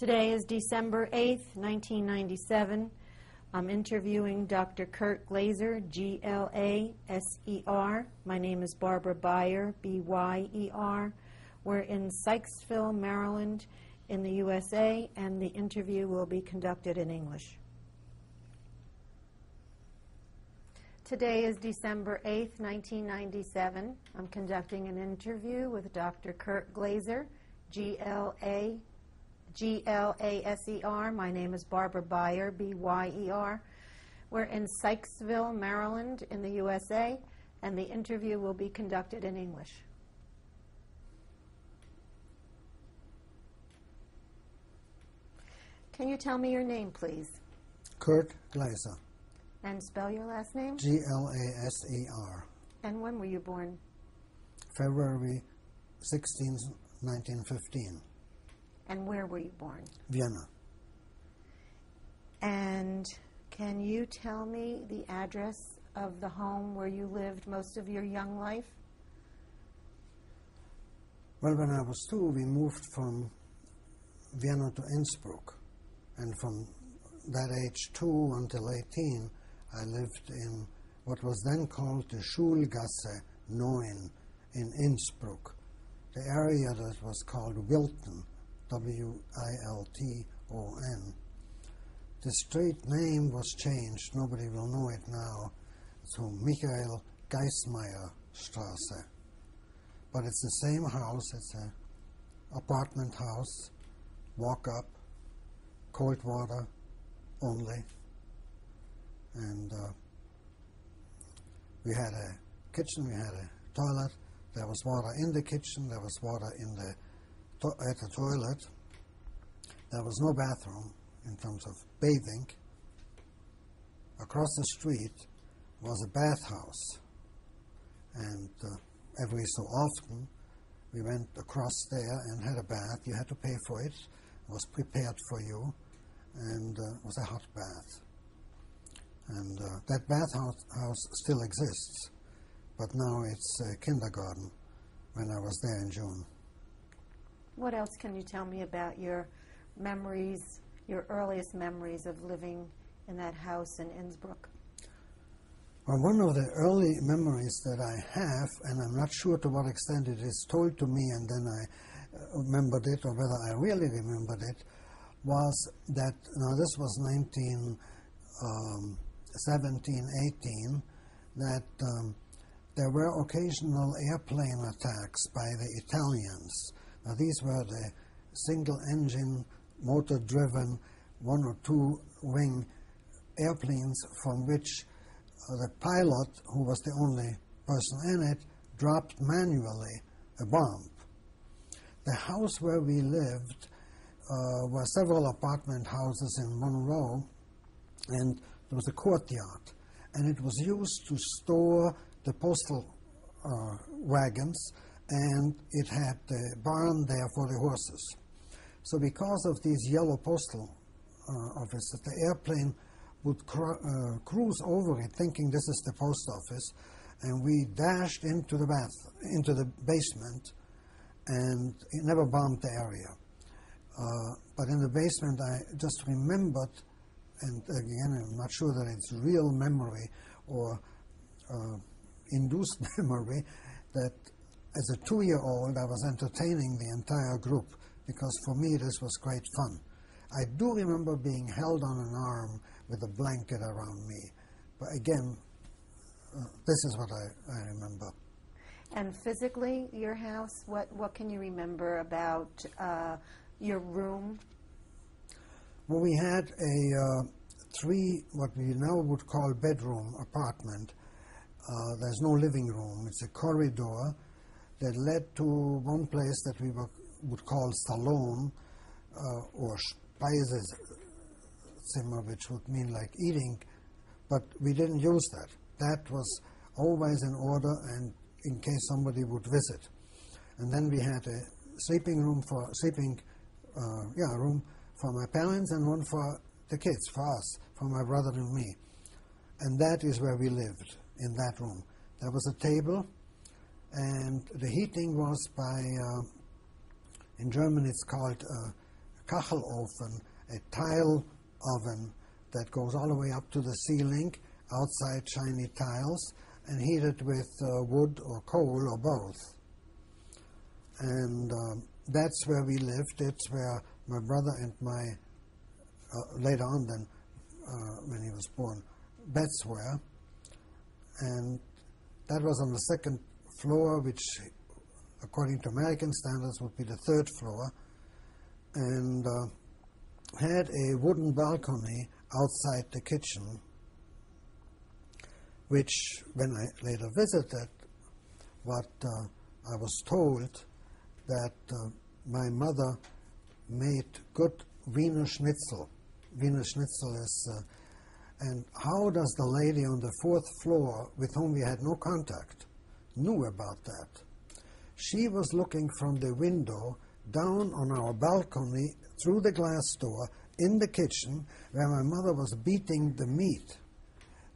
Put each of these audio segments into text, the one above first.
Today is December 8th, 1997. I'm interviewing Dr. Kurt Glaser, G L A S E R. My name is Barbara Byer, B Y E R. We're in Sykesville, Maryland, in the USA, and the interview will be conducted in English. Today is December 8th, 1997. I'm conducting an interview with Dr. Kurt Glaser, G L A G L A S E R. My name is Barbara Byer, B Y E R. We're in Sykesville, Maryland, in the USA, and the interview will be conducted in English. Can you tell me your name, please? Kurt Glaser, And spell your last name? G L A S E R, And when were you born? February 16, 1915, And where were you born? Vienna. And can you tell me the address of the home where you lived most of your young life? Well, when I was two, we moved from Vienna to Innsbruck. And from that age, two until 18, I lived in what was then called the Schulgasse 9 in Innsbruck, the area that was called Wilton, W I L T O N. The street name was changed, nobody will know it now, to Michael Gaismair Straße. But it's the same house, it's a apartment house, walk up, cold water only. And uh, we had a kitchen, we had a toilet, there was water in the kitchen, there was water in the to- at the toilet. There was no bathroom in terms of bathing. Across the street was a bathhouse. And uh, every so often we went across there and had a bath. You had to pay for it. It was prepared for you and uh, it was a hot bath. And uh, that bathhouse house still exists, but now it's a kindergarten when I was there in June. What else can you tell me about your memories, your earliest memories of living in that house in Innsbruck? Well, one of the early memories that I have, and I'm not sure to what extent it is told to me and then I uh, remembered it or whether I really remembered it, was that, now this was 1917, 18, that um, there were occasional airplane attacks by the Italians. Now these were the single engine, motor driven, one or two wing airplanes from which uh, the pilot, who was the only person in it, dropped manually a bomb. The house where we lived uh, were several apartment houses in one row, and there was a courtyard, and it was used to store the postal uh, wagons, and it had the barn there for the horses. So, because of these yellow postal uh, offices, the airplane would cru- uh, cruise over it, thinking this is the post office, and we dashed into the bath, into the basement, and it never bombed the area. Uh, but in the basement, I just remembered, and again, I'm not sure that it's real memory or uh, induced memory, that as a two year old, I was entertaining the entire group because for me this was great fun. I do remember being held on an arm with a blanket around me, but again, uh, this is what I, I remember. And physically, your house, what, what can you remember about uh, your room? Well, we had a uh, three, what we now would call bedroom apartment. Uh, there's no living room. It's a corridor that led to one place that we were, would call salon uh, or Speisezimmer, which would mean like eating, but we didn't use that. That was always in order and in case somebody would visit. And then we had a sleeping room for sleeping, uh, yeah, room for my parents and one for the kids, for us, for my brother and me. And that is where we lived, in that room. There was a table, and the heating was by, uh, in German it's called a Kachelofen, a tile oven that goes all the way up to the ceiling, outside shiny tiles, and heated with uh, wood or coal or both. And um, that's where we lived. It's where my brother and my, uh, later on then, uh, when he was born, beds were. And that was on the second floor, which, according to American standards, would be the third floor, and uh, had a wooden balcony outside the kitchen, which, when I later visited, what uh, I was told that uh, my mother made good Wiener Schnitzel. Wiener Schnitzel is, uh, and how does the lady on the fourth floor, with whom we had no contact, knew about that? She was looking from the window down on our balcony through the glass door in the kitchen where my mother was beating the meat.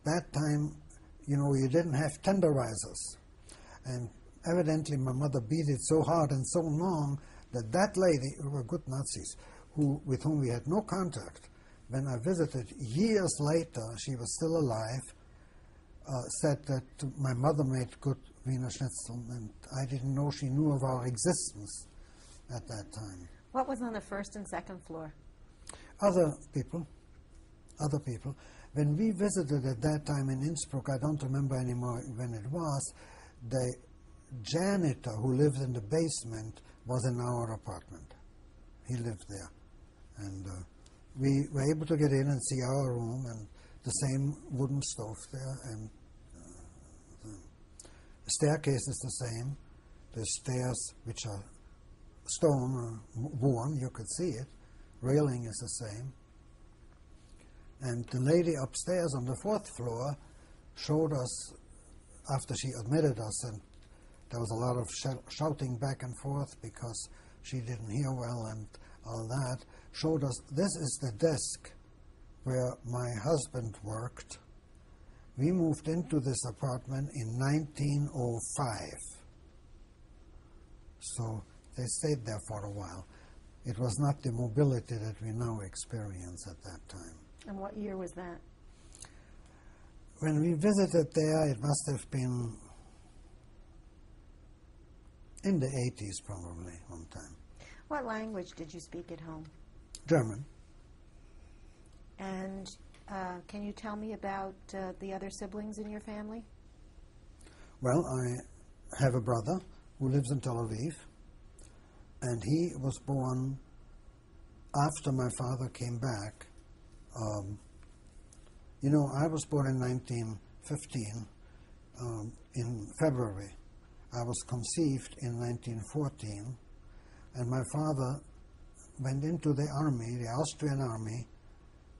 That time, you know, you didn't have tenderizers. And evidently, my mother beat it so hard and so long that that lady, who were good Nazis, who, with whom we had no contact, when I visited years later, she was still alive, uh, said that my mother made good Wiener Schnitzel, and I didn't know she knew of our existence at that time. What was on the first and second floor? Other people, other people. When we visited at that time in Innsbruck, I don't remember anymore when it was, the janitor who lived in the basement was in our apartment. He lived there. And uh, we were able to get in and see our room and the same wooden stove there. And uh, the staircase is the same. The stairs, which are stone or worn, you could see it. Railing is the same. And the lady upstairs on the fourth floor showed us, after she admitted us, and there was a lot of sh- shouting back and forth because she didn't hear well and all that, showed us this is the desk where my husband worked. We moved into this apartment in 1905. So they stayed there for a while. It was not the mobility that we now experience at that time. And what year was that? When we visited there, it must have been in the 80s, probably, one time. What language did you speak at home? German. And uh, can you tell me about uh, the other siblings in your family? Well, I have a brother who lives in Tel Aviv, and he was born after my father came back. Um, you know, I was born in 1915 um, in February. I was conceived in 1914, and my father went into the army, the Austrian army,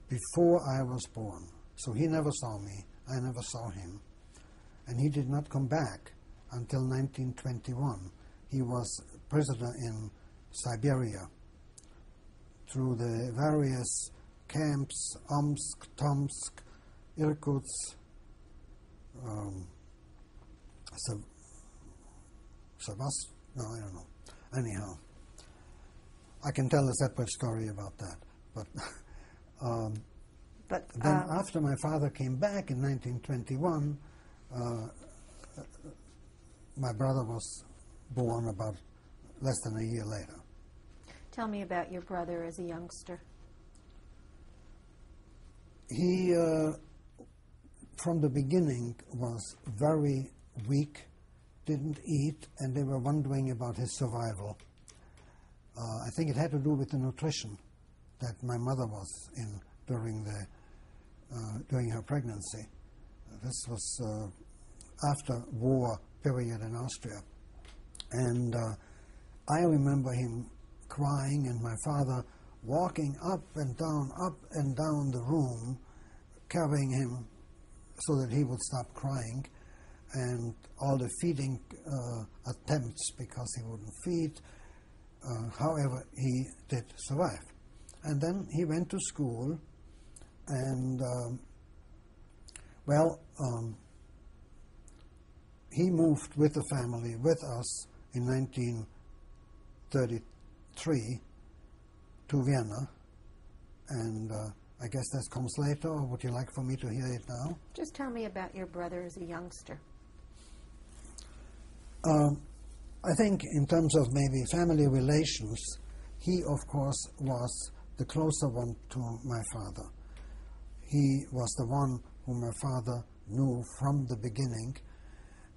before I was born. So he never saw me, I never saw him. And he did not come back until 1921. He was prisoner in Siberia through the various camps, Omsk, Tomsk, Irkutsk, um, Savas, no, I don't know. Anyhow, I can tell a separate story about that. But, um, but then um, after my father came back in 1921, uh, my brother was born about less than a year later. Tell me about your brother as a youngster. He, uh, from the beginning, was very weak, didn't eat, and they were wondering about his survival. Uh, I think it had to do with the nutrition that my mother was in during the uh, during her pregnancy. This was uh, after war period in Austria, and uh, I remember him crying and my father walking up and down, up and down the room, carrying him so that he would stop crying, and all the feeding uh, attempts because he wouldn't feed. Uh, however, he did survive. And then he went to school, and um, well, um, he moved with the family with us in 1933 to to Vienna, and uh, I guess that comes later, or would you like for me to hear it now? Just tell me about your brother as a youngster. Um, I think, in terms of maybe family relations, he, of course, was the closer one to my father. He was the one whom my father knew from the beginning,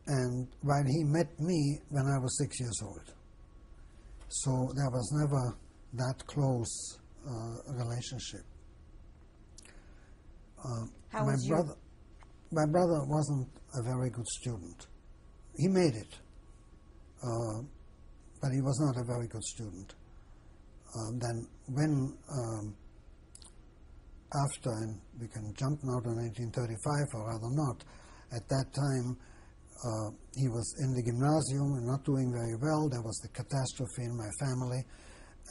and while he met me when I was six years old. So there was never that close uh, relationship. Uh, How my was brother, my brother wasn't a very good student. He made it, uh, but he was not a very good student. Um, then when um, after, and we can jump now to 1935, or rather not, at that time uh, he was in the gymnasium and not doing very well. There was the catastrophe in my family,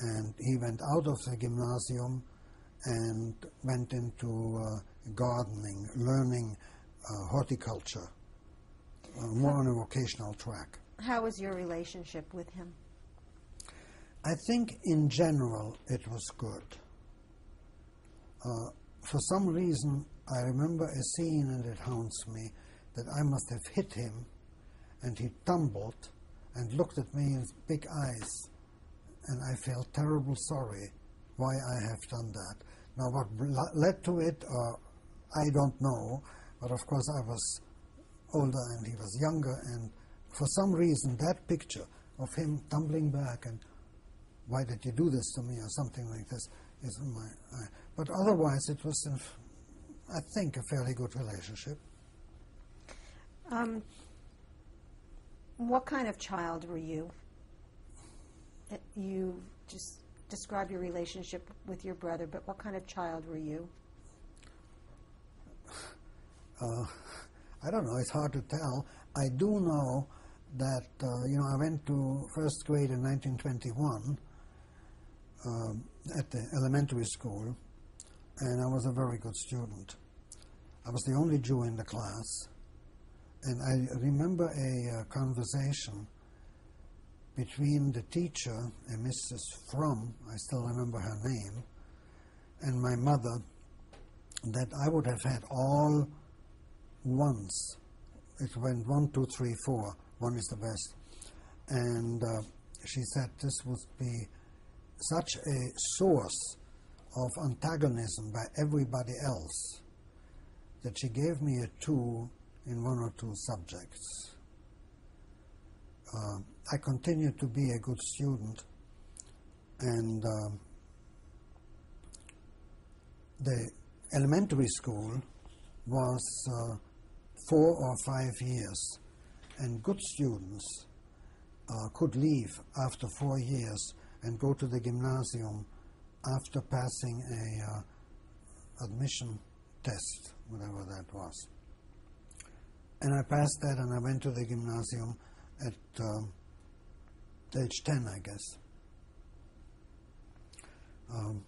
and he went out of the gymnasium and went into uh, gardening, learning uh, horticulture, uh, more on a vocational track. How was your relationship with him? I think in general it was good. Uh, for some reason, I remember a scene, and it haunts me, that I must have hit him, and he tumbled and looked at me with big eyes, and I felt terrible sorry why I have done that. Now, what led to it, uh, I don't know, but of course I was older and he was younger, and for some reason that picture of him tumbling back and why did you do this to me or something like this is my eye. But otherwise, it was, I think, a fairly good relationship. Um, what kind of child were you? You just describe your relationship with your brother, but what kind of child were you? Uh, I don't know, it's hard to tell. I do know that, uh, you know, I went to first grade in 1921 um, at the elementary school, and I was a very good student. I was the only Jew in the class, and I remember a uh, conversation between the teacher, a Mrs. Fromm, I still remember her name, and my mother, that I would have had all ones. It went one, two, three, four. One is the best. And uh, she said this would be such a source of antagonism by everybody else that she gave me a two in one or two subjects. Uh, I continued to be a good student, and um the elementary school was uh, four or five years, and good students uh, could leave after four years and go to the gymnasium after passing a uh, admission test, whatever that was. And I passed that, and I went to the gymnasium at um, age 10, I guess. Um,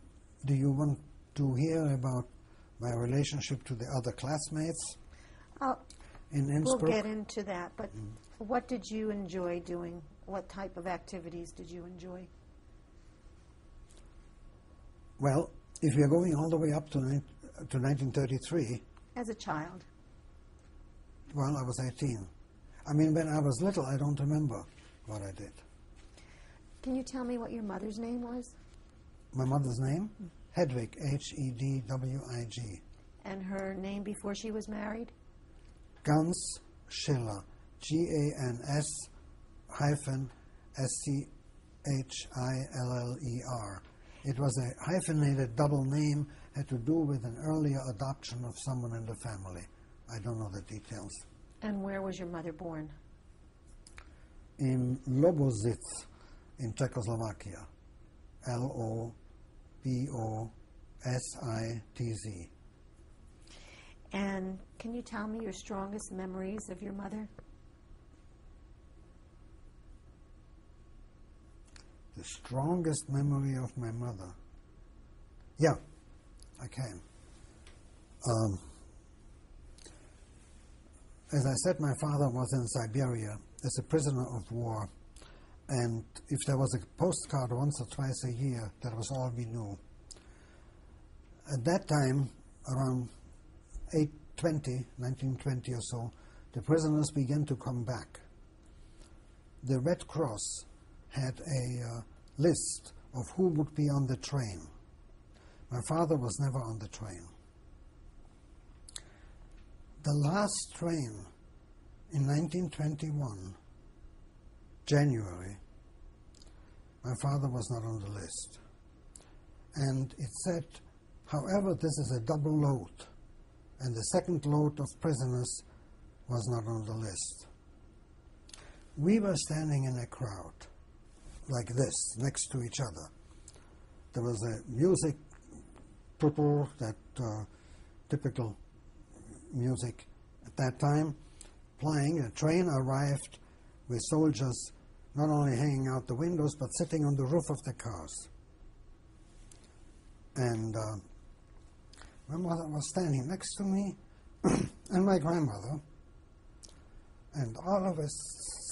do you want to hear about my relationship to the other classmates Oh, in we'll get into that, but what did you enjoy doing? What type of activities did you enjoy? Well, if we are going all the way up to, nin- to 1933, As a child, well, I was 18. I mean, when I was little, I don't remember what I did. can you tell me what your mother's name was? My mother's name? Hedwig, H E D W I G. And her name before she was married? Gans Schiller, G A N S hyphen S C H I L L E R. It was a hyphenated double name, had to do with an earlier adoption of someone in the family. I don't know the details. And where was your mother born? In Lobositz in Czechoslovakia. L O B O S I T Z. And can you tell me your strongest memories of your mother? The strongest memory of my mother. Yeah, I can. Um, as I said, my father was in Siberia as a prisoner of war, And if there was a postcard once or twice a year, that was all we knew. At that time, around 820, 1920 or so, the prisoners began to come back. The Red Cross had a uh, list of who would be on the train. My father was never on the train. The last train in 1921, January, my father was not on the list. And it said, however, this is a double load, and the second load of prisoners was not on the list. We were standing in a crowd like this, next to each other. There was a music, purple, that uh, typical music at that time, playing. A train arrived with soldiers not only hanging out the windows, but sitting on the roof of the cars. And uh, my mother was standing next to me, and my grandmother. And all of a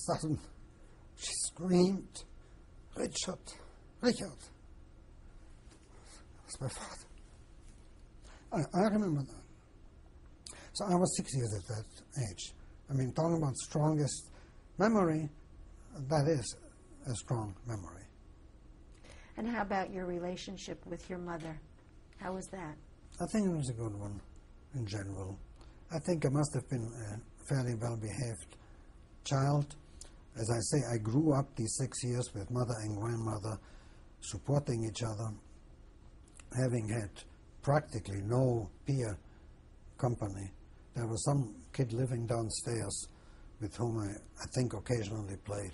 sudden, she screamed, Richard, Richard. That's my father. I, I remember that. So I was six years at that age. I mean, talking about strongest memory, that is a strong memory. And how about your relationship with your mother? How was that? I think it was a good one in general. I think I must have been a fairly well behaved child. As I say, I grew up these six years with mother and grandmother supporting each other, having had practically no peer company. There was some kid living downstairs with whom I, I think occasionally played.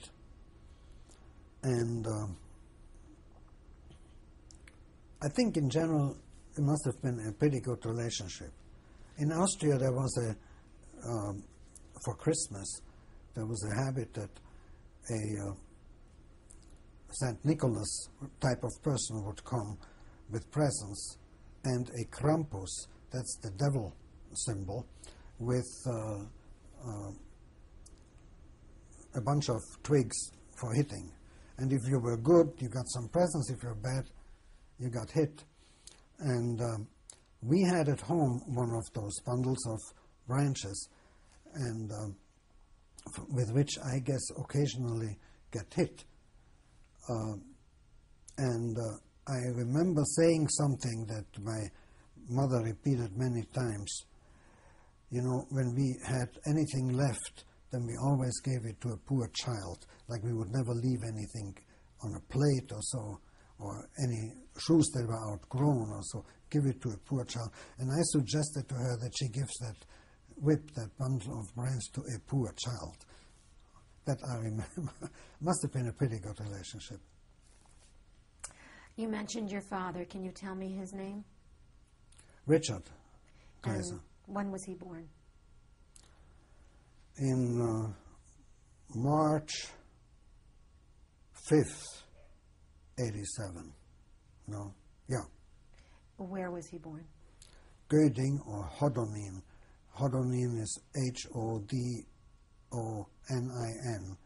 And um, I think in general it must have been a pretty good relationship. In Austria, there was a, um, for Christmas, there was a habit that a uh, St. Nicholas type of person would come with presents and a Krampus, that's the devil symbol, with uh, uh, a bunch of twigs for hitting. And if you were good, you got some presents. If you're bad, you got hit. And um, we had at home one of those bundles of branches, and um, with which I guess occasionally get hit. Uh, and uh, I remember saying something that my mother repeated many times. You know, when we had anything left, then we always gave it to a poor child, like we would never leave anything on a plate or so, or any shoes that were outgrown or so, give it to a poor child. And I suggested to her that she gives that whip, that bundle of brands to a poor child. That I remember. Must have been a pretty good relationship. You mentioned your father. Can you tell me his name? Richard Glaser. when was he born? in uh, March 5th, 87. No, yeah. Where was he born? Göding or Hodonin. Hodonin is H O D O N I N.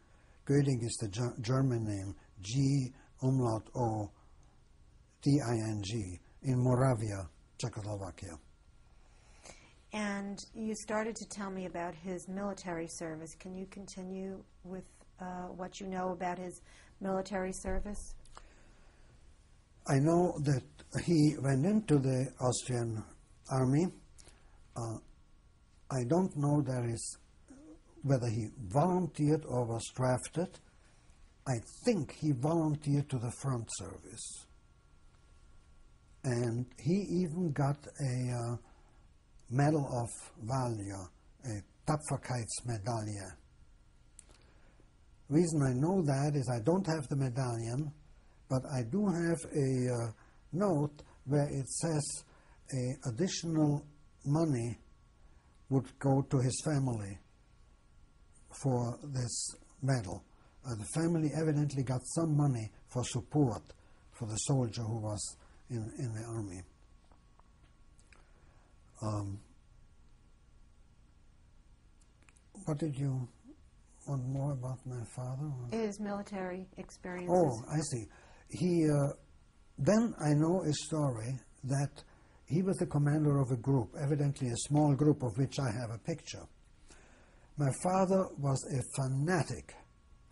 Göding is the Ger- German name, G umlaut O D I N G, in Moravia, Czechoslovakia. And you started to tell me about his military service. Can you continue with uh, what you know about his military service? I know that he went into the Austrian army. Uh, I don't know there is whether he volunteered or was drafted. I think he volunteered to the front service. And he even got a uh, Medal of Valor, a Tapferkeitsmedaille. Reason I know that is I don't have the medallion, but I do have a uh, note where it says a additional money would go to his family for this medal. Uh, the family evidently got some money for support for the soldier who was in, in the army. Um, what did you want more about my father? His military experiences. Oh, I see. He uh, then I know a story that he was the commander of a group, evidently a small group of which I have a picture. My father was a fanatic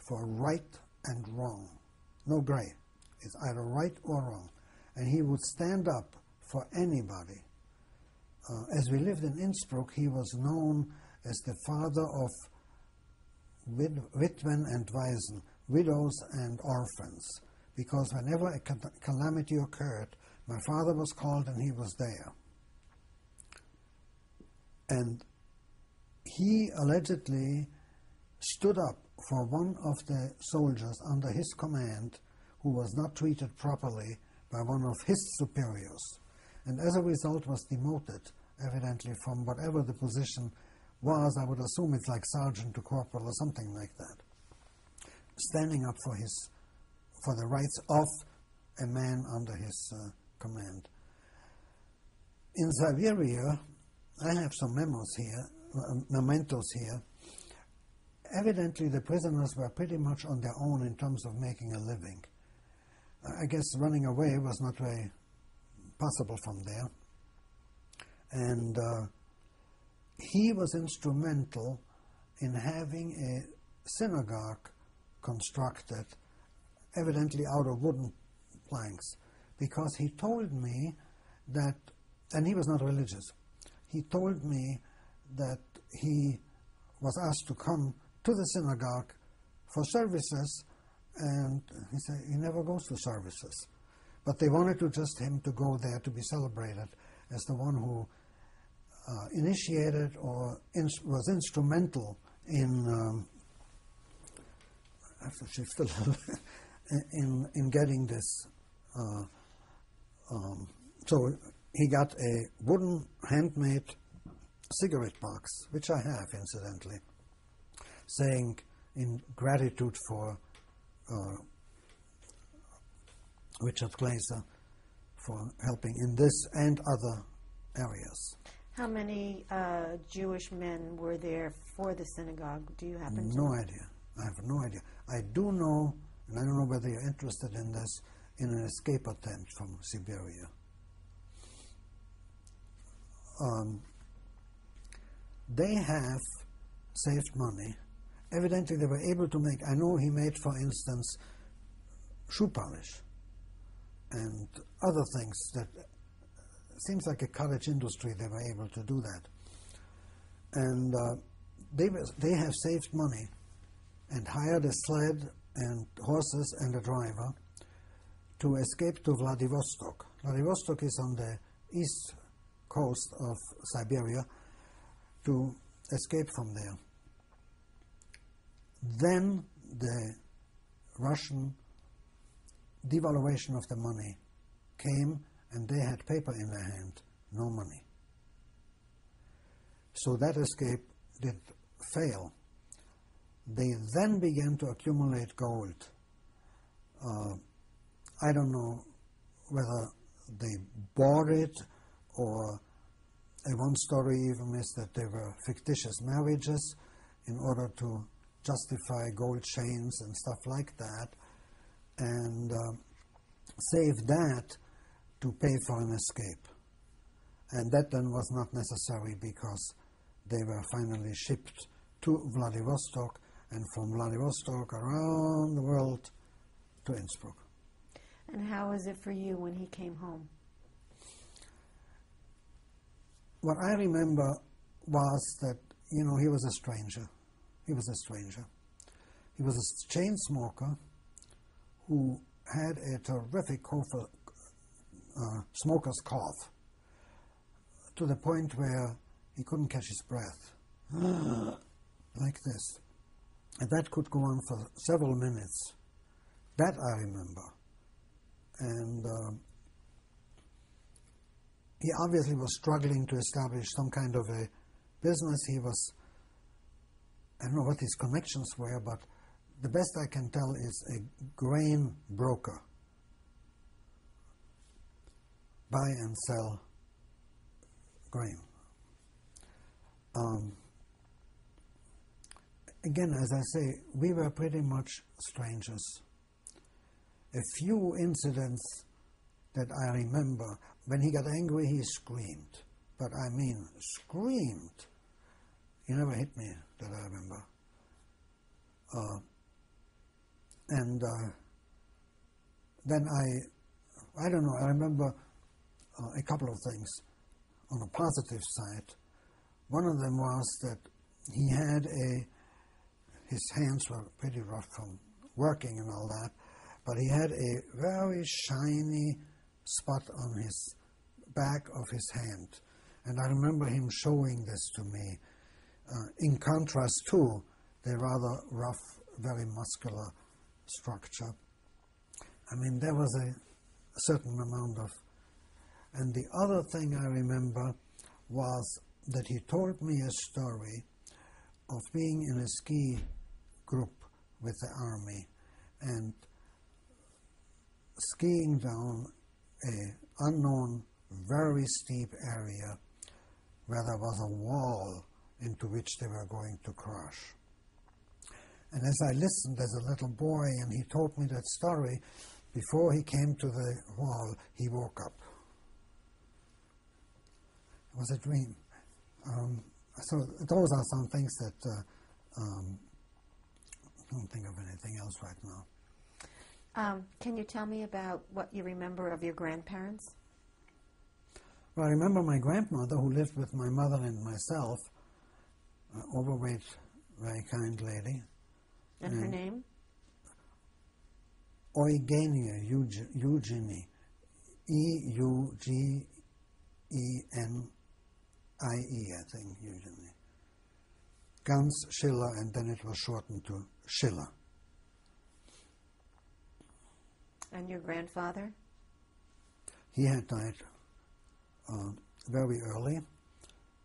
for right and wrong, no gray. It's either right or wrong, and he would stand up for anybody. Uh, as we lived in Innsbruck, he was known as the father of wid- Witwen and Waisen, widows and orphans, because whenever a ca- calamity occurred, my father was called and he was there. And he allegedly stood up for one of the soldiers under his command who was not treated properly by one of his superiors, and as a result was demoted, evidently from whatever the position was. I would assume it's like sergeant to corporal or something like that. Standing up for his for the rights of a man under his uh, In Siberia, I have some memos here, mementos here. Evidently, the prisoners were pretty much on their own in terms of making a living. I guess running away was not very possible from there. And uh, he was instrumental in having a synagogue constructed, evidently out of wooden planks, because he told me that, and he was not religious, he told me that he was asked to come to the synagogue for services, and he said he never goes to services. But they wanted to just him to go there to be celebrated as the one who uh, initiated or was instrumental in um, I have to shift a little in in getting this. Uh, um, so he got a wooden handmade cigarette box, which I have incidentally, saying in gratitude for uh, Richard Glaser for helping in this and other areas. How many uh, Jewish men were there for the synagogue? Do you happen to No idea. I have no idea. I do know, and I don't know whether you're interested in this, in an escape attempt from Siberia. Um, they have saved money. Evidently, they were able to make. I know he made, for instance, shoe polish and other things that seems like a cottage industry. They were able to do that, and uh, they they have saved money and hired a sled and horses and a driver to escape to Vladivostok. Vladivostok is on the east coast of Siberia to escape from there. Then the Russian devaluation of the money came and they had paper in their hand, no money. So that escape did fail. They then began to accumulate gold. Uh, I don't know whether they bought it or one story even is that they were fictitious marriages in order to justify gold chains and stuff like that, and uh, save that to pay for an escape. And that then was not necessary because they were finally shipped to Vladivostok and from Vladivostok around the world to Innsbruck. And how was it for you when he came home? What I remember was that, you know, he was a stranger. He was a stranger. He was a chain smoker who had a terrific cough, uh, smoker's cough to the point where he couldn't catch his breath. like this. And that could go on for several minutes. That I remember. And um, he obviously was struggling to establish some kind of a business. He was, I don't know what his connections were, but the best I can tell is a grain broker. Buy and sell grain. Um, again, as I say, we were pretty much strangers. A few incidents that I remember. When he got angry, he screamed. But I mean, screamed. He never hit me that I remember. Uh, and uh, then I, I don't know, I remember uh, a couple of things on a positive side. One of them was that he had a, his hands were pretty rough from working and all that, but he had a very shiny spot on his back of his hand. And I remember him showing this to me, uh, in contrast to the rather rough, very muscular structure. I mean, there was a, a certain amount of. And the other thing I remember was that he told me a story of being in a ski group with the army and skiing down a unknown, very steep area where there was a wall into which they were going to crash. And as I listened as a little boy and he told me that story, before he came to the wall, he woke up. It was a dream. Um, so those are some things that uh, um, I don't think of anything else right now. Um, can you tell me about what you remember of your grandparents? Well, I remember my grandmother who lived with my mother and myself, uh, overweight, very kind lady. And her name? Eugenia, Eugenie, E U G E N I E, I think, Eugenie. Gans Schiller, and then it was shortened to Schiller. And your grandfather? He had died uh, very early,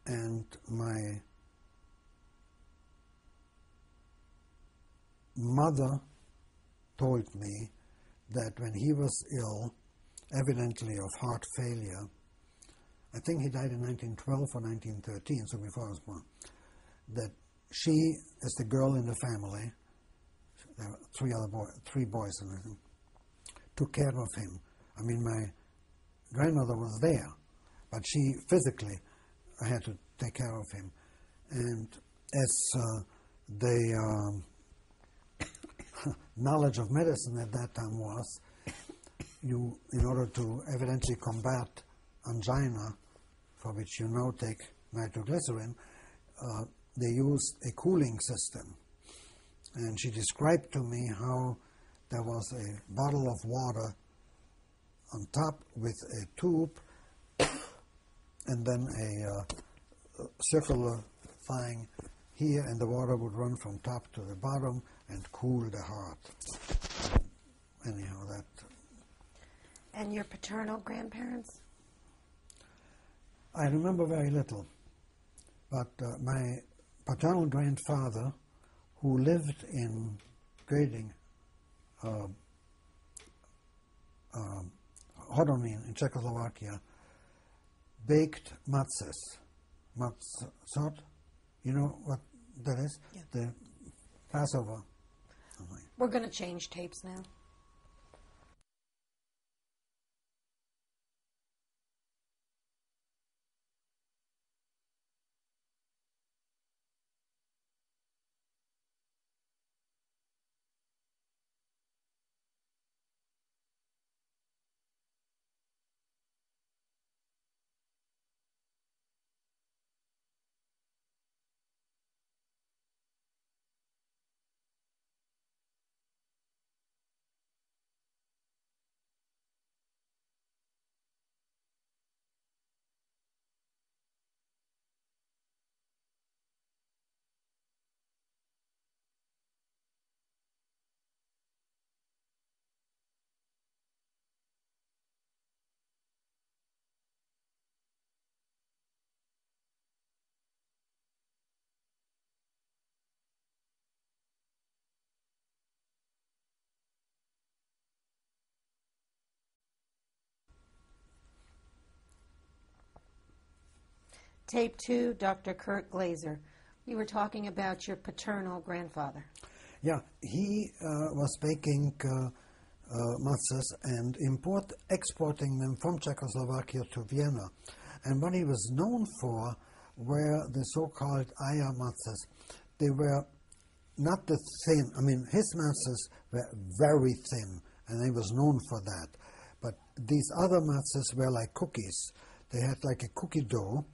and my mother told me that when he was ill, evidently of heart failure, I think he died in 1912 or 1913, so before I was born, that she, as the girl in the family, there were three other boys, three boys and everything, took care of him. I mean, my grandmother was there, but she physically had to take care of him. And as uh, the um, knowledge of medicine at that time was, you, in order to evidently combat angina, for which you now take nitroglycerin, uh, they used a cooling system. And she described to me how there was a bottle of water on top with a tube and then a uh, circular thing here, and the water would run from top to the bottom and cool the heart. Anyhow, that And your paternal grandparents? I remember very little, but uh, my paternal grandfather, who lived in Göding, uh, uh, Hodonín in Czechoslovakia, baked matzes. Matzot, you know what that is? Yeah. The Passover. We're going to change tapes now. Tape two, Dr. Kurt Glaser. You were talking about your paternal grandfather. Yeah, he uh, was baking uh, uh, matzahs and import, exporting them from Czechoslovakia to Vienna. And what he was known for were the so-called Eier matzahs. They were not the thin, I mean, his matzahs were very thin, and he was known for that. But these other matzahs were like cookies. They had like a cookie dough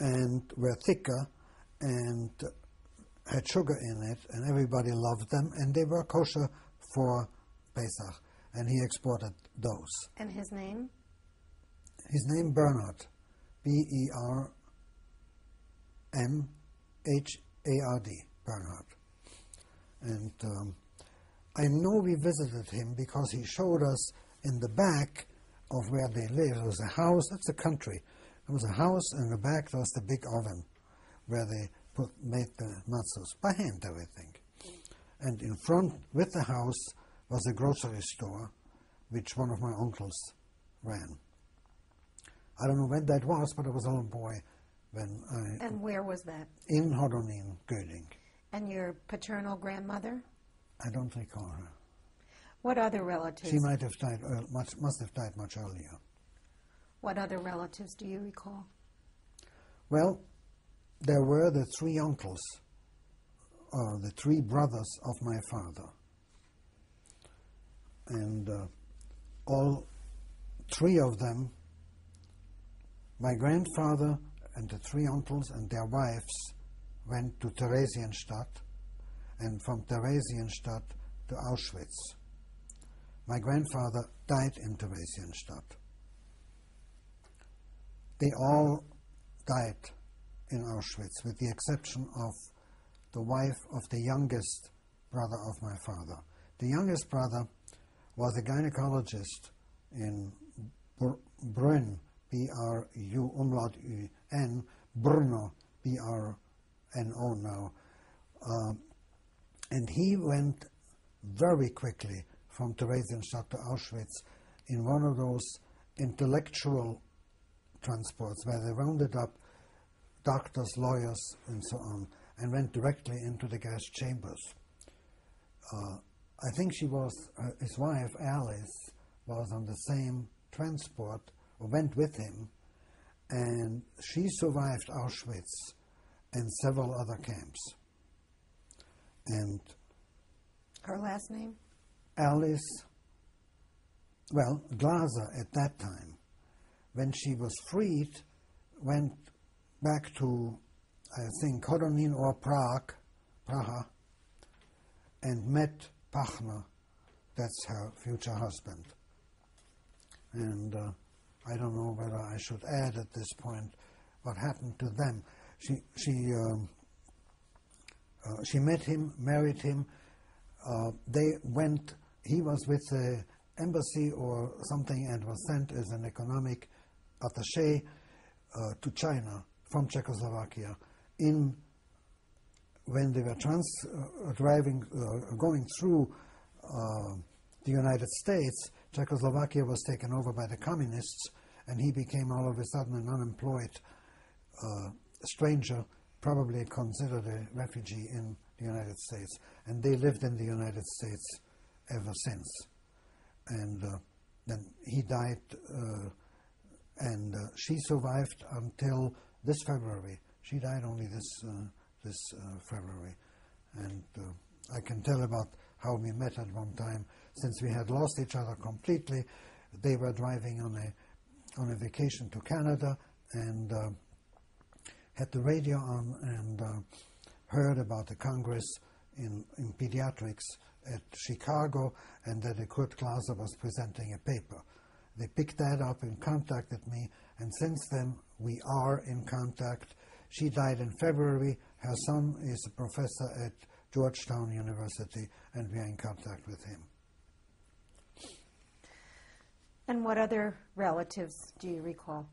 and were thicker and had sugar in it, and everybody loved them, and they were kosher for Pesach, and he exported those. And his name? His name Bernard, B E R N H A R D, Bernard. And um, I know we visited him because he showed us in the back of where they lived. There was a house, that's a country. There was a house, and in the back there was the big oven where they put, made the matzos, by hand everything. And in front, with the house, was a grocery store, which one of my uncles ran. I don't know when that was, but I was a little boy when I, And where was that? in Hodonin, Göding. And your paternal grandmother? I don't recall her. What other relatives? She might have died, earl much, must have died much earlier. What other relatives do you recall? Well, there were the three uncles, or the three brothers of my father. And uh, all three of them, my grandfather and the three uncles and their wives, went to Theresienstadt, and from Theresienstadt to Auschwitz. My grandfather died in Theresienstadt. They all died in Auschwitz, with the exception of the wife of the youngest brother of my father. The youngest brother was a gynecologist in Br- Brünn, B R U umlaut U N, Brno, B R N O now. Uh, and he went very quickly from Theresienstadt to Auschwitz in one of those intellectual transports where they rounded up doctors, lawyers, and so on, and went directly into the gas chambers. Uh, I think she was, uh, his wife, Alice, was on the same transport, or went with him, and she survived Auschwitz and several other camps. And Her last name? Alice, well, Glaser at that time, when she was freed, went back to, I think, Hodonin or Prague, Praha, and met Pachner, that's her future husband. And uh, I don't know whether I should add at this point what happened to them. She, she, um, uh, she met him, married him. Uh, they went, he was with the embassy or something and was sent as an economic attaché uh, to China from Czechoslovakia in when they were trans uh, driving uh, going through uh, the United States Czechoslovakia was taken over by the communists and he became all of a sudden an unemployed uh, stranger probably considered a refugee in the United States. And they lived in the United States ever since. And uh, then he died and uh, she survived until this February. She died only this uh, this uh, February, and uh, I can tell about how we met at one time. Since we had lost each other completely, they were driving on a on a vacation to Canada and uh, had the radio on and uh, heard about the Congress in, in pediatrics at Chicago, and that Kurt Glaser was presenting a paper. They picked that up and contacted me, and since then we are in contact. She died in February. Her son is a professor at Georgetown University, and we are in contact with him. And what other relatives do you recall?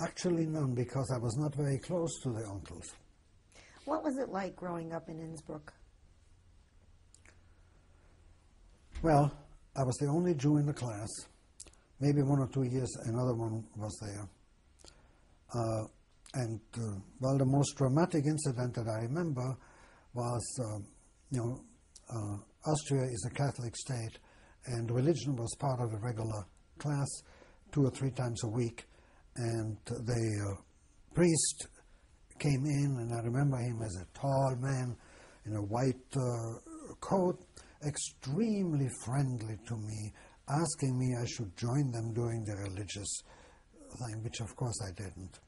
Actually, none, because I was not very close to the uncles. What was it like growing up in Innsbruck? Well, I was the only Jew in the class. Maybe one or two years, another one was there. Uh, and uh, well, the most dramatic incident that I remember was, uh, you know, uh, Austria is a Catholic state, and religion was part of the regular class, two or three times a week, and the uh, priest came in, and I remember him as a tall man in a white uh, coat, extremely friendly to me, asking me I should join them during the religious thing, which of course I didn't.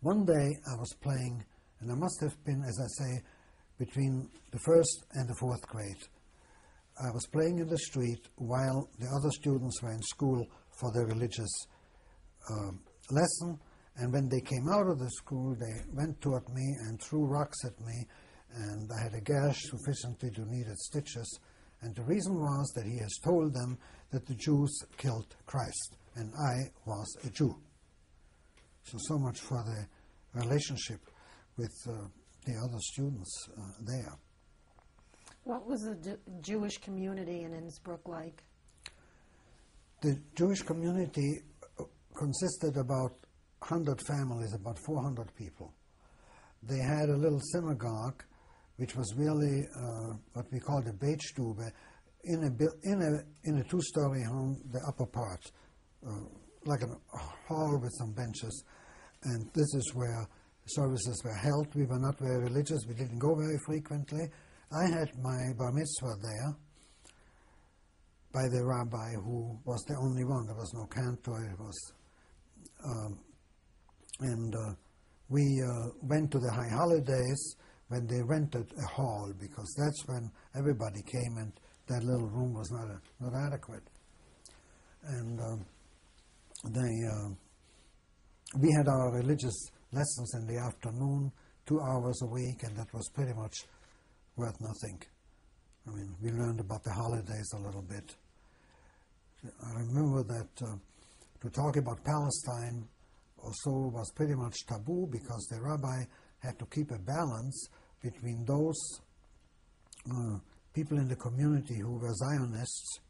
One day I was playing, and I must have been, as I say, between the first and the fourth grade. I was playing in the street while the other students were in school for their religious uh, lesson, and when they came out of the school, they went toward me and threw rocks at me, and I had a gash sufficiently to needed stitches. And the reason was that he has told them that the Jews killed Christ, and I was a Jew. So, so much for the relationship with uh, the other students uh, there. What was the Ju- Jewish community in Innsbruck like? The Jewish community uh, consisted about 100 families, about 400 people. They had a little synagogue, which was really uh, what we call the Betstube, in a, in a, in a two-story home, the upper part, uh, like a hall with some benches. And this is where services were held. We were not very religious. We didn't go very frequently. I had my bar mitzvah there by the rabbi who was the only one. There was no cantor. It was, um, and uh, we uh, went to the high holidays when they rented a hall because that's when everybody came and that little room was not a, not adequate. And um, they, uh, we had our religious lessons in the afternoon, two hours a week, and that was pretty much worth nothing. I mean, we learned about the holidays a little bit. I remember that uh, to talk about Palestine also was pretty much taboo because the rabbi had to keep a balance between those uh, people in the community who were Zionists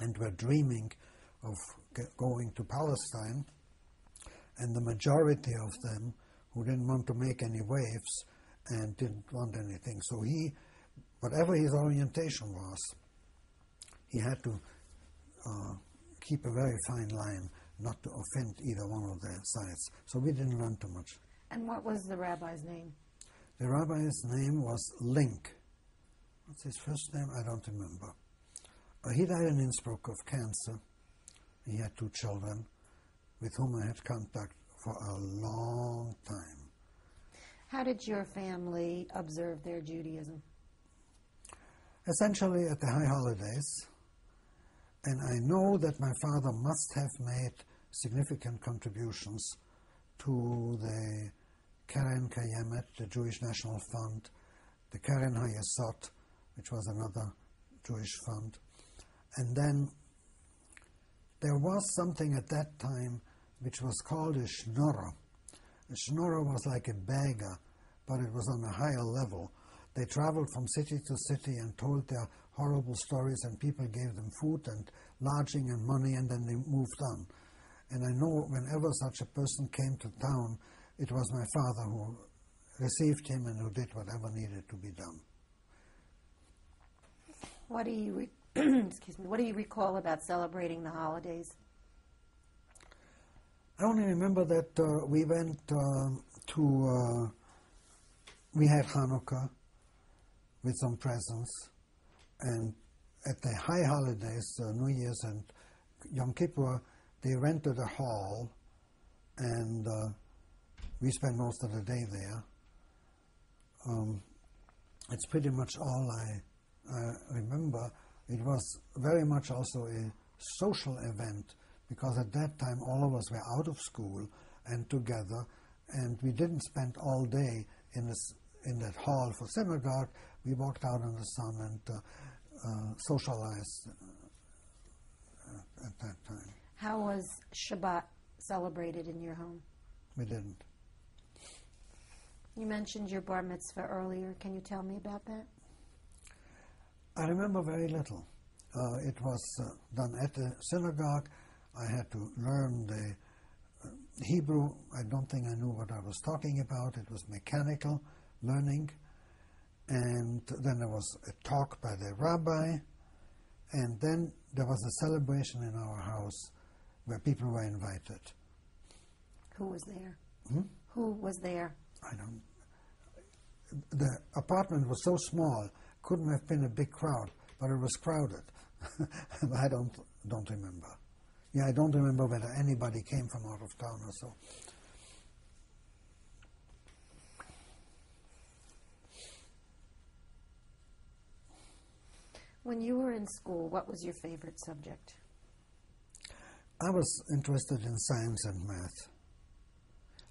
and were dreaming of going to Palestine, and the majority of them who didn't want to make any waves and didn't want anything. So he, whatever his orientation was, he had to uh, keep a very fine line not to offend either one of the sides. So we didn't learn too much. And what was the rabbi's name? The rabbi's name was Link. What's his first name? I don't remember. Uh, he died in Innsbruck of cancer. He had two children with whom I had contact for a long time. How did your family observe their Judaism? Essentially at the high holidays, and I know that my father must have made significant contributions to the Keren Kayemet, the Jewish National Fund, the Keren Hayesod, which was another Jewish fund. And then there was something at that time which was called a schnorrer. A schnorrer was like a beggar, but it was on a higher level. They traveled from city to city and told their horrible stories, and people gave them food and lodging and money, and then they moved on. And I know whenever such a person came to town, it was my father who received him and who did whatever needed to be done. What do you re- excuse me? What do you recall about celebrating the holidays? I only remember that uh, we went um to, uh, we had Hanukkah with some presents, and at the high holidays, uh, New Year's and Yom Kippur, they rented a hall, and uh, we spent most of the day there. Um, it's pretty much all I, I remember. It was very much also a social event because at that time all of us were out of school and together, and we didn't spend all day in this in that hall for synagogue. We walked out in the sun and uh, uh, socialized uh, at that time. How was Shabbat celebrated in your home? We didn't. You mentioned your bar mitzvah earlier. Can you tell me about that? I remember very little. Uh, it was uh, done at the synagogue. I had to learn the Hebrew, I don't think I knew what I was talking about. It was mechanical learning. And then there was a talk by the rabbi. And then there was a celebration in our house where people were invited. Who was there? Hmm? Who was there? I don't. The apartment was so small, couldn't have been a big crowd, but it was crowded. I don't don't remember. Yeah, I don't remember whether anybody came from out of town or so. When you were in school, what was your favorite subject? I was interested in science and math.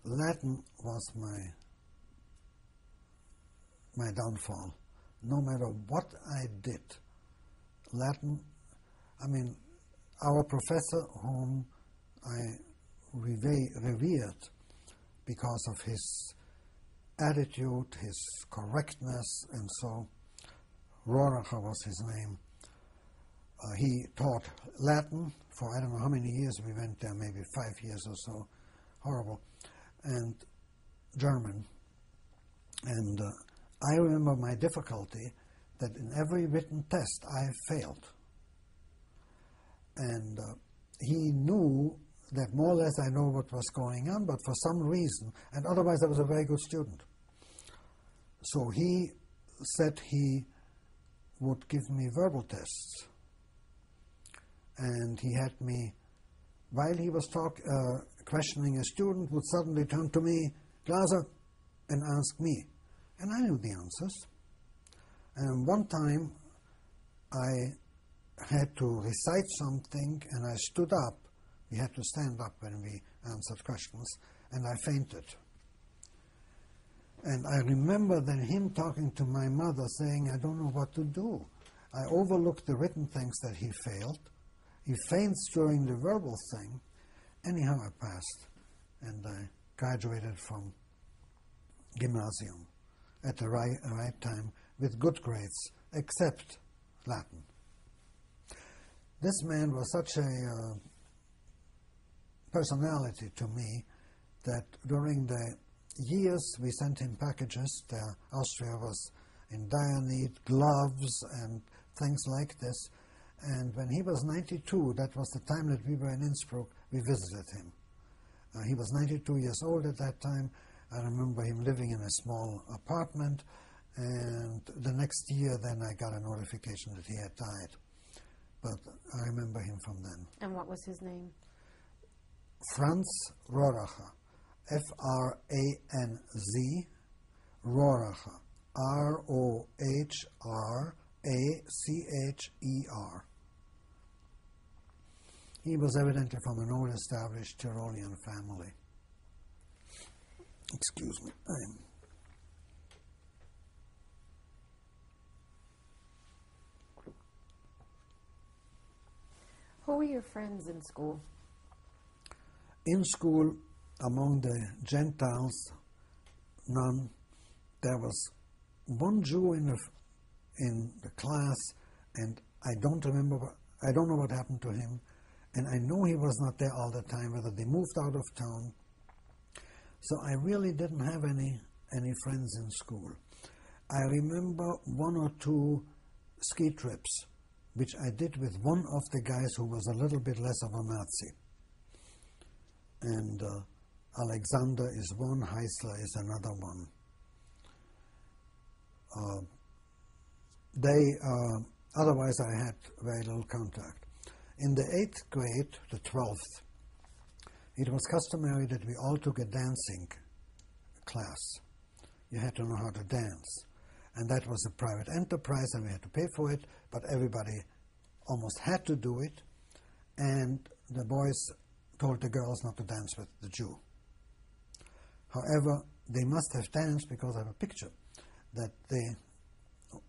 Latin was my my downfall. No matter what I did, Latin, I mean, our professor, whom I revered because of his attitude, his correctness, and so, Rohracher was his name. Uh, he taught Latin for I don't know how many years we went there, maybe five years or so. Horrible. And German. And uh, I remember my difficulty that in every written test I failed. And uh, he knew that more or less I know what was going on, but for some reason, and otherwise I was a very good student. So he said he would give me verbal tests. And he had me, while he was talk, uh, questioning a student, would suddenly turn to me, Glaser, and ask me. And I knew the answers. And one time I had to recite something and I stood up. We had to stand up when we answered questions, and I fainted. And I remember then him talking to my mother saying, I don't know what to do. I overlooked the written things that he failed. He faints during the verbal thing. Anyhow, I passed and I graduated from gymnasium at the right, right time with good grades, except Latin. This man was such a uh, personality to me that during the years we sent him packages. The Austria was in dire need, gloves and things like this. And when he was 92, that was the time that we were in Innsbruck, we visited him. Uh, he was 92 years old at that time. I remember him living in a small apartment. And the next year, then I got a notification that he had died. But I remember him from then. And what was his name? Franz Rohracher. F R A N Z, Rohracher. R O H R A C H E R. He was evidently from an old established Tyrolean family. Excuse me. I'm Who were your friends in school? in school among the Gentiles, none. There was one Jew in the, in the class, and I don't remember. I don't know what happened to him, and I know he was not there all the time. Whether they moved out of town, so I really didn't have any any friends in school. I remember one or two ski trips, which I did with one of the guys who was a little bit less of a Nazi and uh, Alexander is one, Heisler is another one. Uh, they, uh, otherwise, I had very little contact. In the eighth grade, the twelfth, it was customary that we all took a dancing class. You had to know how to dance. And that was a private enterprise, and we had to pay for it, but everybody almost had to do it. And the boys told the girls not to dance with the Jew. However, they must have danced because I have a picture that they,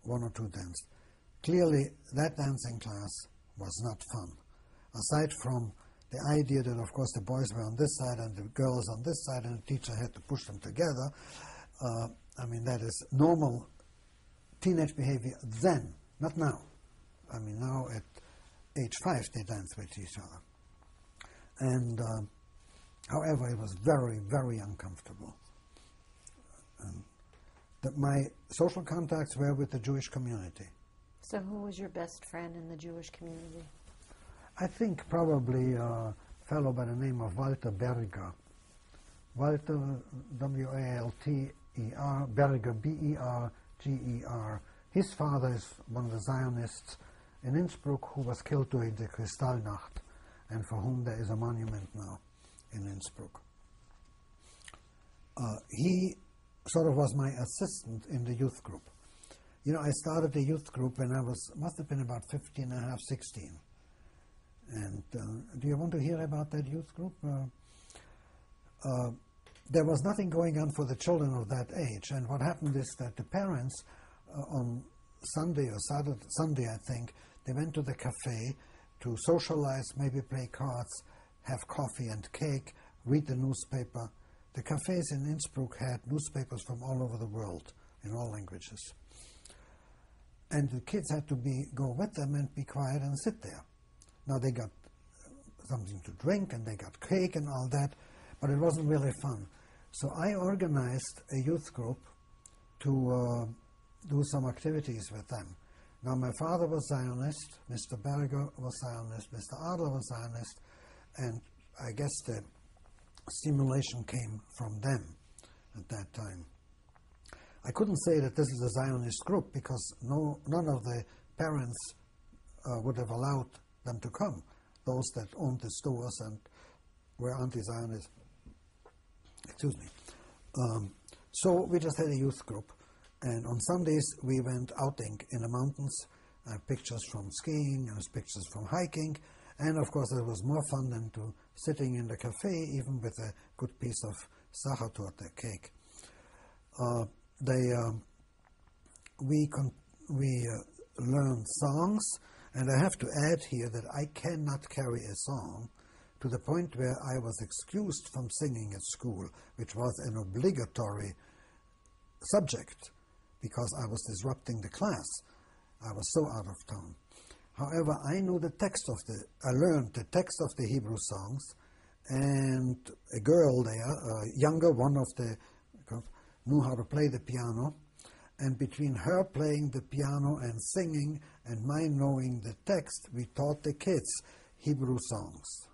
one or two danced. Clearly, that dancing class was not fun. Aside from the idea that, of course, the boys were on this side and the girls on this side, and the teacher had to push them together, uh, I mean, that is normal teenage behavior then, not now. I mean, now at age five, they dance with each other. And uh, However, it was very, very uncomfortable. That my social contacts were with the Jewish community. So, who was your best friend in the Jewish community? I think probably a fellow by the name of Walter Berger. Walter, W A L T E R, Berger, B E R G E R. His father is one of the Zionists in Innsbruck who was killed during the Kristallnacht and for whom there is a monument now in Innsbruck. Uh, he sort of was my assistant in the youth group. You know, I started the youth group when I was, must have been about 15 and a half, 16. And uh, do you want to hear about that youth group? Uh, uh, there was nothing going on for the children of that age. And what happened is that the parents on Sunday or Saturday, Sunday, I think, they went to the cafe to socialize, maybe play cards, have coffee and cake, read the newspaper. The cafes in Innsbruck had newspapers from all over the world in all languages. And the kids had to be, go with them and be quiet and sit there. Now they got something to drink and they got cake and all that, but it wasn't really fun. So I organized a youth group to uh, do some activities with them. Now my father was Zionist, Mr. Berger was Zionist, Mr. Adler was Zionist, and I guess the stimulation came from them at that time. I couldn't say that this is a Zionist group because no, none of the parents uh, would have allowed them to come, those that owned the stores and were anti-Zionist. Excuse me. Um, so we just had a youth group, and on Sundays we went outing in the mountains. I have pictures from skiing and pictures from hiking, and of course it was more fun than to sitting in the cafe, even with a good piece of sachertorte cake. Uh, they, uh, we we uh, learned songs, and I have to add here that I cannot carry a song to the point where I was excused from singing at school, which was an obligatory subject because I was disrupting the class. I was so out of tone. However, I knew the text of the, I learned the text of the Hebrew songs, and a girl there, a younger one of the, knew how to play the piano, and between her playing the piano and singing and my knowing the text, we taught the kids Hebrew songs.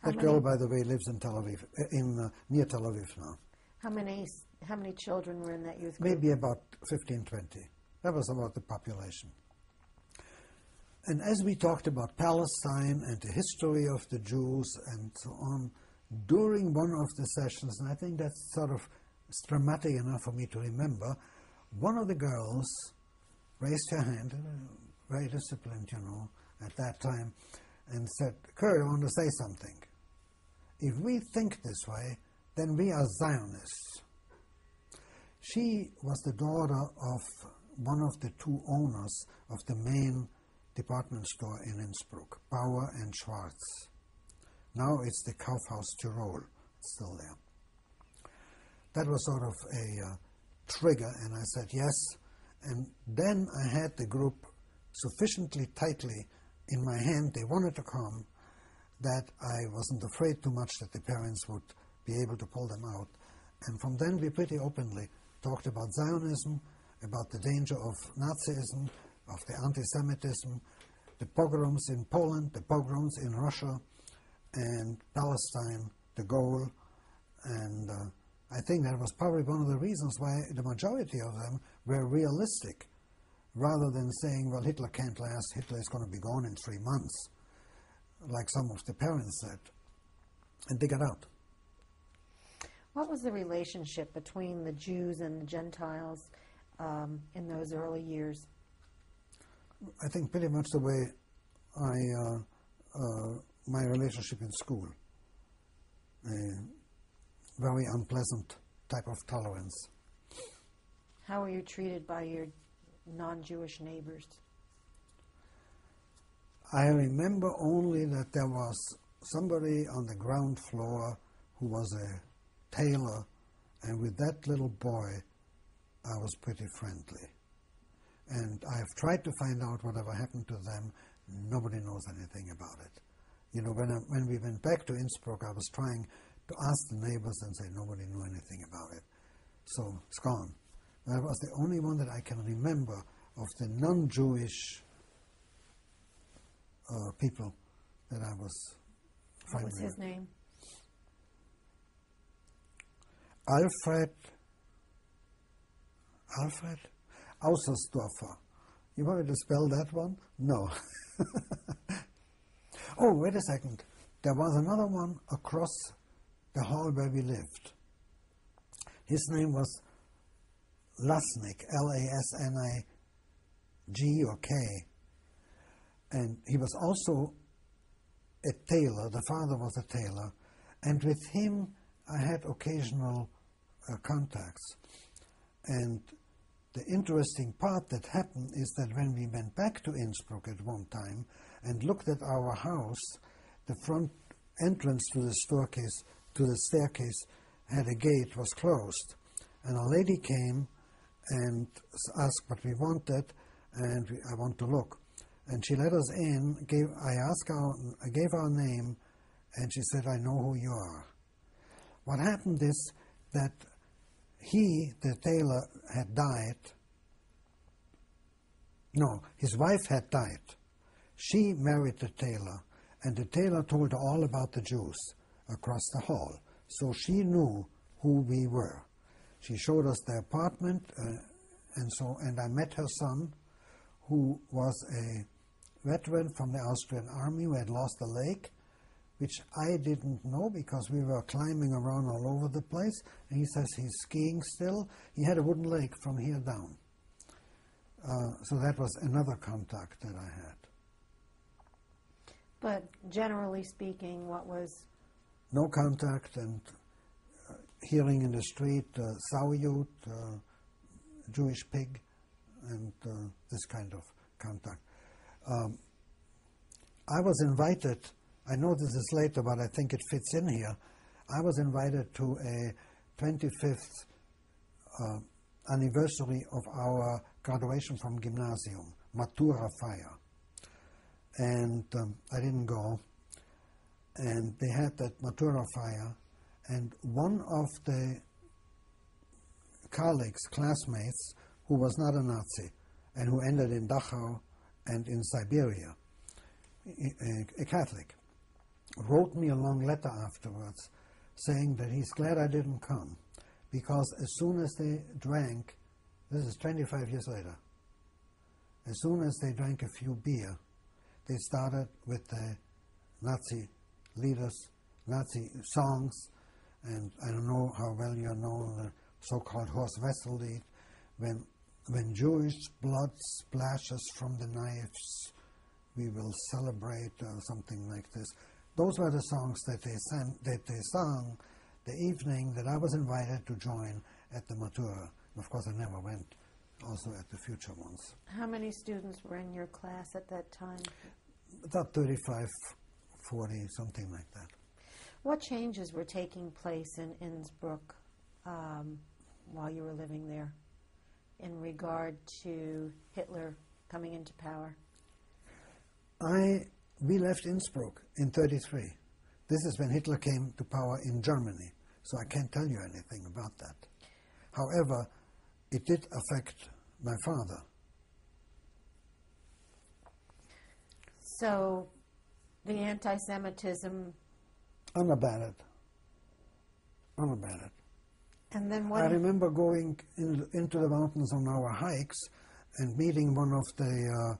How that many- girl, by the way, lives in Tel Aviv, uh, in uh, near Tel Aviv now. How many how many children were in that youth group? Maybe about 15, 20. That was about the population. And as we talked about Palestine and the history of the Jews and so on, during one of the sessions, and I think that's sort of dramatic enough for me to remember, one of the girls raised her hand, very disciplined, you know, at that time, and said, Kurt, I want to say something. If we think this way, then we are Zionists. She was the daughter of one of the two owners of the main department store in Innsbruck, Bauer and Schwarz. Now it's the Kaufhaus Tirol, still there. That was sort of a uh, trigger, and I said yes. And then I had the group sufficiently tightly in my hand, they wanted to come, that I wasn't afraid too much that the parents would be able to pull them out. And from then we pretty openly talked about Zionism, about the danger of Nazism, of the anti Semitism, the pogroms in Poland, the pogroms in Russia, and Palestine, the goal. And uh, I think that was probably one of the reasons why the majority of them were realistic, rather than saying, well, Hitler can't last, Hitler is going to be gone in three months, like some of the parents said. And they got out. What was the relationship between the Jews and the Gentiles um, in those early years? I think pretty much the way I, uh, uh, my relationship in school, a very unpleasant type of tolerance. How were you treated by your non-Jewish neighbors? I remember only that there was somebody on the ground floor who was a tailor, and with that little boy, I was pretty friendly. And I've tried to find out whatever happened to them. Nobody knows anything about it. You know, when, I, when we went back to Innsbruck, I was trying to ask the neighbors and say nobody knew anything about it. So it's gone. That was the only one that I can remember of the non Jewish uh, people that I was What was his with. name? Alfred Alfred Ausersdorfer. You want me to spell that one? No. oh, wait a second. There was another one across the hall where we lived. His name was Lasnik, L A S N I G or K. And he was also a tailor. The father was a tailor. And with him, I had occasional uh, contacts. And the interesting part that happened is that when we went back to Innsbruck at one time and looked at our house, the front entrance to the staircase, to the staircase had a gate, was closed. And a lady came and asked what we wanted, and I want to look. And she let us in. Gave I asked our, I gave our name, and she said, "I know who you are." What happened is that he, the tailor, had died. No, his wife had died. She married the tailor, and the tailor told her all about the Jews across the hall. So she knew who we were. She showed us the apartment, uh, and so, and I met her son, who was a veteran from the Austrian army who had lost a leg, which I didn't know because we were climbing around all over the place. And he says he's skiing still. He had a wooden leg from here down. Uh, so that was another contact that I had. But generally speaking, what was No contact and hearing in the street, uh, uh, Jewish pig, and uh, this kind of contact. Um, I was invited, I know this is later, but I think it fits in here. I was invited to a 25th uh, anniversary of our graduation from gymnasium, Matura Feier. And um, I didn't go. And they had that Matura Feier, and one of the colleagues, classmates, who was not a Nazi and who ended in Dachau and in Siberia, a, Catholic, wrote me a long letter afterwards saying that he's glad I didn't come because as soon as they drank, this is 25 years later, as soon as they drank a few beer, they started with the Nazi leaders, Nazi songs, and I don't know how well you know the so-called Horst Wessel Lied, when, when Jewish blood splashes from the knives, we will celebrate, or something like this. Those were the songs that they, sang, that they sung the evening that I was invited to join at the Matura. Of course, I never went, also at the future ones. how many students were in your class at that time? About 35, 40, something like that. What changes were taking place in Innsbruck um, while you were living there in regard to Hitler coming into power? I we left Innsbruck in 33. This is when Hitler came to power in Germany, so I can't tell you anything about that. However, it did affect my father. So the anti Semitism, Unabated. Unabated. and then what I remember going in, into the mountains on our hikes and meeting one of the uh,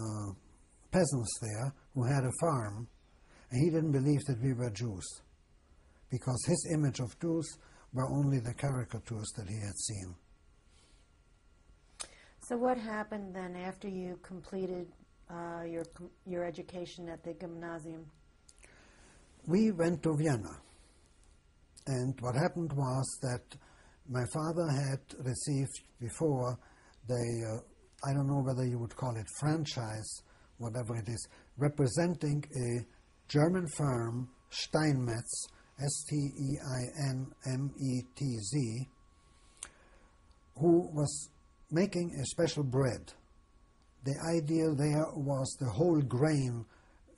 uh, peasants there who had a farm, and he didn't believe that we were Jews because his image of Jews were only the caricatures that he had seen. So what happened then after you completed uh, your your education at the gymnasium? We went to Vienna, and what happened was that my father had received before the, uh, I don't know whether you would call it franchise, whatever it is, representing a German firm, Steinmetz, S T E I N M E T Z, who was making a special bread. The idea there was the whole grain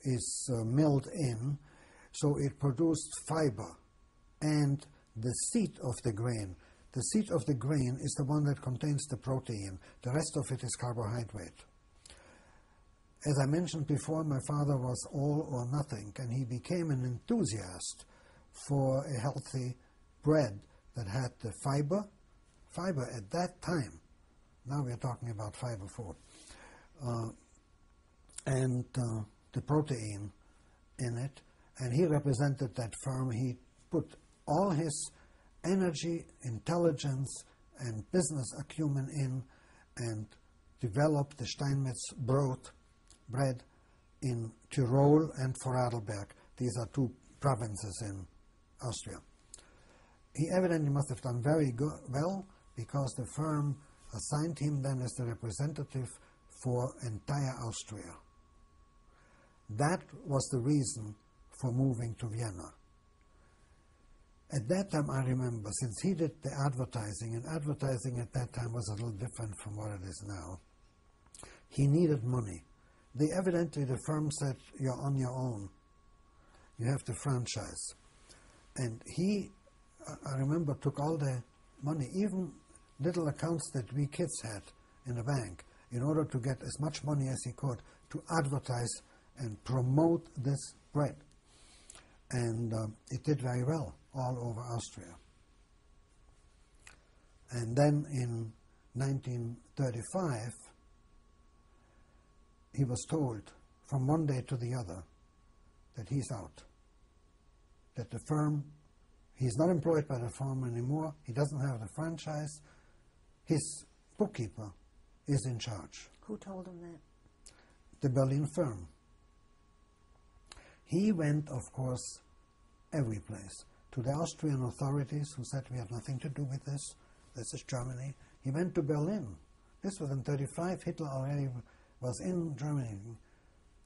is uh, milled in, so it produced fiber and the seed of the grain. The seed of the grain is the one that contains the protein. The rest of it is carbohydrate. As I mentioned before, my father was all or nothing, and he became an enthusiast for a healthy bread that had the fiber. Fiber at that time, now we're talking about fiber food, uh, and uh, the protein in it. And he represented that firm. He put all his energy, intelligence, and business acumen in and developed the Steinmetz bread in Tyrol and Vorarlberg. These are two provinces in Austria. He evidently must have done very good, well because the firm assigned him then as the representative for entire Austria. That was the reason for moving to Vienna. At that time, I remember, since he did the advertising, and advertising at that time was a little different from what it is now, he needed money. They evidently, the firm said, You're on your own. You have to franchise. And he, I remember, took all the money, even little accounts that we kids had in the bank, in order to get as much money as he could to advertise and promote this bread. And uh, it did very well all over Austria. And then in 1935, he was told from one day to the other that he's out, that the firm, he's not employed by the firm anymore, he doesn't have the franchise, his bookkeeper is in charge. Who told him that? The Berlin firm. He went, of course, every place. To the Austrian authorities who said, We have nothing to do with this, this is Germany. He went to Berlin. This was in 35. Hitler already was in Germany.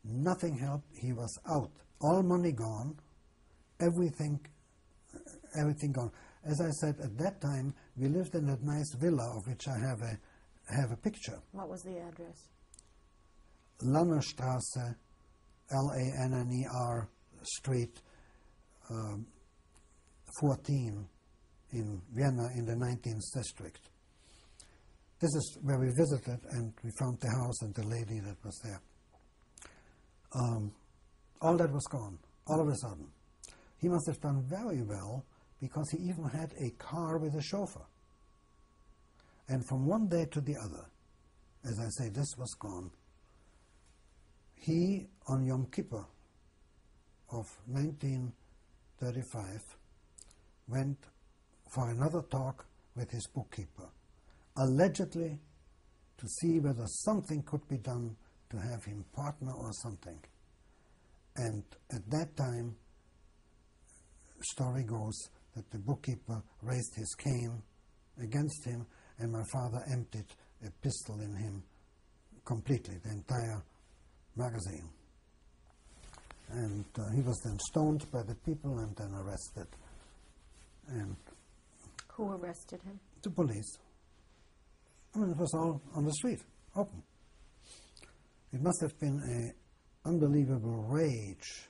Nothing helped. He was out. All money gone. Everything, everything gone. As I said, at that time, we lived in that nice villa of which I have a, have a picture. What was the address? Lannerstrasse, L-A-N-N-E-R Street, um, 14 in Vienna in the 19th district. This is where we visited and we found the house and the lady that was there. Um, all that was gone, all of a sudden. He must have done very well because he even had a car with a chauffeur. And from one day to the other, as I say, this was gone. He, on Yom Kippur of 1935, went for another talk with his bookkeeper, allegedly to see whether something could be done to have him partner or something. And at that time, story goes that the bookkeeper raised his cane against him, and my father emptied a pistol in him completely, the entire magazine. And uh, he was then stoned by the people and then arrested. And Who arrested him? the police. I mean, it was all on the street, open. It must have been an unbelievable rage.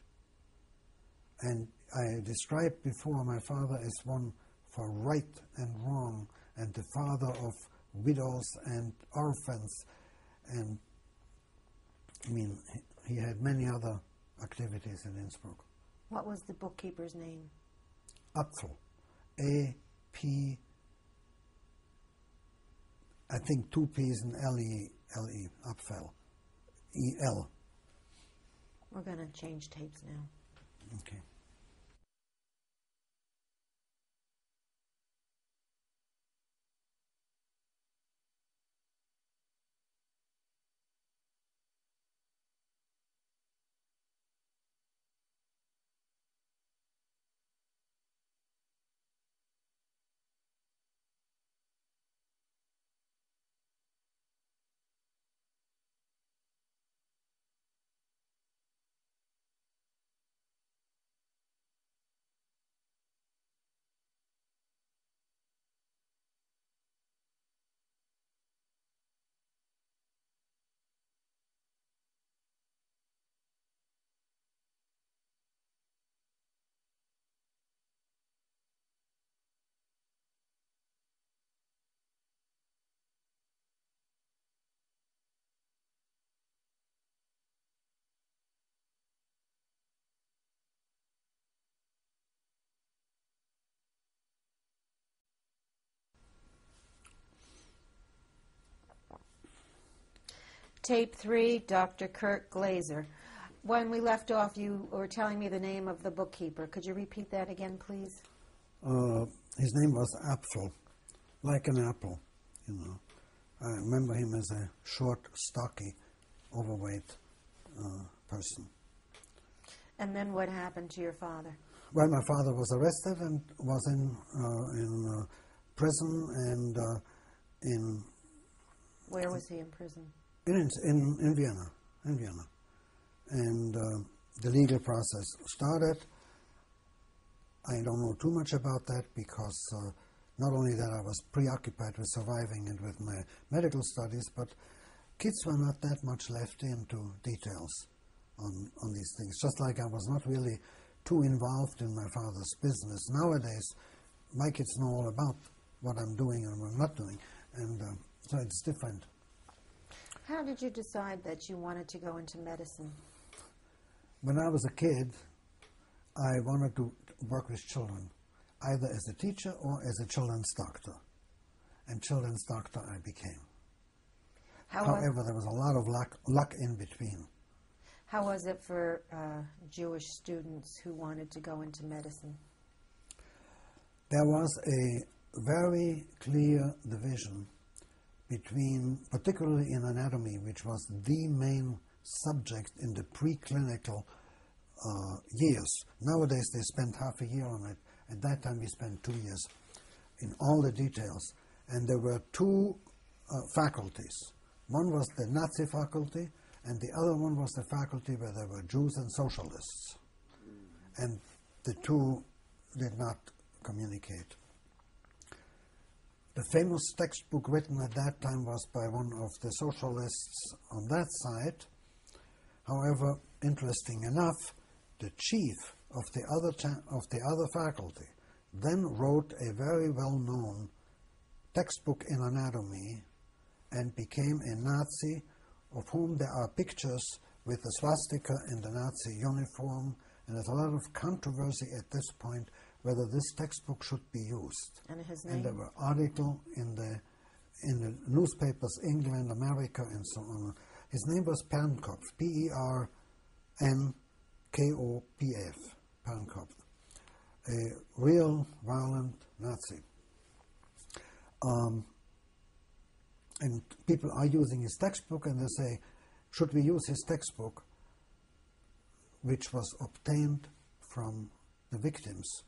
And I described before my father as one for right and wrong, and the father of widows and orphans. And I mean, he he had many other activities in Innsbruck. What was the bookkeeper's name? Apfel. A P. I think two P's and L E L E Apfel. E L. We're going to change tapes now. Okay. Tape three, Dr. Kurt Glaser. When we left off, you were telling me the name of the bookkeeper. Could you repeat that again, please? Uh, his name was Apfel, like an apple, you know. I remember him as a short, stocky, overweight uh, person. And then what happened to your father? Well, my father was arrested and was in uh, in uh, prison and uh, in Where was he in prison? In in, in Vienna, in Vienna, and uh, the legal process started. I don't know too much about that because uh, not only that I was preoccupied with surviving and with my medical studies, but kids were not that much left into details on on these things. Just like I was not really too involved in my father's business. Nowadays, my kids know all about what I'm doing and what I'm not doing, and uh, so it's different. How did you decide that you wanted to go into medicine? When I was a kid, I wanted to work with children, either as a teacher or as a children's doctor. And children's doctor I became. How, However, there was a lot of luck, luck in between. how was it for uh, Jewish students who wanted to go into medicine? There was a very clear division between, particularly in anatomy, which was the main subject in the preclinical uh, years. Nowadays, they spend half a year on it. At that time, we spent two years in all the details. And there were two uh, faculties. One was the Nazi faculty, and the other one was the faculty where there were Jews and socialists. And the two did not communicate. The famous textbook written at that time was by one of the socialists on that side. However, interesting enough, the chief of the other of the other faculty then wrote a very well-known textbook in anatomy and became a Nazi of whom there are pictures with the swastika in the Nazi uniform, and there's a lot of controversy at this point whether this textbook should be used. And his And there were articles in the in the newspapers, England, America, and so on. His name was Pernkopf, P-E-R-N-K-O-P-F, Pernkopf, a real violent Nazi. Um, and people are using his textbook, and they say, should we use his textbook, which was obtained from the victims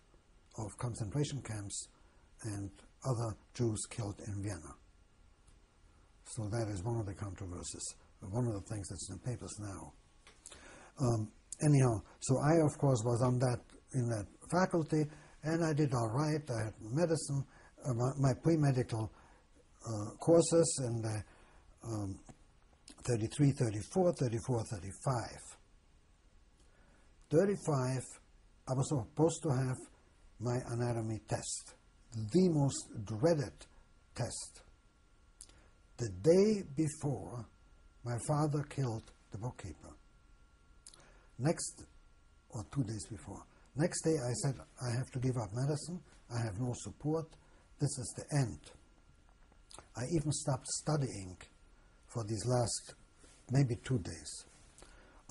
of concentration camps and other Jews killed in Vienna. So that is one of the controversies, one of the things that's in the papers now. Um, anyhow, so I, of course, was on that in that faculty, and I did all right. I had medicine, uh, my, my pre-medical uh, courses, and uh, um, 33, 34, 34, 35. 35, I was supposed to have my anatomy test, the most dreaded test. The day before, my father killed the bookkeeper. Next, or two days before, next day I said, I have to give up medicine, I have no support, this is the end. I even stopped studying for these last maybe two days.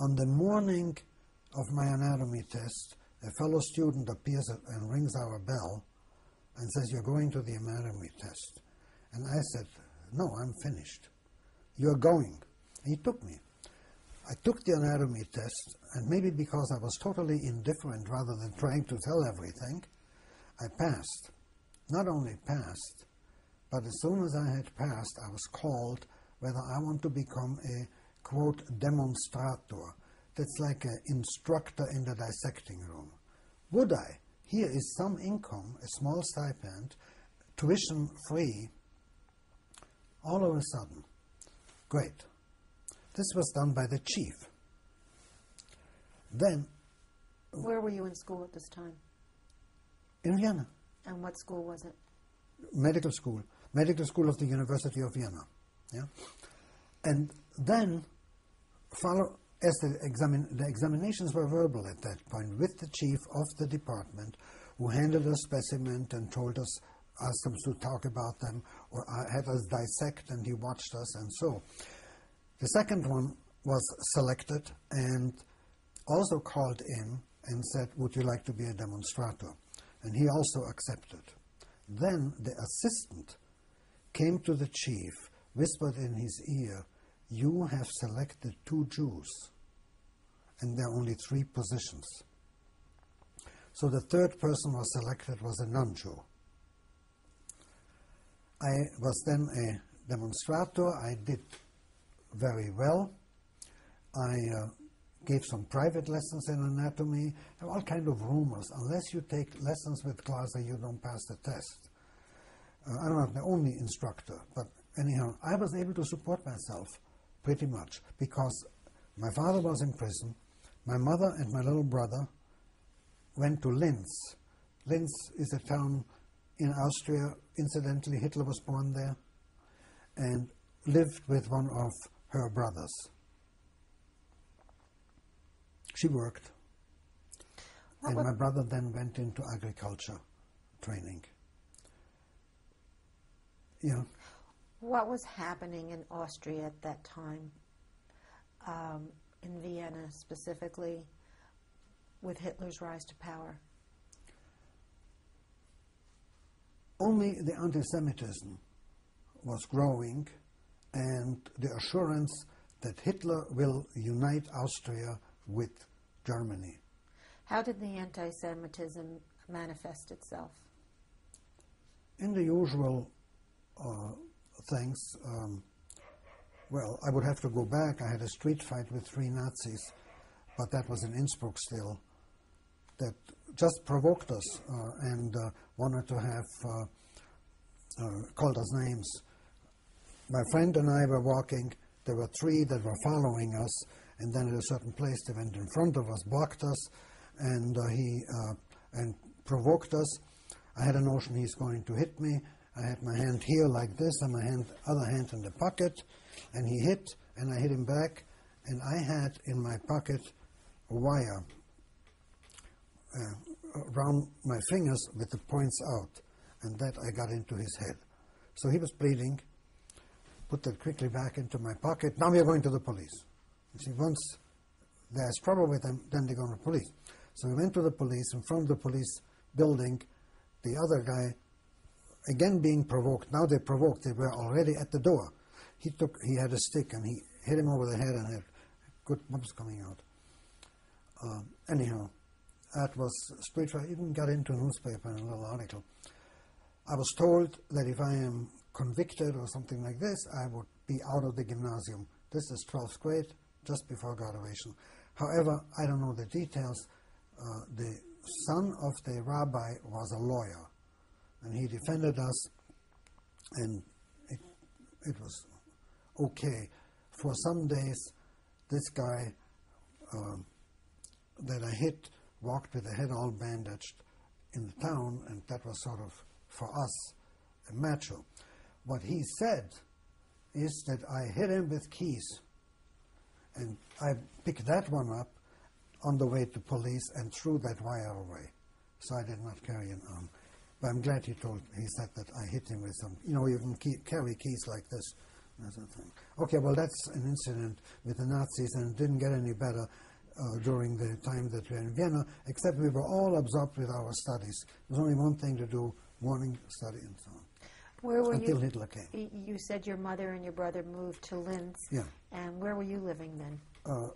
On the morning of my anatomy test, a fellow student appears and rings our bell and says, You're going to the anatomy test. And I said, No, I'm finished. You're going. And he took me. I took the anatomy test, and maybe because I was totally indifferent rather than trying to tell everything, I passed. Not only passed, but as soon as I had passed, I was called whether I want to become a quote demonstrator. That's like an instructor in the dissecting room. Would I? Here is some income, a small stipend, tuition free, all of a sudden. Great. This was done by the chief. Then, Where were you in school at this time? in Vienna, And what school was it? medical school, medical school of the University of Vienna. Yeah? And then, follow, as the, examin, the examinations were verbal at that point with the chief of the department who handled a specimen and told us, asked us to talk about them, or uh, had us dissect and he watched us and so. The second one was selected and also called in and said, Would you like to be a demonstrator? And he also accepted. Then the assistant came to the chief, whispered in his ear, You have selected two Jews, and there are only three positions. So the third person was selected was a non Jew. I was then a demonstrator. I did very well. I uh, gave some private lessons in anatomy. There all kind of rumors. Unless you take lessons with Glaser, you don't pass the test. Uh, I'm not the only instructor, but anyhow, I was able to support myself pretty much because my father was in prison. My mother and my little brother went to Linz. Linz is a town in Austria. Incidentally, Hitler was born there and lived with one of her brothers. She worked. What and my brother then went into agriculture training. Yeah. What was happening in Austria at that time, um, in Vienna specifically, with Hitler's rise to power? Only the anti Semitism was growing, and the assurance that Hitler will unite Austria with Germany. How did the anti Semitism manifest itself? In the usual uh, things, um, well, I would have to go back. I had a street fight with three Nazis, but that was in Innsbruck still, that just provoked us uh, and uh, wanted to have, uh, uh, called us names. My friend and I were walking. There were three that were following us, and then at a certain place they went in front of us, blocked us, and uh, he uh, and provoked us. I had a notion he's going to hit me. I had my hand here like this, and my hand, other hand in the pocket, and he hit, and I hit him back, and I had in my pocket a wire uh, around my fingers with the points out, and that I got into his head. So he was bleeding. Put that quickly back into my pocket. Now we are going to the police. You see, once there's trouble with them, then they go to the police. So we went to the police, and from the police building, the other guy, again being provoked. Now they're provoked. They were already at the door. He took. He had a stick, and he hit him over the head, and had good bumps coming out. Uh, anyhow, that was street fight. Even got into a newspaper in a little article. I was told that if I am convicted or something like this, I would be out of the gymnasium. This is 12th grade, just before graduation. However, I don't know the details. Uh, the son of the rabbi was a lawyer, and he defended us, and it, it was okay. For some days, this guy um, that I hit walked with the head all bandaged in the town, and that was sort of, for us, a macho. What he said is that I hit him with keys, and I picked that one up on the way to police and threw that wire away. So I did not carry an arm. But I'm glad he told, he said that I hit him with some, you know, you can carry keys like this. That sort thing. Okay, well, that's an incident with the Nazis, and it didn't get any better uh, during the time that we were in Vienna, except we were all absorbed with our studies. There was only one thing to do morning study and so on. Where were Until you? Hitler came. You said your mother and your brother moved to Linz. Yeah. And where were you living then? Uh,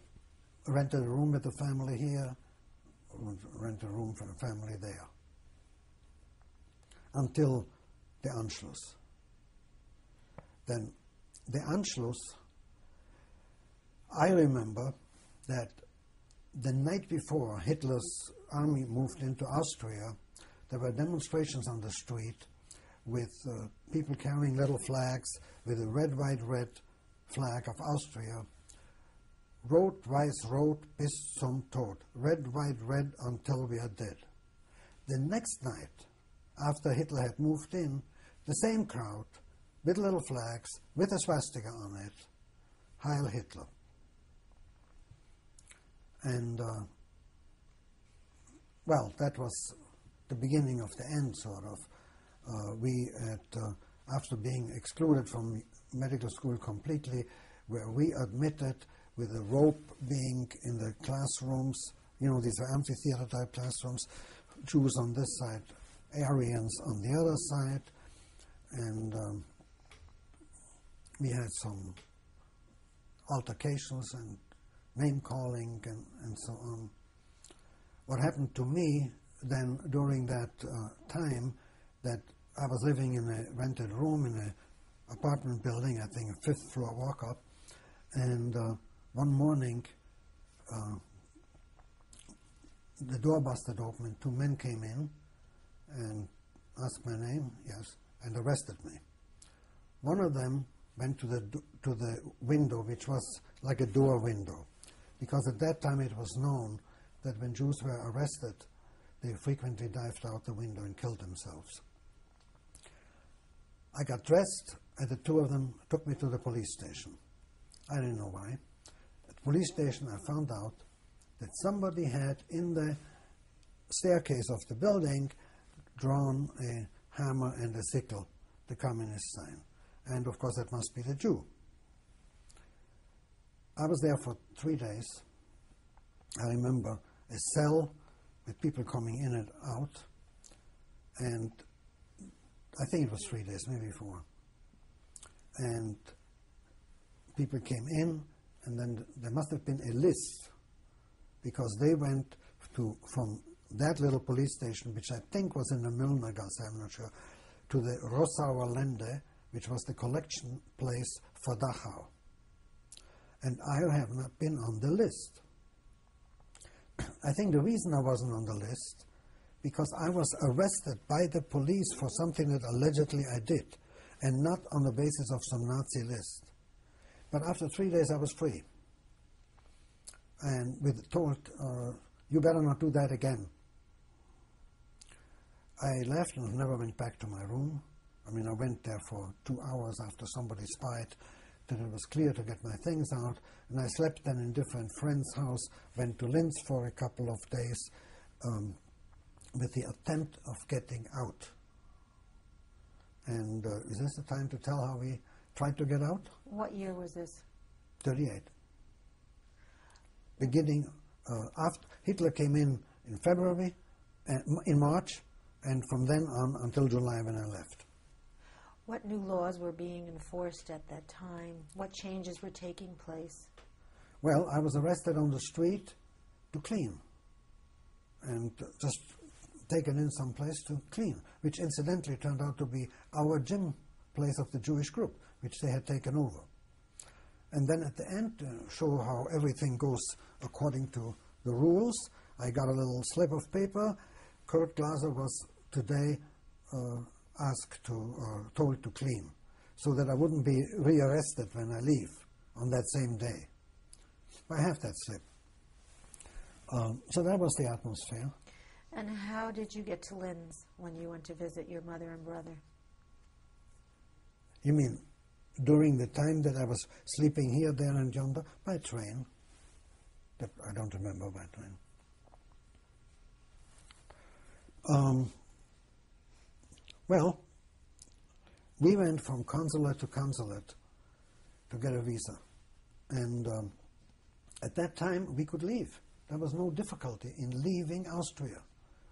rented a room with the family here, rented a room for the family there. Until the Anschluss. Then the Anschluss, I remember that the night before Hitler's army moved into Austria, there were demonstrations on the street with uh, people carrying little flags with a red, white, red flag of Austria. Rot, weiß, rot bis zum Tod. Red, white, red until we are dead. The next night, after Hitler had moved in, the same crowd with little flags with a swastika on it. Heil Hitler. And, uh, well, that was the beginning of the end, sort of. Uh, we, at, uh, after being excluded from medical school completely, were re-admitted with a rope being in the classrooms. You know, these are amphitheater type classrooms. Jews on this side, Aryans on the other side, and um, we had some altercations and name calling and, and so on. What happened to me then during that uh, time that I was living in a rented room in an apartment building, I think a fifth floor walk up, and uh, one morning uh, the door busted open and two men came in and asked my name, yes, and arrested me. One of them went to the, to the window, which was like a door window, because at that time it was known that when Jews were arrested, they frequently dived out the window and killed themselves. I got dressed, and the two of them took me to the police station. I didn't know why. At the police station, I found out that somebody had in the staircase of the building drawn a hammer and a sickle, the communist sign. And of course, that must be the Jew. I was there for three days. I remember a cell with people coming in and out, and I think it was three days, maybe four. And people came in, and then there must have been a list because they went to from that little police station, which I think was in the Müllnergasse, I'm not sure, to the Rossauer Lände, which was the collection place for Dachau. And I have not been on the list. I think the reason I wasn't on the list because I was arrested by the police for something that allegedly I did, and not on the basis of some Nazi list. But after three days, I was free, and with told, uh, "You better not do that again." I left and never went back to my room. I mean, I went there for two hours after somebody spied that it was clear to get my things out, and I slept then in different friends' house, went to Linz for a couple of days um, with the attempt of getting out. And uh, is this the time to tell how we tried to get out? What year was this? 38. Beginning uh, after Hitler came in in February, uh, in March, and from then on until July when I left. What new laws were being enforced at that time? What changes were taking place? Well, I was arrested on the street to clean and just taken in some place to clean, which incidentally turned out to be our gym place of the Jewish group, which they had taken over. And then at the end, to show how everything goes according to the rules, I got a little slip of paper. Kurt Glaser was today uh, asked to, or told to clean, so that I wouldn't be rearrested when I leave on that same day. I have that slip. Um, so that was the atmosphere. And how did you get to Linz when you went to visit your mother and brother? You mean during the time that I was sleeping here, there, and yonder? By train. I don't remember by train. Um, well, we went from consulate to consulate to get a visa. And um, at that time, we could leave. There was no difficulty in leaving Austria.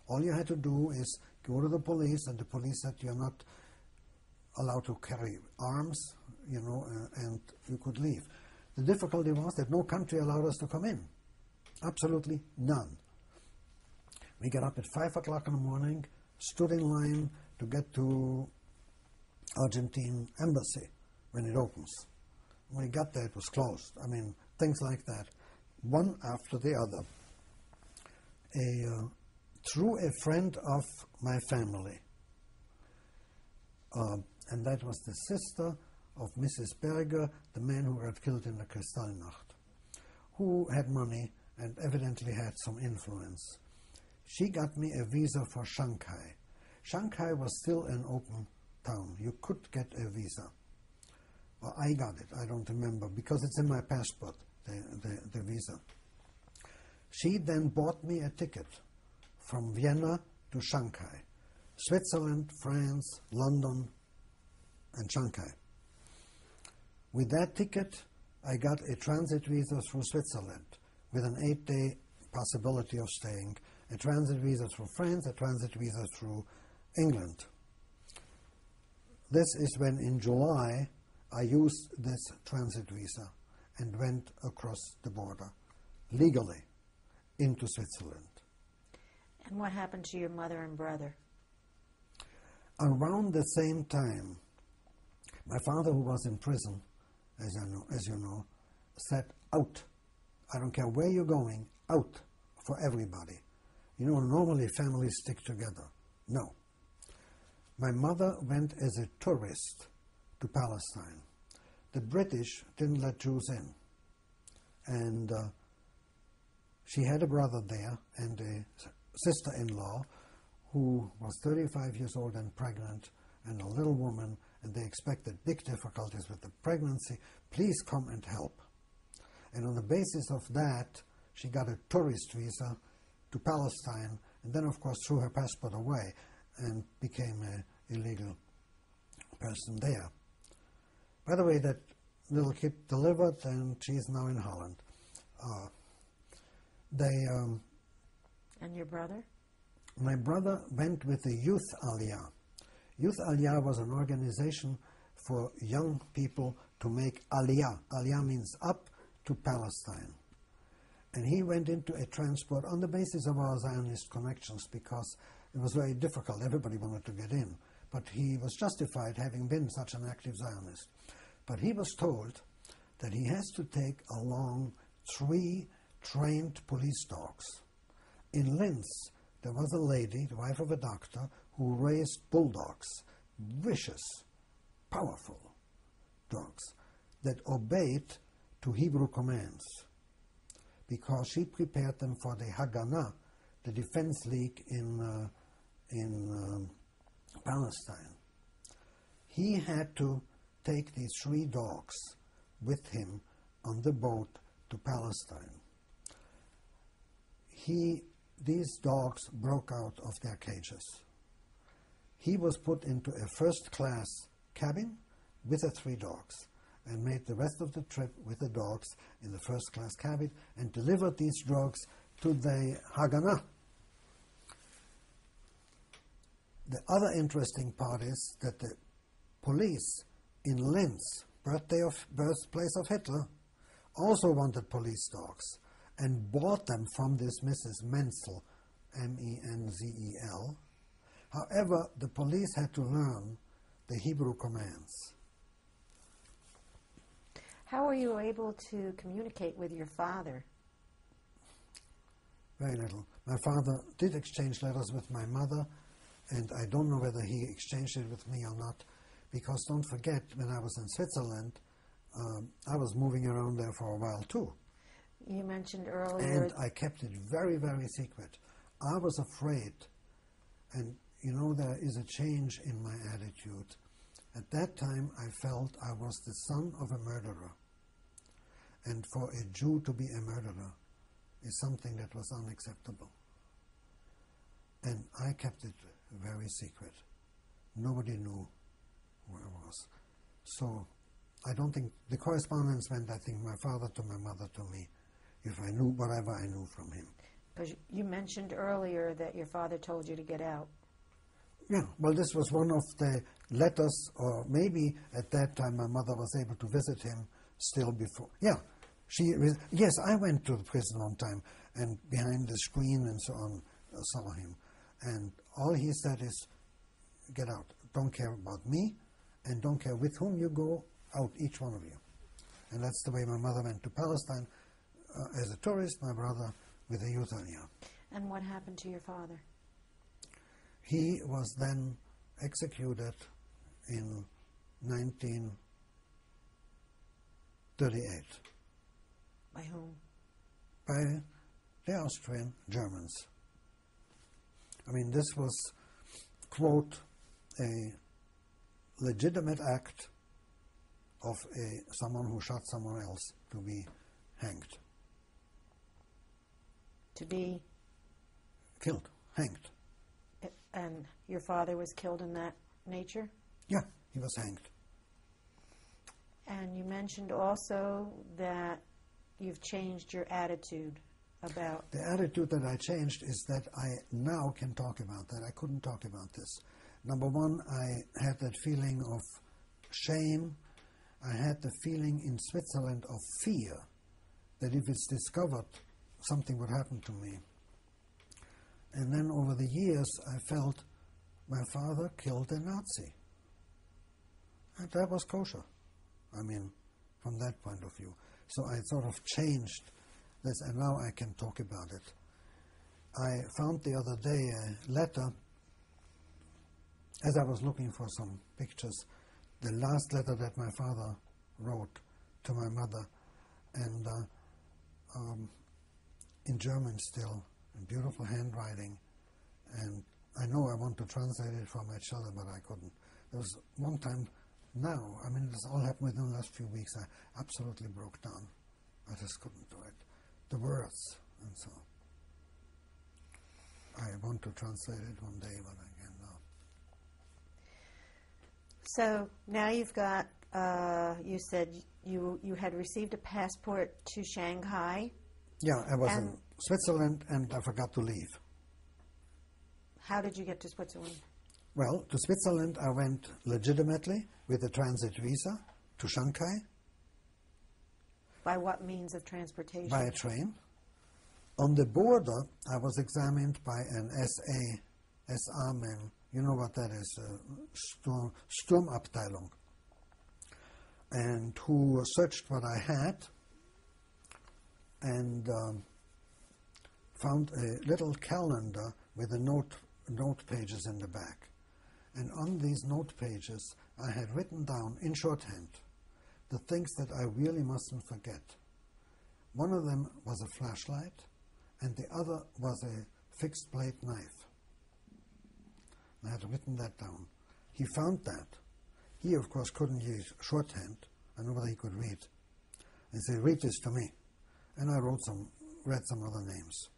All you had to do is go to the police, and the police said you're not allowed to carry arms, you know, uh, and you could leave. The difficulty was that no country allowed us to come in. Absolutely none. We got up at 5 o'clock in the morning, stood in line to get to Argentine embassy when it opens. When we got there, it was closed. I mean, things like that, one after the other. A, uh, through a friend of my family, uh, and that was the sister of Mrs. Berger, the man who got killed in the Kristallnacht, who had money and evidently had some influence. She got me a visa for Shanghai. Shanghai was still an open town. You could get a visa. Well, I got it. I don't remember because it's in my passport, the, the, the visa. She then bought me a ticket from Vienna to Shanghai, Switzerland, France, London, and Shanghai. With that ticket, I got a transit visa through Switzerland with an eight day possibility of staying, a transit visa through France, a transit visa through England. This is when in July I used this transit visa and went across the border legally into Switzerland. And what happened to your mother and brother? Around the same time, my father, who was in prison, as, I know, as you know, said, Out. I don't care where you're going, out for everybody. You know, normally families stick together. No. My mother went as a tourist to Palestine. The British didn't let Jews in. And uh, she had a brother there and a sister in law who was 35 years old and pregnant and a little woman, and they expected big difficulties with the pregnancy. Please come and help. And on the basis of that, she got a tourist visa to Palestine, and then, of course, threw her passport away and became an illegal person there. By the way, that little kid delivered, and she's now in Holland. Uh, they, um, And your brother? my brother went with the Youth Aliyah. Youth Aliyah was an organization for young people to make Aliyah. Aliyah means up to Palestine. And he went into a transport on the basis of our Zionist connections because it was very difficult. Everybody wanted to get in. But he was justified having been such an active Zionist. But he was told that he has to take along three trained police dogs. In Linz, there was a lady, the wife of a doctor, who raised bulldogs, vicious, powerful dogs, that obeyed to Hebrew commands because she prepared them for the Haganah, the defense league in, uh, in um, Palestine. He had to take these three dogs with him on the boat to Palestine. He, these dogs broke out of their cages. He was put into a first class cabin with the three dogs and made the rest of the trip with the dogs in the first class cabin and delivered these dogs to the Haganah. The other interesting part is that the police in Linz, birthday of, birthplace of Hitler, also wanted police dogs and bought them from this Mrs. Menzel, M E N Z E L. However, the police had to learn the Hebrew commands. How were you able to communicate with your father? Very little. My father did exchange letters with my mother, and I don't know whether he exchanged it with me or not, because don't forget, when I was in Switzerland, um, I was moving around there for a while too. You mentioned earlier. And I kept it very, very secret. I was afraid, and you know, there is a change in my attitude. At that time, I felt I was the son of a murderer. And for a Jew to be a murderer is something that was unacceptable. And I kept it very secret. Nobody knew who I was. So I don't think the correspondence went, I think, my father to my mother to me, if I knew whatever I knew from him. Because you mentioned earlier that your father told you to get out. Yeah, well, this was one of the letters, or maybe at that time my mother was able to visit him still before. Yeah, she. Yes, I went to the prison one time, and behind the screen and so on, uh, saw him, and all he said is, "Get out! Don't care about me, and don't care with whom you go. Out, each one of you." And that's the way my mother went to Palestine uh, as a tourist. My brother with a youth aliyah. And what happened to your father? He was then executed in 1938 By whom? by the Austrian Germans. I mean, this was, quote, a legitimate act of a, someone who shot someone else to be hanged, To be. killed, hanged. And your father was killed in that nature? Yeah, he was hanged. And you mentioned also that you've changed your attitude about. The attitude that I changed is that I now can talk about that. I couldn't talk about this. Number one, I had that feeling of shame. I had the feeling in Switzerland of fear that if it's discovered, something would happen to me. And then over the years, I felt my father killed a Nazi. And that was kosher. I mean, from that point of view. So I sort of changed this, and now I can talk about it. I found the other day a letter as I was looking for some pictures, the last letter that my father wrote to my mother, and uh, um, in German still, in beautiful handwriting, and I know I want to translate it for my children, but I couldn't. There was one time now, I mean, this all happened within the last few weeks, I absolutely broke down. I just couldn't do it. The words, and so. on. I want to translate it one day, when I now. So now you've got, uh, you said you, you had received a passport to Shanghai. Yeah, I was in Switzerland and I forgot to leave. How did you get to Switzerland? Well, to Switzerland I went legitimately with a transit visa to Shanghai By what means of transportation? by a train. On the border, I was examined by an SA, SA man. You know what that is? Uh, Sturm, Sturmabteilung. And who searched what I had and um, found a little calendar with the note, note pages in the back. And on these note pages, I had written down in shorthand the things that I really mustn't forget. One of them was a flashlight, and the other was a fixed blade knife. I had written that down. He found that. He, of course, couldn't use shorthand. I know whether he could read. And said, Read this to me. And I wrote some, read some other names.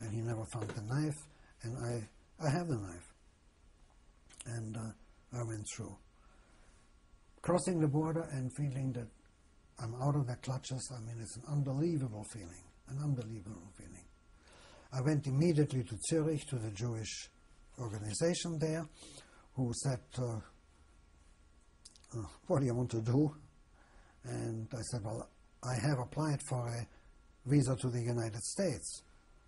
And he never found the knife, and I, I have the knife. And uh, I went through. Crossing the border and feeling that I'm out of their clutches, I mean, it's an unbelievable feeling, an unbelievable feeling. I went immediately to Zurich to the Jewish organization there, who said, uh, uh, What do you want to do? And I said, Well, I have applied for a visa to the United States.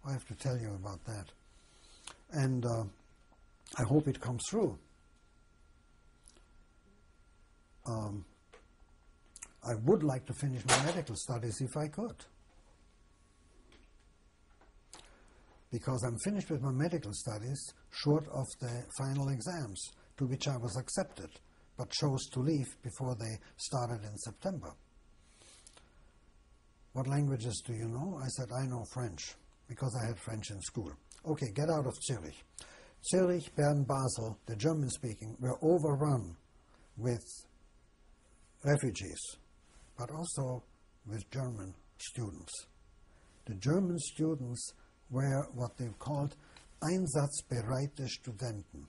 I have to tell you about that. And uh, I hope it comes through. Um, I would like to finish my medical studies if I could. Because I'm finished with my medical studies short of the final exams to which I was accepted, but chose to leave before they started in September. What languages do you know? I said, I know French, because I had French in school. Okay, get out of Zurich. Zurich, Bern, Basel, the German speaking, were overrun with refugees, but also with German students. The German students were what they called Einsatzbereite Studenten.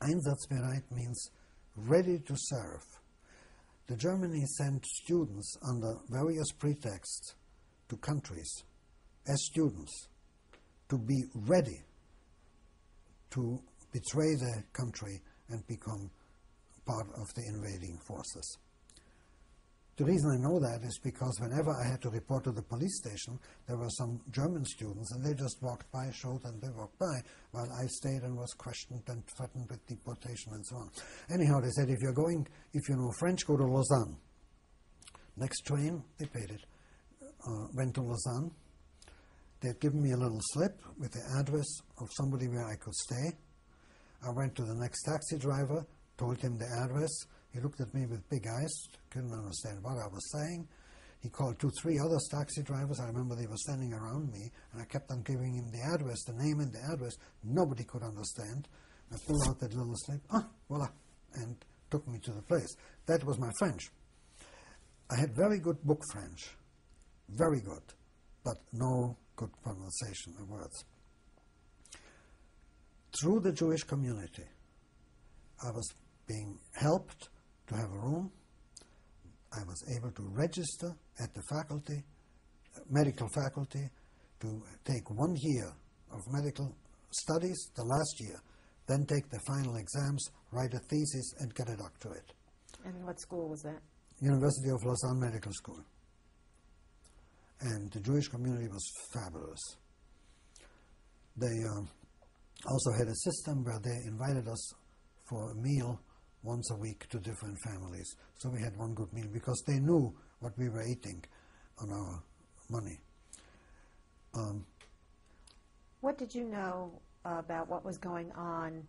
Einsatzbereit means ready to serve. The Germany sent students under various pretexts to countries as students to be ready to betray the country and become part of the invading forces. The reason I know that is because whenever I had to report to the police station, there were some German students and they just walked by, showed and they walked by, while I stayed and was questioned and threatened with deportation and so on. Anyhow, they said, if you're going, if you know French, go to Lausanne. Next train, they paid it. Uh, went to Lausanne. They had given me a little slip with the address of somebody where I could stay. I went to the next taxi driver, told him the address. He looked at me with big eyes, couldn't understand what I was saying. He called two, three other taxi drivers. I remember they were standing around me, and I kept on giving him the address, the name and the address. Nobody could understand. I pulled out that little slip, ah, voila, and took me to the place. That was my French. I had very good book French, very good, but no good pronunciation of words. Through the Jewish community, I was being helped to have a room. I was able to register at the faculty, uh, medical faculty, to take one year of medical studies, the last year, then take the final exams, write a thesis, and get a doctorate. And what school was that? University of Lausanne Medical School. And the Jewish community was fabulous. They uh, also had a system where they invited us for a meal once a week to different families. So we had one good meal because they knew what we were eating on our money. Um, What did you know about what was going on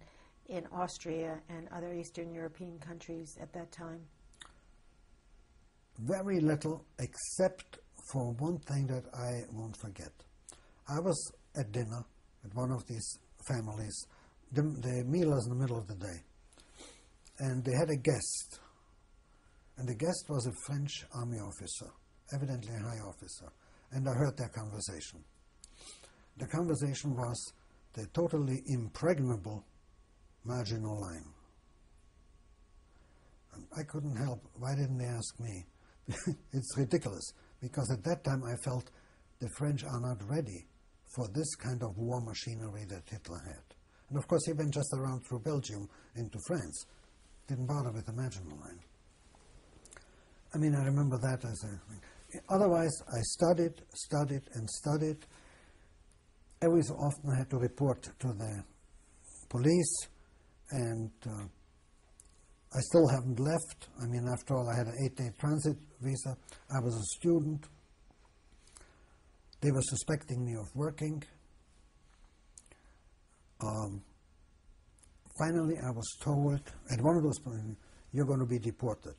in Austria and other Eastern European countries at that time? very little except for one thing that I won't forget. I was at dinner at one of these families. The, the meal was in the middle of the day. And they had a guest. And the guest was a French army officer, evidently a high officer. And I heard their conversation. The conversation was the totally impregnable Maginot Line. And I couldn't help. Why didn't they ask me? it's ridiculous because at that time I felt the French are not ready for this kind of war machinery that Hitler had. And of course, he went just around through Belgium into France. Didn't bother with the Maginot Line. I mean, I remember that as a thing. Otherwise, I studied, studied, and studied. Every so often, I had to report to the police, and uh, I still haven't left. I mean, after all, I had an eight day transit visa. I was a student. They were suspecting me of working. Um, finally, I was told at one of those points, you're going to be deported.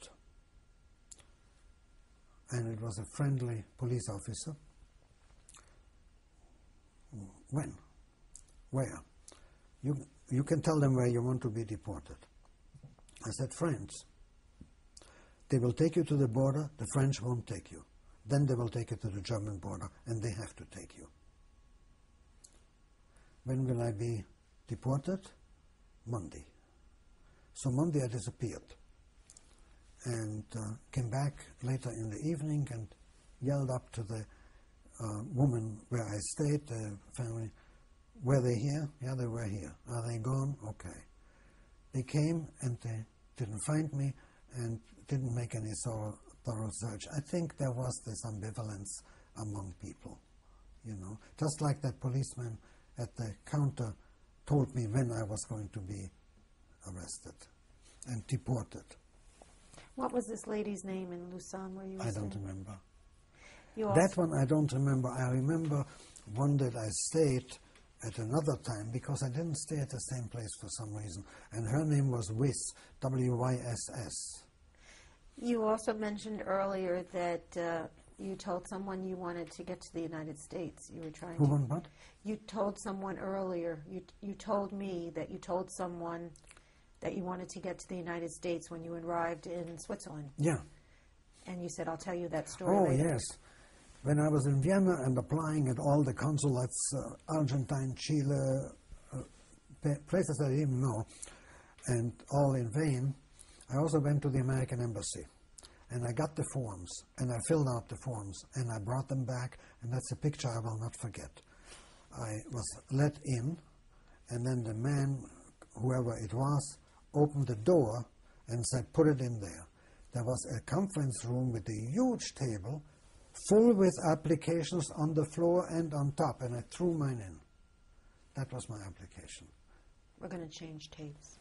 And it was a friendly police officer. When? Where? You, you can tell them where you want to be deported. I said, France. They will take you to the border, the French won't take you. Then they will take you to the German border, and they have to take you. When will I be deported? Monday. So Monday I disappeared and uh, came back later in the evening and yelled up to the uh, woman where I stayed, the family, were they here? Yeah, they were here. Are they gone? Okay. They came and they didn't find me and didn't make any thorough, thorough search. I think there was this ambivalence among people, you know, just like that policeman at the counter told me when I was going to be arrested and deported. What was this lady's name in Lausanne where you were I don't remember. You That one I don't remember. I remember one that I stayed at another time because I didn't stay at the same place for some reason. And her name was Wyss, W Y S S. you also mentioned earlier that uh, you told someone you wanted to get to the United States. You were trying Who to. won what? You told someone earlier. You you told me that you told someone that you wanted to get to the United States when you arrived in Switzerland, Yeah. and you said, "I'll tell you that story." Oh, later." yes. When I was in Vienna and applying at all the consulates, uh, Argentine, Chile, uh, places I didn't know, and all in vain, I also went to the American Embassy. And I got the forms, and I filled out the forms, and I brought them back, and that's a picture I will not forget. I was let in, and then the man, whoever it was, opened the door and said, Put it in there. There was a conference room with a huge table full with applications on the floor and on top, and I threw mine in. That was my application. We're going to change tapes.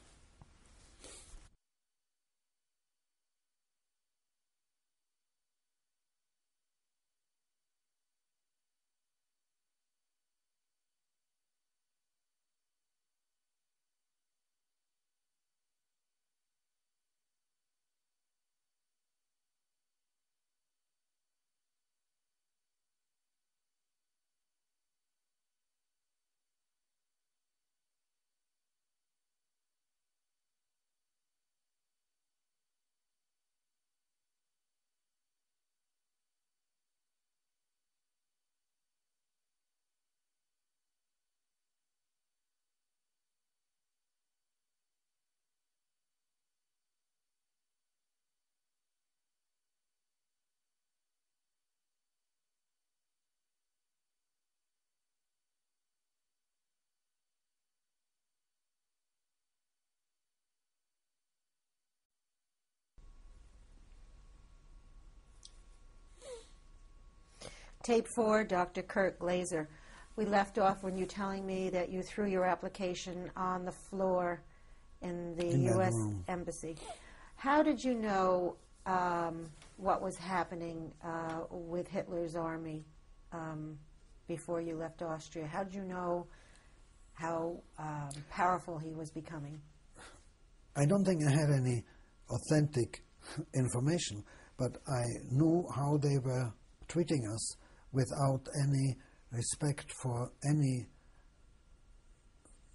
Tape four, Dr. Kurt Glaser. We left off when you telling me that you threw your application on the floor in the In that U.S. room. Embassy. How did you know um, what was happening uh, with Hitler's army um, before you left Austria? How did you know how um, powerful he was becoming? I don't think I had any authentic information, but I knew how they were treating us without any respect for any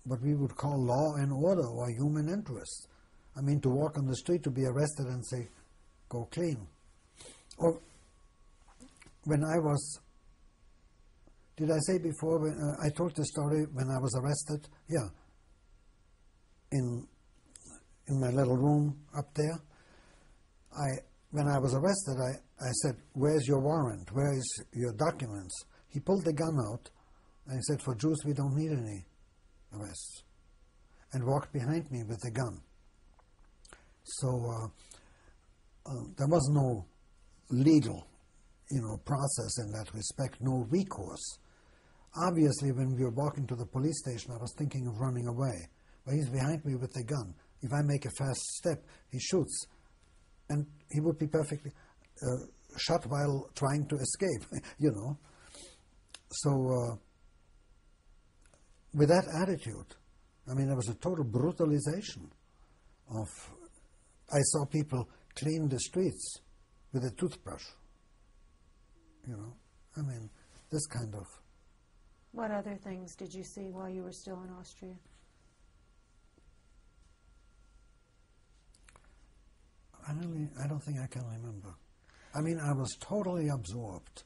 what we would call law and order or human interest. I mean, to walk on the street, to be arrested and say, go clean. Or when I was, did I say before, when, uh, I told the story when I was arrested? Yeah. In in my little room up there. I, when I was arrested, I, I said, Where's your warrant? Where is your documents? He pulled the gun out and he said, For Jews, we don't need any arrests. And walked behind me with the gun. So uh, uh, there was no legal you know, process in that respect, no recourse. Obviously, when we were walking to the police station, I was thinking of running away. But he's behind me with the gun. If I make a fast step, he shoots. And he would be perfectly uh, shot while trying to escape, you know. So, uh, with that attitude, I mean, there was a total brutalization of. I saw people clean the streets with a toothbrush. You know, I mean, this kind of. What other things did you see while you were still in Austria? I really, I don't think I can remember. I mean, I was totally absorbed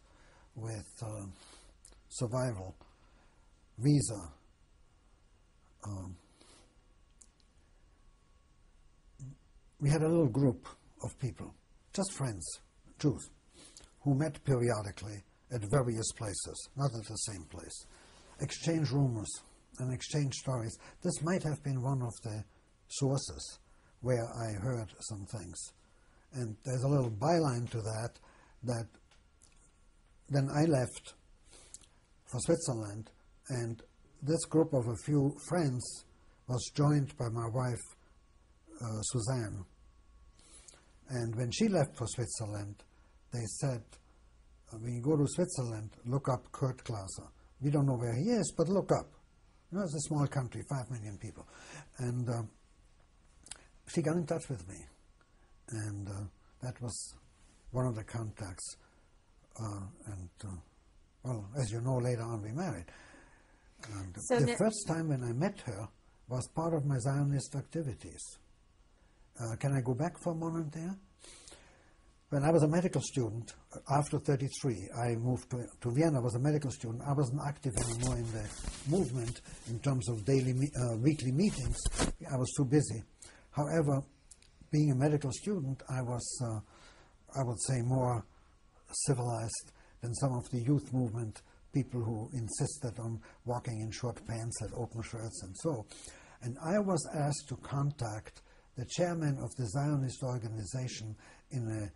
with uh, survival, visa. Um, we had a little group of people, just friends, Jews, who met periodically at various places, not at the same place, exchange rumors and exchange stories. This might have been one of the sources where I heard some things. And there's a little byline to that that then I left for Switzerland, and this group of a few friends was joined by my wife, uh, Suzanne. And when she left for Switzerland, they said, when you go to Switzerland, look up Kurt Glaser. We don't know where he is, but look up. You know, it's a small country, five million people. And uh, she got in touch with me. And uh, that was one of the contacts. Uh, and, uh, well, as you know, later on we married. And So the first time when I met her was part of my Zionist activities. Uh, can I go back for a moment there? When I was a medical student, uh, after 33, I moved to, to Vienna, was a medical student. I wasn't active anymore in the movement in terms of daily, me- uh, weekly meetings. I was too busy. However, being a medical student, I was, uh, I would say, more civilized than some of the youth movement people who insisted on walking in short pants and open shirts and so. And I was asked to contact the chairman of the Zionist organization in a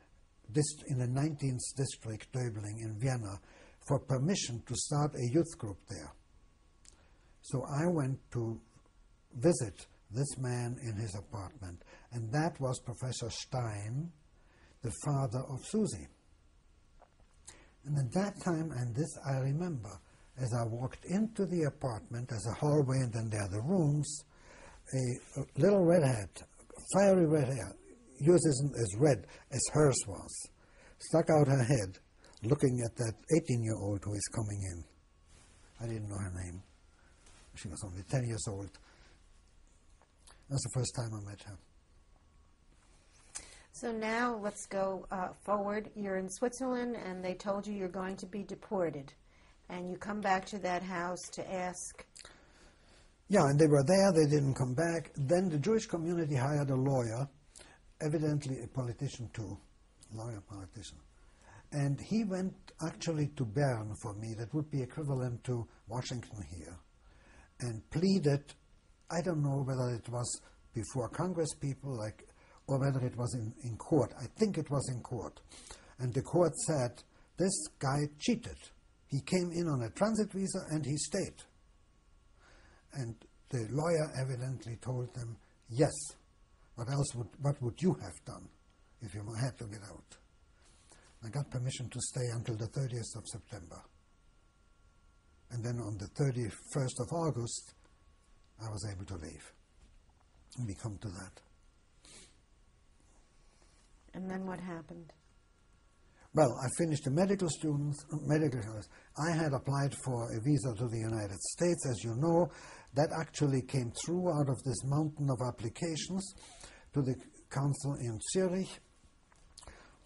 in the 19th district, Döbling, in Vienna, for permission to start a youth group there. So I went to visit this man in his apartment, and that was Professor Stein, the father of Susie. And at that time, and this I remember, as I walked into the apartment, as a hallway, and then there are the rooms, a, a little redhead, fiery red hair, yours isn't as red as hers was, stuck out her head, looking at that 18 year old who is coming in. I didn't know her name. She was only 10 years old. That's the first time I met her. So now let's go uh, forward. You're in Switzerland, and they told you you're going to be deported. And you come back to that house to ask. Yeah, and they were there, they didn't come back. Then the Jewish community hired a lawyer, evidently a politician too, lawyer politician. And he went actually to Bern for me, that would be equivalent to Washington here, and pleaded, I don't know whether it was before Congress people, like, or whether it was in, in court. I think it was in court. And the court said, this guy cheated. He came in on a transit visa and he stayed. And the lawyer evidently told them, yes. What else would, what would you have done if you had to get out? I got permission to stay until the 30th of September. And then on the 31st of August, I was able to leave. And we come to that. And then what happened? Well, I finished the medical students, medical students. I had applied for a visa to the United States, as you know. That actually came through out of this mountain of applications to the council in Zurich,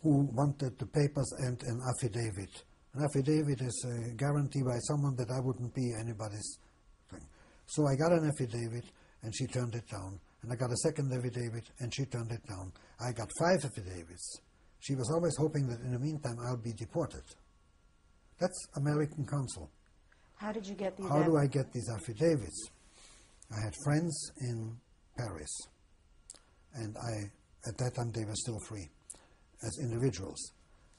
who wanted the papers and an affidavit. An affidavit is a guarantee by someone that I wouldn't be anybody's. So I got an affidavit, and she turned it down. And I got a second affidavit, and she turned it down. I got five affidavits. She was always hoping that in the meantime I'll be deported. That's American consul. How did you get these? How do I get these affidavits? I had friends in Paris, and I, at that time, they were still free as individuals.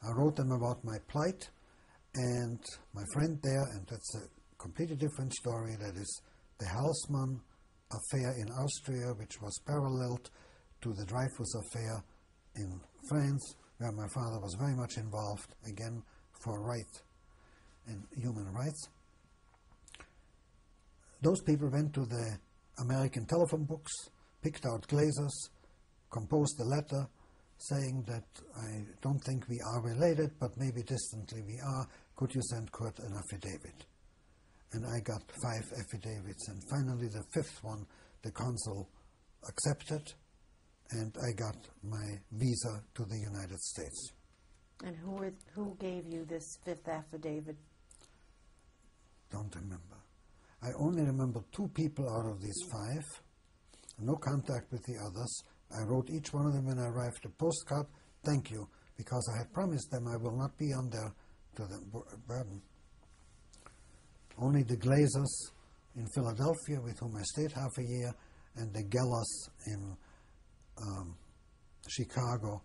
I wrote them about my plight, and my friend there, and that's a completely different story. That is the Halsmann affair in Austria, which was paralleled to the Dreyfus affair in France, where my father was very much involved, again, for right and human rights. Those people went to the American telephone books, picked out glazers, composed a letter saying that I don't think we are related, but maybe distantly we are. Could you send Kurt an affidavit? And I got five affidavits, and finally the fifth one, the consul accepted, and I got my visa to the United States. And who were, who gave you this fifth affidavit? Don't remember. I only remember two people out of these five. No contact with the others. I wrote each one of them when I arrived a postcard. Thank you, because I had promised them I will not be under to the burden. Only the Glazers in Philadelphia, with whom I stayed half a year, and the Gellers in um, Chicago,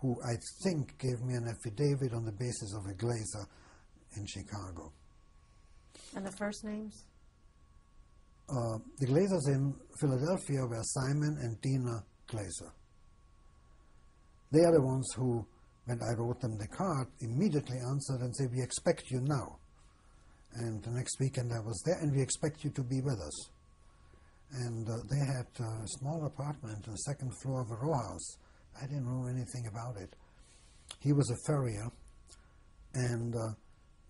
who I think gave me an affidavit on the basis of a Glazer in Chicago. And the first names? Uh, the Glazers in Philadelphia were Simon and Dina Glazer. They are the ones who, when I wrote them the card, immediately answered and said, We expect you now. And the next weekend I was there, and we expect you to be with us. And uh, they had a small apartment on the second floor of a row house. I didn't know anything about it. He was a furrier, and uh,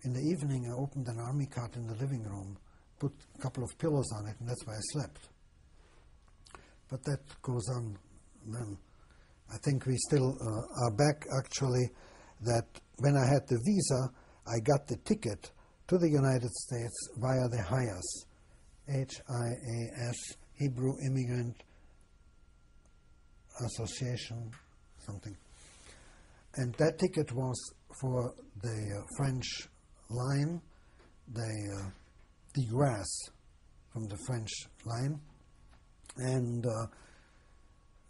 in the evening I opened an army cot in the living room, put a couple of pillows on it, and that's where I slept. But that goes on then. I think we still uh, are back actually that when I had the visa, I got the ticket to the United States via the HIAS, H-I-A-S, Hebrew Immigrant Association, something. And that ticket was for the uh, French line, the uh, de Grasse from the French line, and uh,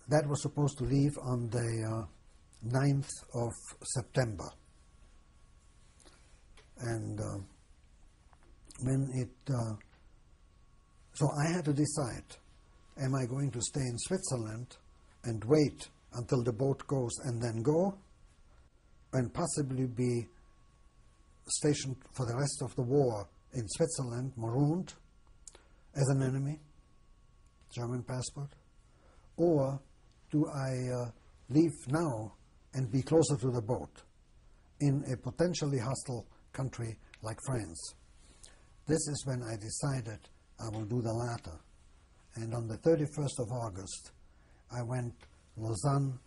that was supposed to leave on the uh, 9th of September. And uh, when it, uh, so I had to decide am I going to stay in Switzerland and wait until the boat goes and then go, and possibly be stationed for the rest of the war in Switzerland, marooned as an enemy, German passport, or do I uh, leave now and be closer to the boat in a potentially hostile country like France? This is when I decided I will do the latter. And on the 31st of August, I went Lausanne,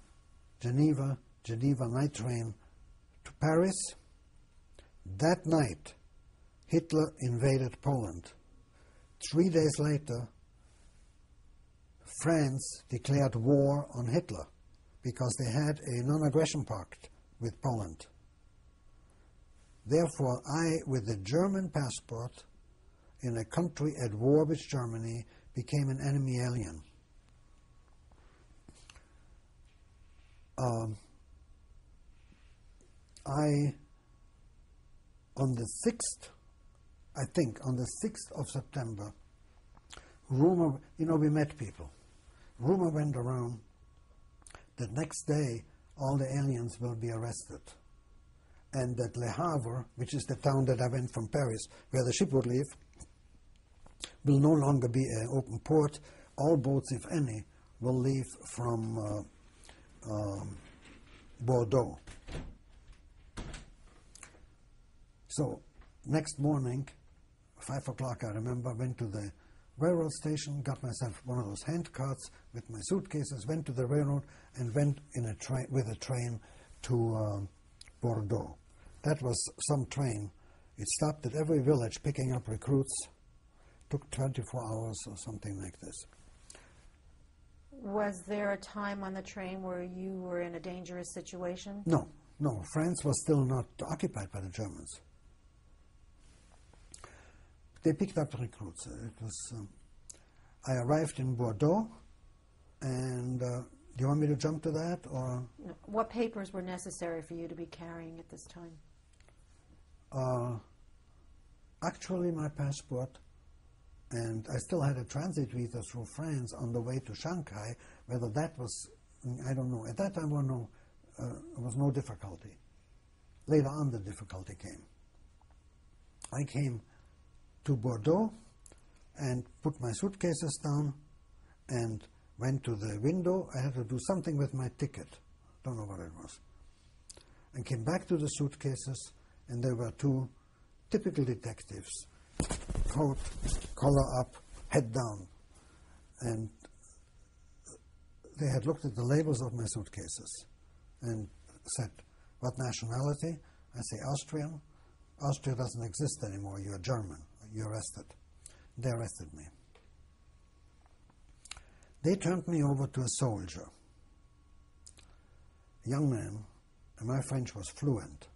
Geneva, Geneva night train to Paris. That night, Hitler invaded Poland. Three days later, France declared war on Hitler because they had a non aggression pact with Poland. Therefore, I, with a German passport in a country at war with Germany, became an enemy alien. Um, I, on the 6th I think, on the 6th of September, rumor, you know, we met people. Rumor went around that next day all the aliens will be arrested. And that Le Havre, which is the town that I went from Paris, where the ship would leave, will no longer be an open port. All boats, if any, will leave from uh, um, Bordeaux. So, next morning, five o'clock, I remember, went to the railroad station, got myself one of those hand carts with my suitcases, went to the railroad, and went in a train with a train to uh, Bordeaux. That was some train. It stopped at every village picking up recruits. Took 24 hours or something like this. Was there a time on the train where you were in a dangerous situation? No, no. France was still not occupied by the Germans. They picked up recruits. It was. Um, I arrived in Bordeaux, and uh, do you want me to jump to that, or No. What papers were necessary for you to be carrying at this time? uh, actually my passport? And I still had a transit visa through France on the way to Shanghai. Whether that was, I don't know. At that time, there uh, was no difficulty. Later on, the difficulty came. I came to Bordeaux and put my suitcases down and went to the window. I had to do something with my ticket. Don't know what it was. And came back to the suitcases, and there were two typical detectives coat, collar up, head down. And they had looked at the labels of my suitcases and said, What nationality? I say, Austrian. Austria doesn't exist anymore. You're German. You're arrested. They arrested me. They turned me over to a soldier, a young man, and my French was fluent.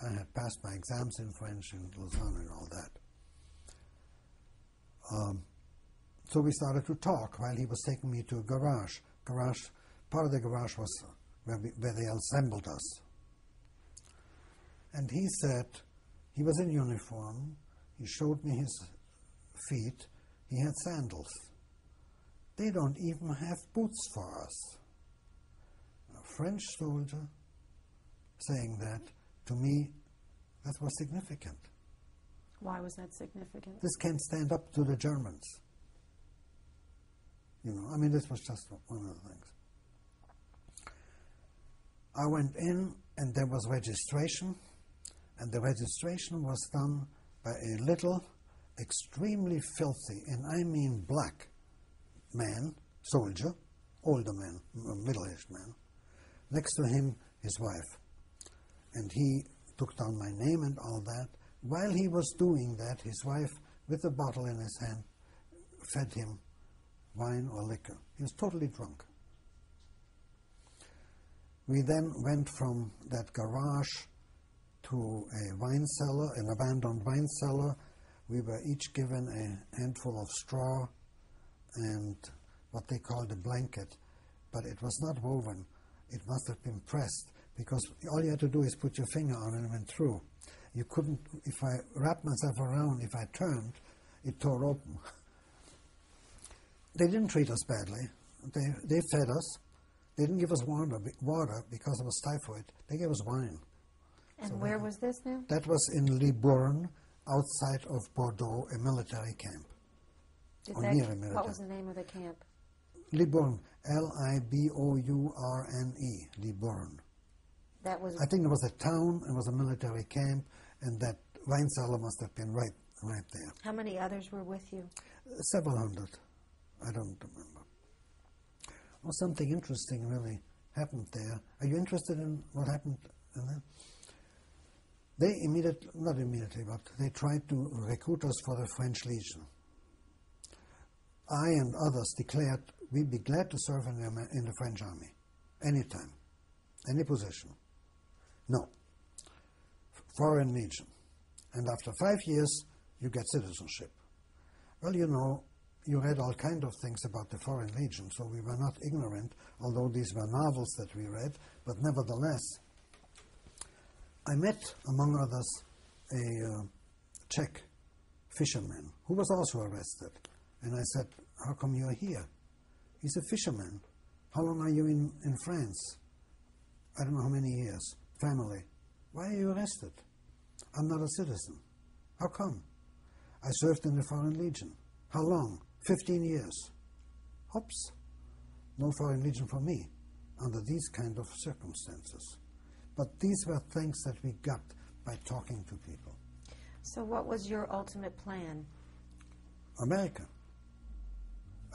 I had passed my exams in French in Lausanne and all that. Um, so we started to talk while he was taking me to a garage. Garage, part of the garage was where, we, where they assembled us. And he said, he was in uniform. He showed me his feet. He had sandals. They don't even have boots for us. A French soldier saying that, to me, that was significant. Why was that significant? This can't stand up to the Germans. You know, I mean, this was just one of the things. I went in, and there was registration, and the registration was done by a little, extremely filthy, and I mean black man, soldier, older man, uh, middle aged man. Next to him, his wife. And he took down my name and all that. While he was doing that, his wife, with a bottle in his hand, fed him wine or liquor. He was totally drunk. We then went from that garage to a wine cellar, an abandoned wine cellar. We were each given a handful of straw and what they called a blanket, but it was not woven. It must have been pressed because all you had to do is put your finger on it and it went through. You couldn't, if I wrapped myself around, if I turned, it tore open. they didn't treat us badly. They, they fed us. They didn't give us water, water because it was typhoid. They gave us wine. And So where was this now? That was in Libourne, outside of Bordeaux, a military camp. Did or that- near a military. what was the name of the camp? Libourne, L I B O U R N E, Libourne. That was I think it was a town, it was a military camp, and that cellar must have been right, right there. how many others were with you? Uh, several hundred. I don't remember. Well, something interesting really happened there. Are you interested in what happened? They immediately, not immediately, but they tried to recruit us for the French Legion. I and others declared we'd be glad to serve in the, in the French army, anytime, any position. No. Foreign Legion. And after five years, you get citizenship. Well, you know, you read all kind of things about the Foreign Legion, so we were not ignorant, although these were novels that we read, but nevertheless, I met, among others, a uh, Czech fisherman who was also arrested. And I said, How come you're here? He's a fisherman. How long are you in, in France? I don't know how many years. Family. Why are you arrested? I'm not a citizen. How come? I served in the Foreign Legion. How long? 15 years. Oops. No Foreign Legion for me under these kind of circumstances. But these were things that we got by talking to people. So, what was your ultimate plan? America.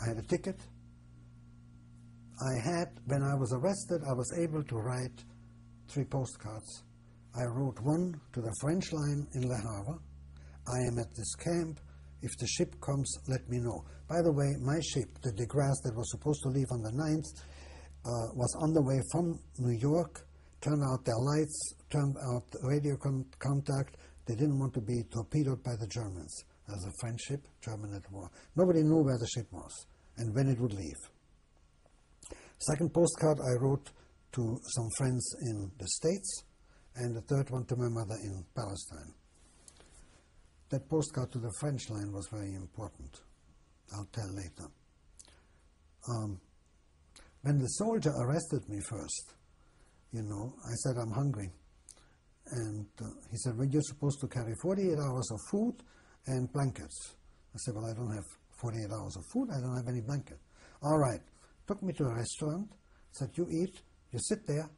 I had a ticket. I had, when I was arrested, I was able to write three postcards. I wrote one to the French line in Le Havre. I am at this camp. If the ship comes, let me know. By the way, my ship, the De Grasse, that was supposed to leave on the 9th, uh, was on the way from New York. Turned out their lights, turned out radio con- contact. They didn't want to be torpedoed by the Germans as a French ship, German at war. Nobody knew where the ship was and when it would leave. Second postcard I wrote to some friends in the States, and the third one to my mother in Palestine. That postcard to the French line was very important. I'll tell later. Um, when the soldier arrested me first, you know, I said, I'm hungry. And uh, he said, Well, you're supposed to carry 48 hours of food and blankets. I said, Well, I don't have 48 hours of food, I don't have any blanket. All right. Took me to a restaurant, said, You eat, you sit there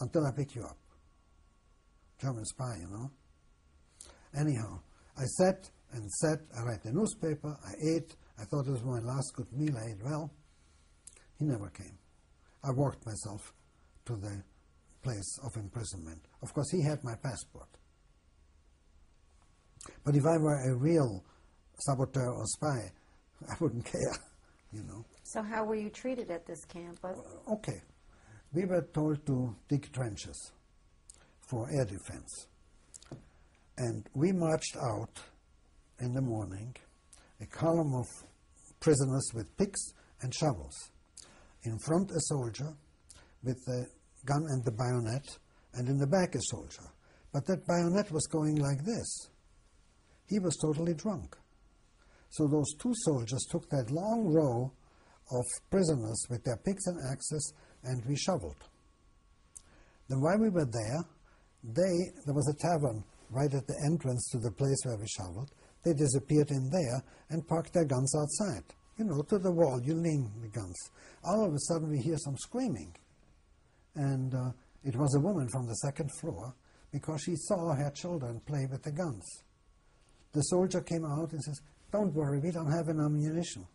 until I pick you up. German spy, you know. Anyhow, I sat and sat, I read the newspaper, I ate, I thought it was my last good meal, I ate well. He never came. I walked myself to the place of imprisonment. Of course, he had my passport. But if I were a real saboteur or spy, I wouldn't care, you know. So, how were you treated at this camp? Uh, Okay. We were told to dig trenches for air defense. And we marched out in the morning, a column of prisoners with picks and shovels. In front, a soldier with the gun and the bayonet, and in the back, a soldier. But that bayonet was going like this. He was totally drunk. So those two soldiers took that long row of prisoners with their picks and axes, and we shoveled. Then while we were there, they there was a tavern right at the entrance to the place where we shoveled. They disappeared in there and parked their guns outside. You know, to the wall, you lean the guns. All of a sudden, we hear some screaming. And uh, it was a woman from the second floor because she saw her children play with the guns. The soldier came out and says, Don't worry, we don't have enough ammunition.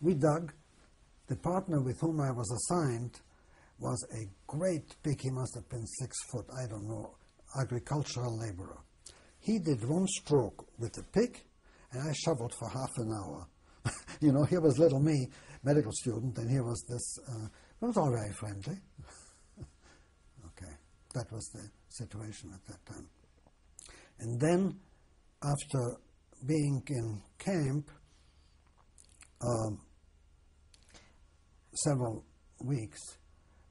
We dug. The partner with whom I was assigned was a great big, he must have been six foot, I don't know, agricultural laborer. He did one stroke with the pick, and I shoveled for half an hour. you know, here was little me, medical student, and here was this. Uh, it was all very friendly. okay, that was the situation at that time. And then, after being in camp um, several weeks,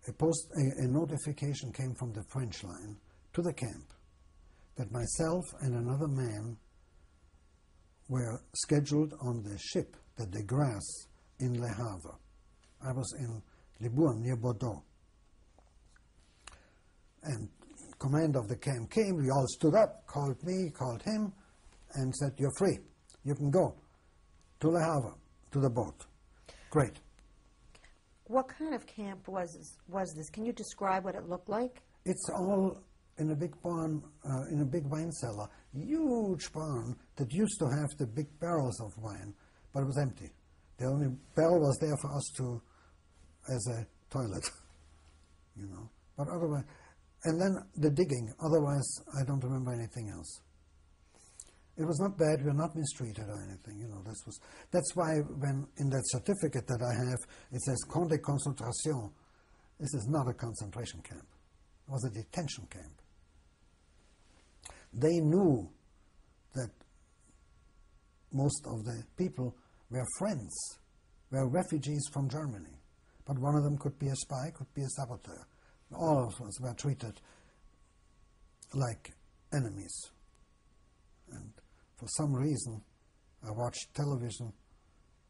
a, post, a, a notification came from the French line to the camp that myself and another man were scheduled on the ship, the De Grasse, in Le Havre. I was in Libourne, near Bordeaux. And command of the camp came, we all stood up, called me, called him, and said, You're free. You can go to Le Havre, to the boat. Great. What kind of camp was was this? Can you describe what it looked like? It's all in a big barn, uh, in a big wine cellar, huge barn that used to have the big barrels of wine, but it was empty. The only barrel was there for us to, as a toilet, you know. But otherwise, and then the digging. Otherwise, I don't remember anything else. It was not bad. We were not mistreated or anything. You know, this was. That's why when in that certificate that I have, it says camp de concentration. This is not a concentration camp. It was a detention camp. They knew that most of the people were friends, were refugees from Germany. But one of them could be a spy, could be a saboteur. All of us were treated like enemies. And for some reason, I watched television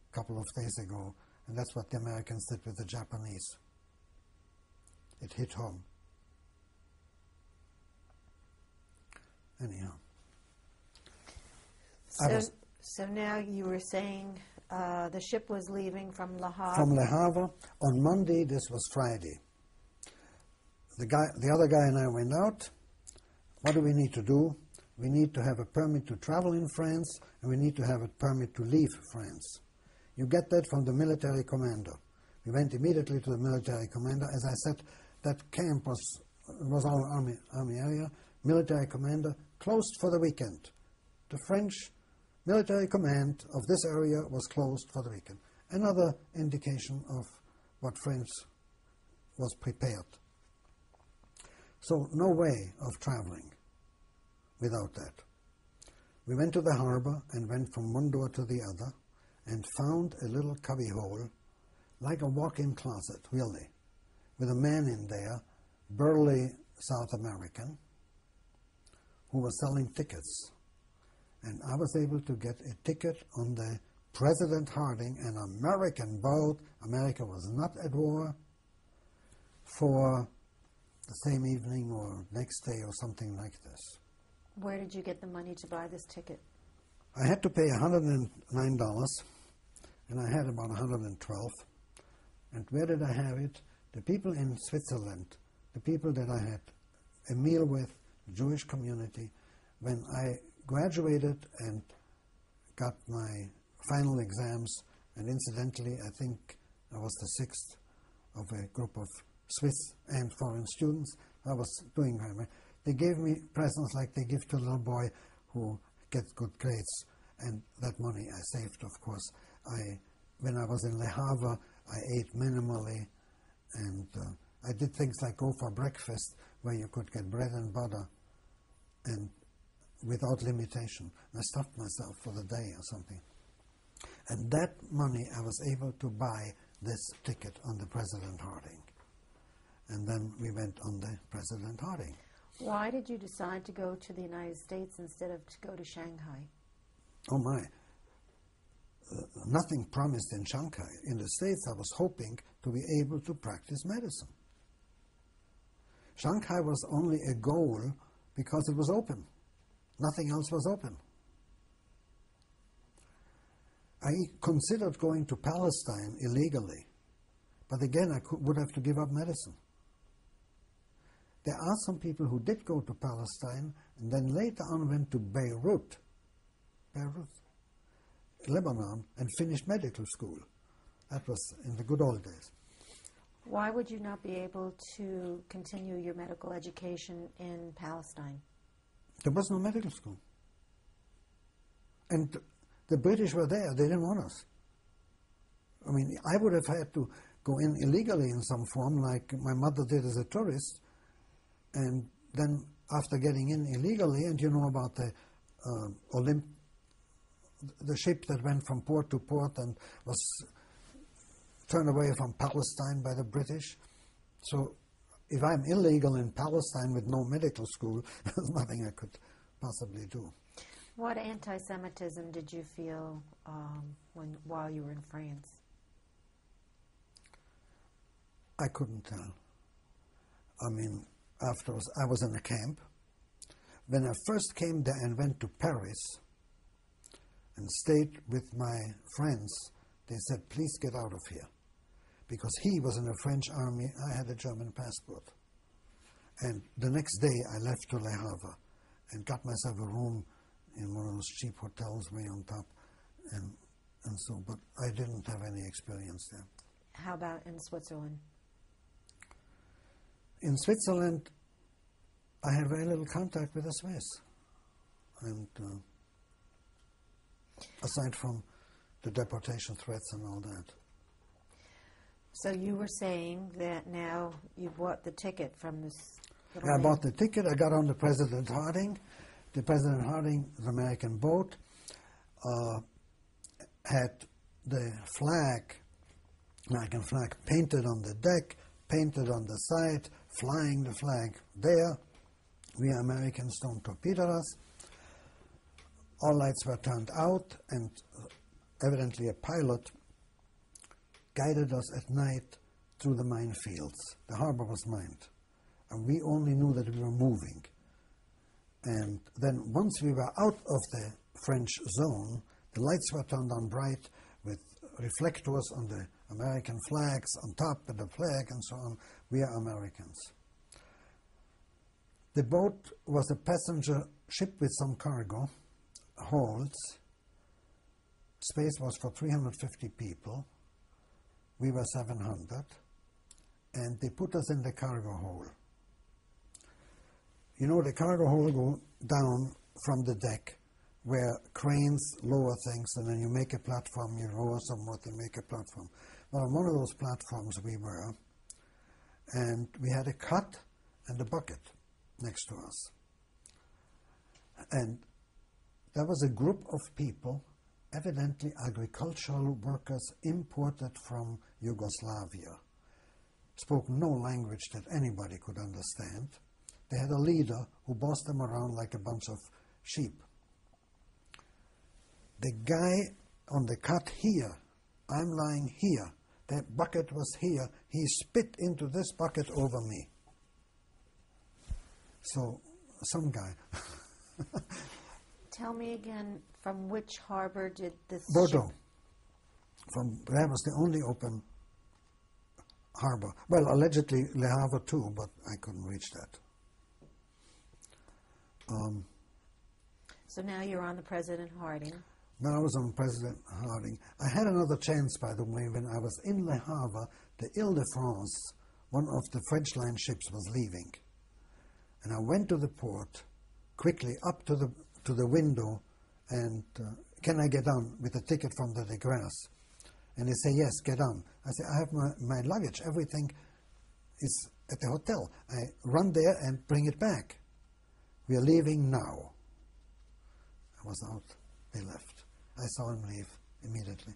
a couple of days ago, and that's what the Americans did with the Japanese. It hit home. Anyhow. So, so now you were saying uh, the ship was leaving from Le Havre. from Le Havre on Monday. This was Friday. The guy, the other guy, and I went out. What do we need to do? We need to have a permit to travel in France, and we need to have a permit to leave France. You get that from the military commander. We went immediately to the military commander. As I said, that camp was was our army army area. Military commander closed for the weekend. The French military command of this area was closed for the weekend. Another indication of what France was prepared. So, no way of traveling without that. We went to the harbor and went from one door to the other and found a little cubbyhole, like a walk in closet, really, with a man in there, burly South American, who was selling tickets and I was able to get a ticket on the President Harding, an American boat. America was not at war for the same evening or next day or something like this. Where did you get the money to buy this ticket? I had to pay $109 and I had about 112 And where did I have it? The people in Switzerland, the people that I had a meal with, Jewish community, when I graduated and got my final exams, and incidentally, I think I was the sixth of a group of Swiss and foreign students. I was doing very well. They gave me presents like they give to a little boy who gets good grades, and that money I saved, of course. I, when I was in Le Havre, I ate minimally, and uh, I did things like go for breakfast where you could get bread and butter, and without limitation. I stuffed myself for the day or something. And that money I was able to buy this ticket on the President Harding. And then we went on the President Harding. Why did you decide to go to the United States instead of to go to Shanghai? Oh my. Uh, nothing promised in Shanghai. In the States, I was hoping to be able to practice medicine. Shanghai was only a goal because it was open. Nothing else was open. I considered going to Palestine illegally, but again, I could, would have to give up medicine. There are some people who did go to Palestine and then later on went to Beirut, Beirut, Lebanon, and finished medical school. That was in the good old days. Why would you not be able to continue your medical education in Palestine? There was no medical school. And the British were there, they didn't want us. I mean, I would have had to go in illegally in some form, like my mother did as a tourist, and then after getting in illegally, and you know about the uh, Olymp, the ship that went from port to port and was turned away from Palestine by the British. So if I'm illegal in Palestine with no medical school, there's nothing I could possibly do. What anti-Semitism did you feel um, when while you were in France? I couldn't tell. I mean, afterwards, I was in a camp. When I first came there and went to Paris and stayed with my friends, they said, please get out of here. Because he was in the French army, I had a German passport. And the next day, I left to Le Havre and got myself a room in one of those cheap hotels way on top. And, and so, but I didn't have any experience there. How about in Switzerland? In Switzerland, I had very little contact with the Swiss. And uh, aside from the deportation threats and all that. So you were saying that now you bought the ticket from this. little I bought the ticket, I got on the President Harding. The President Harding, the American boat, uh, had the flag, American flag, painted on the deck, painted on the side, flying the flag there. We Americans don't torpedo us. all lights were turned out, and uh, evidently a pilot guided us at night through the minefields. The harbor was mined, and we only knew that we were moving. And then once we were out of the French zone, the lights were turned on bright with reflectors on the American flags on top of the flag and so on. We are Americans. The boat was a passenger ship with some cargo, holds. Space was for 350 people. We were 700. And they put us in the cargo hold. You know, the cargo hold go down from the deck where cranes lower things and then you make a platform, you lower some more to make a platform. Well, on one of those platforms we were, and we had a cut and a bucket next to us. And there was a group of people, evidently agricultural workers imported from Yugoslavia, spoke no language that anybody could understand. They had a leader who bossed them around like a bunch of sheep. The guy on the cut here, I'm lying here, that bucket was here, he spit into this bucket over me. So, some guy. Tell me again, from which harbor did this Bordeaux. ship... From that was the only open harbor. Well, allegedly Le Havre too, but I couldn't reach that. Um, So now you're on the President Harding. When I was on President Harding, I had another chance, by the way, when I was in Le Havre, the Ile de France, one of the French line ships was leaving. And I went to the port, quickly up to the, to the window, and uh, can I get on with a ticket from the de Grasse? And they say, yes, get on. I say, I have my, my luggage, everything is at the hotel. I run there and bring it back. We are leaving now. I was out. They left. I saw him leave immediately.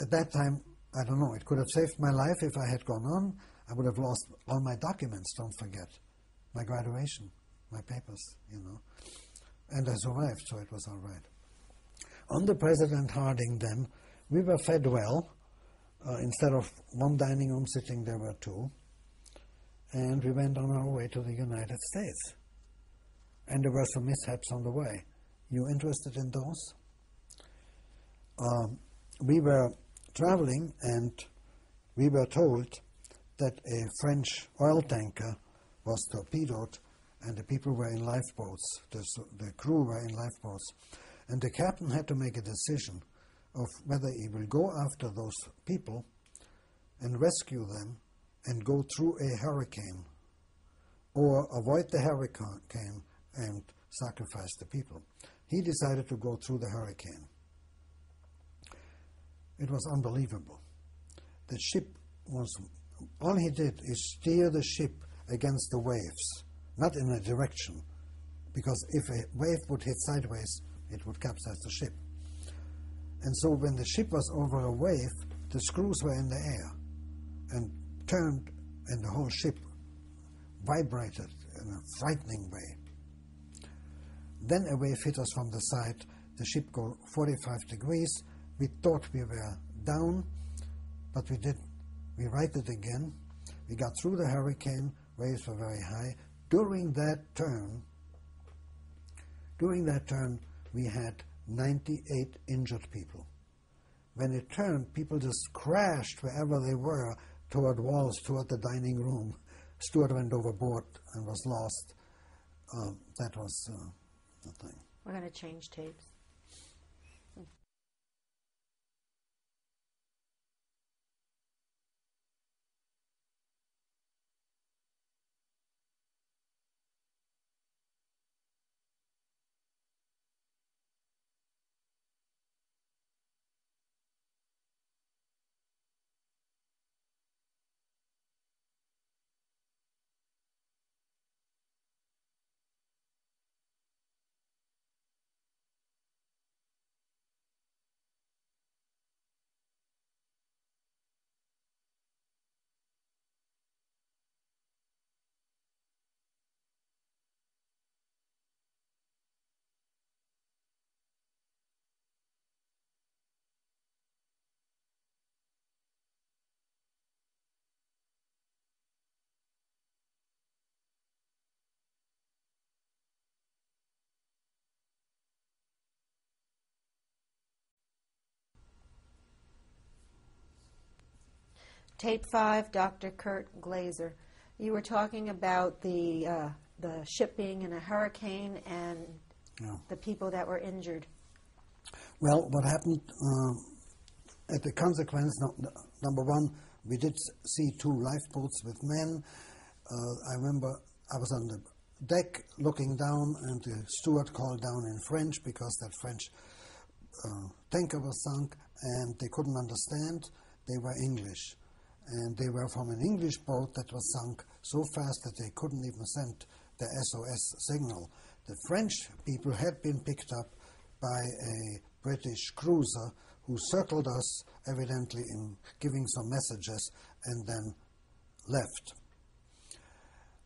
At that time, I don't know, it could have saved my life if I had gone on. I would have lost all my documents, don't forget. My graduation, my papers, you know. And I survived, so it was all right. On the President Harding, then, we were fed well. Uh, instead of one dining room sitting, there were two. And we went on our way to the United States. And there were some mishaps on the way. You interested in those? Um, we were traveling and we were told that a French oil tanker was torpedoed and the people were in lifeboats, the, the crew were in lifeboats. And the captain had to make a decision of whether he will go after those people and rescue them and go through a hurricane or avoid the hurricane and sacrifice the people. He decided to go through the hurricane. It was unbelievable. The ship was, all he did is steer the ship against the waves, not in a direction, because if a wave would hit sideways, it would capsize the ship. And so when the ship was over a wave, the screws were in the air and turned, and the whole ship vibrated in a frightening way. Then a wave hit us from the side. The ship go 45 degrees. We thought we were down, but we did. We righted again. We got through the hurricane. Waves were very high. During that turn, during that turn, we had 98 injured people. When it turned, people just crashed wherever they were toward walls, toward the dining room. Steward went overboard and was lost. Uh, that was uh, the thing. We're going to change tapes. Tape 5, Dr. Kurt Glaser. You were talking about the, uh, the ship being in a hurricane and Yeah. the people that were injured. Well, what happened um, at the consequence, no, no- number one, we did see two lifeboats with men. Uh, I remember I was on the deck looking down, and the steward called down in French because that French uh, tanker was sunk, and they couldn't understand. They were English, and they were from an English boat that was sunk so fast that they couldn't even send the SOS signal. The French people had been picked up by a British cruiser who circled us, evidently in giving some messages, and then left.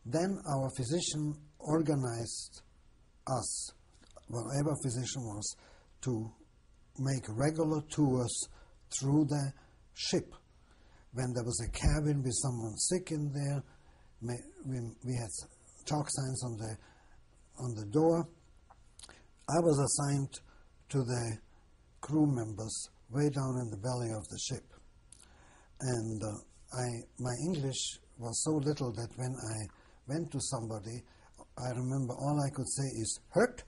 Then our physician organized us, whatever physician was, to make regular tours through the ship. When there was a cabin with someone sick in there, we, had chalk signs on the on the door. I was assigned to the crew members way down in the belly of the ship, and uh, I my English was so little that when I went to somebody, I remember all I could say is hurt,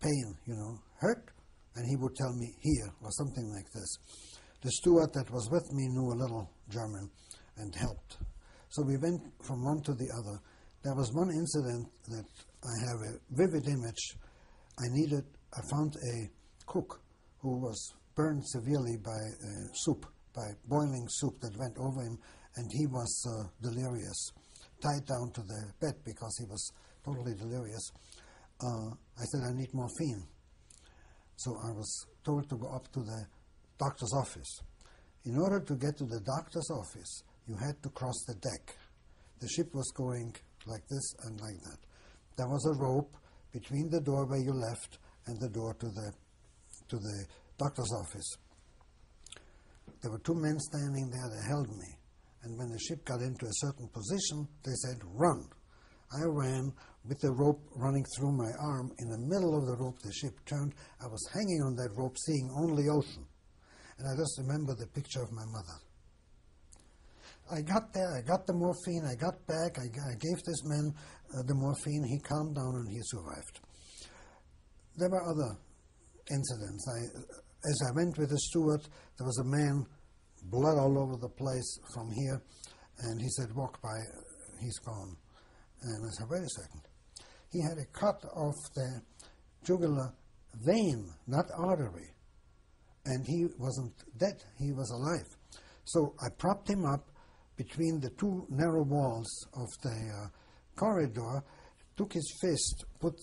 pain, you know, hurt, and he would tell me here or something like this. The steward that was with me knew a little German and helped. So we went from one to the other. There was one incident that I have a vivid image. I needed, I found a cook who was burned severely by uh, soup, by boiling soup that went over him, and he was uh, delirious, tied down to the bed because he was totally delirious. Uh, I said, I need morphine. So I was told to go up to the doctor's office. In order to get to the doctor's office, you had to cross the deck. The ship was going like this and like that. There was a rope between the door where you left and the door to the to the doctor's office. There were two men standing there that held me. And when the ship got into a certain position, they said, run. I ran with the rope running through my arm. In the middle of the rope, the ship turned. I was hanging on that rope, seeing only ocean. And I just remember the picture of my mother. I got there, I got the morphine, I got back, I, I gave this man uh, the morphine, he calmed down and he survived. There were other incidents. I, as I went with the steward, there was a man, blood all over the place from here, and he said, Walk by, he's gone. And I said, Wait a second. He had a cut off the jugular vein, not artery, and he wasn't dead, he was alive. So I propped him up between the two narrow walls of the uh, corridor, took his fist, put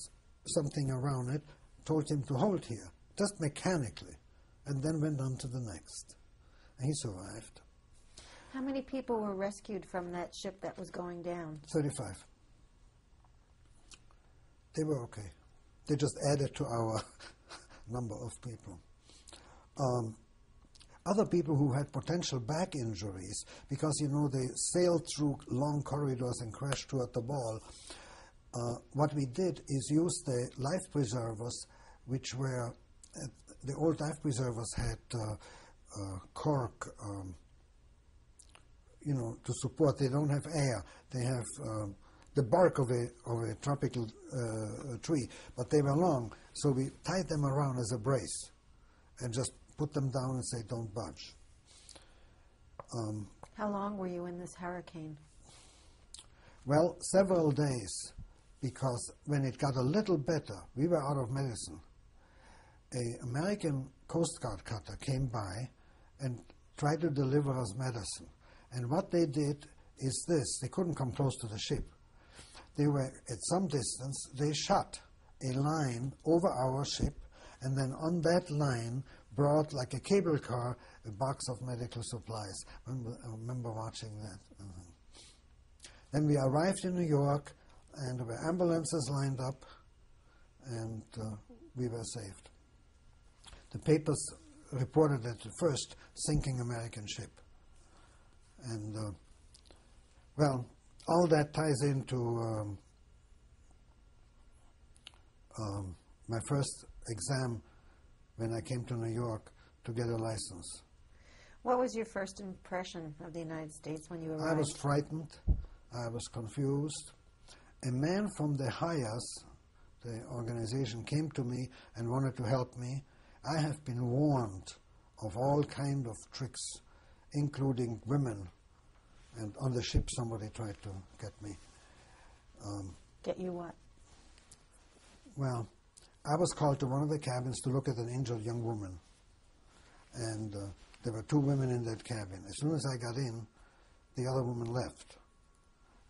something around it, told him to hold here, just mechanically, and then went on to the next. And he survived. How many people were rescued from that ship that was going down? 35. They were okay. They just added to our number of people. Um, other people who had potential back injuries, because you know they sailed through long corridors and crashed toward the wall. Uh, what we did is use the life preservers, which were uh, the old life preservers had uh, uh, cork, um, you know, to support. They don't have air. They have um, the bark of a of a tropical uh, tree, but they were long, so we tied them around as a brace, and just put them down and say, "Don't budge." Um, How long were you in this hurricane? well, several days, because when it got a little better, we were out of medicine. A American Coast Guard cutter came by and tried to deliver us medicine. And what they did is this: they couldn't come close to the ship. They were at some distance. They shot a line over our ship, and then on that line brought, like a cable car, a box of medical supplies. Remember, I remember watching that. Mhm. Then we arrived in New York, and there were ambulances lined up, and uh, we were saved. The papers reported it the first sinking American ship. And, uh, well, all that ties into um, um, my first exam when I came to New York to get a license. What was your first impression of the United States when you arrived? I was frightened. I was confused. A man from the HIAS, the organization, came to me and wanted to help me. I have been warned of all kind of tricks, including women. And on the ship, somebody tried to get me. Um, Get you what? well, I was called to one of the cabins to look at an injured young woman. And uh, there were two women in that cabin. As soon as I got in, the other woman left.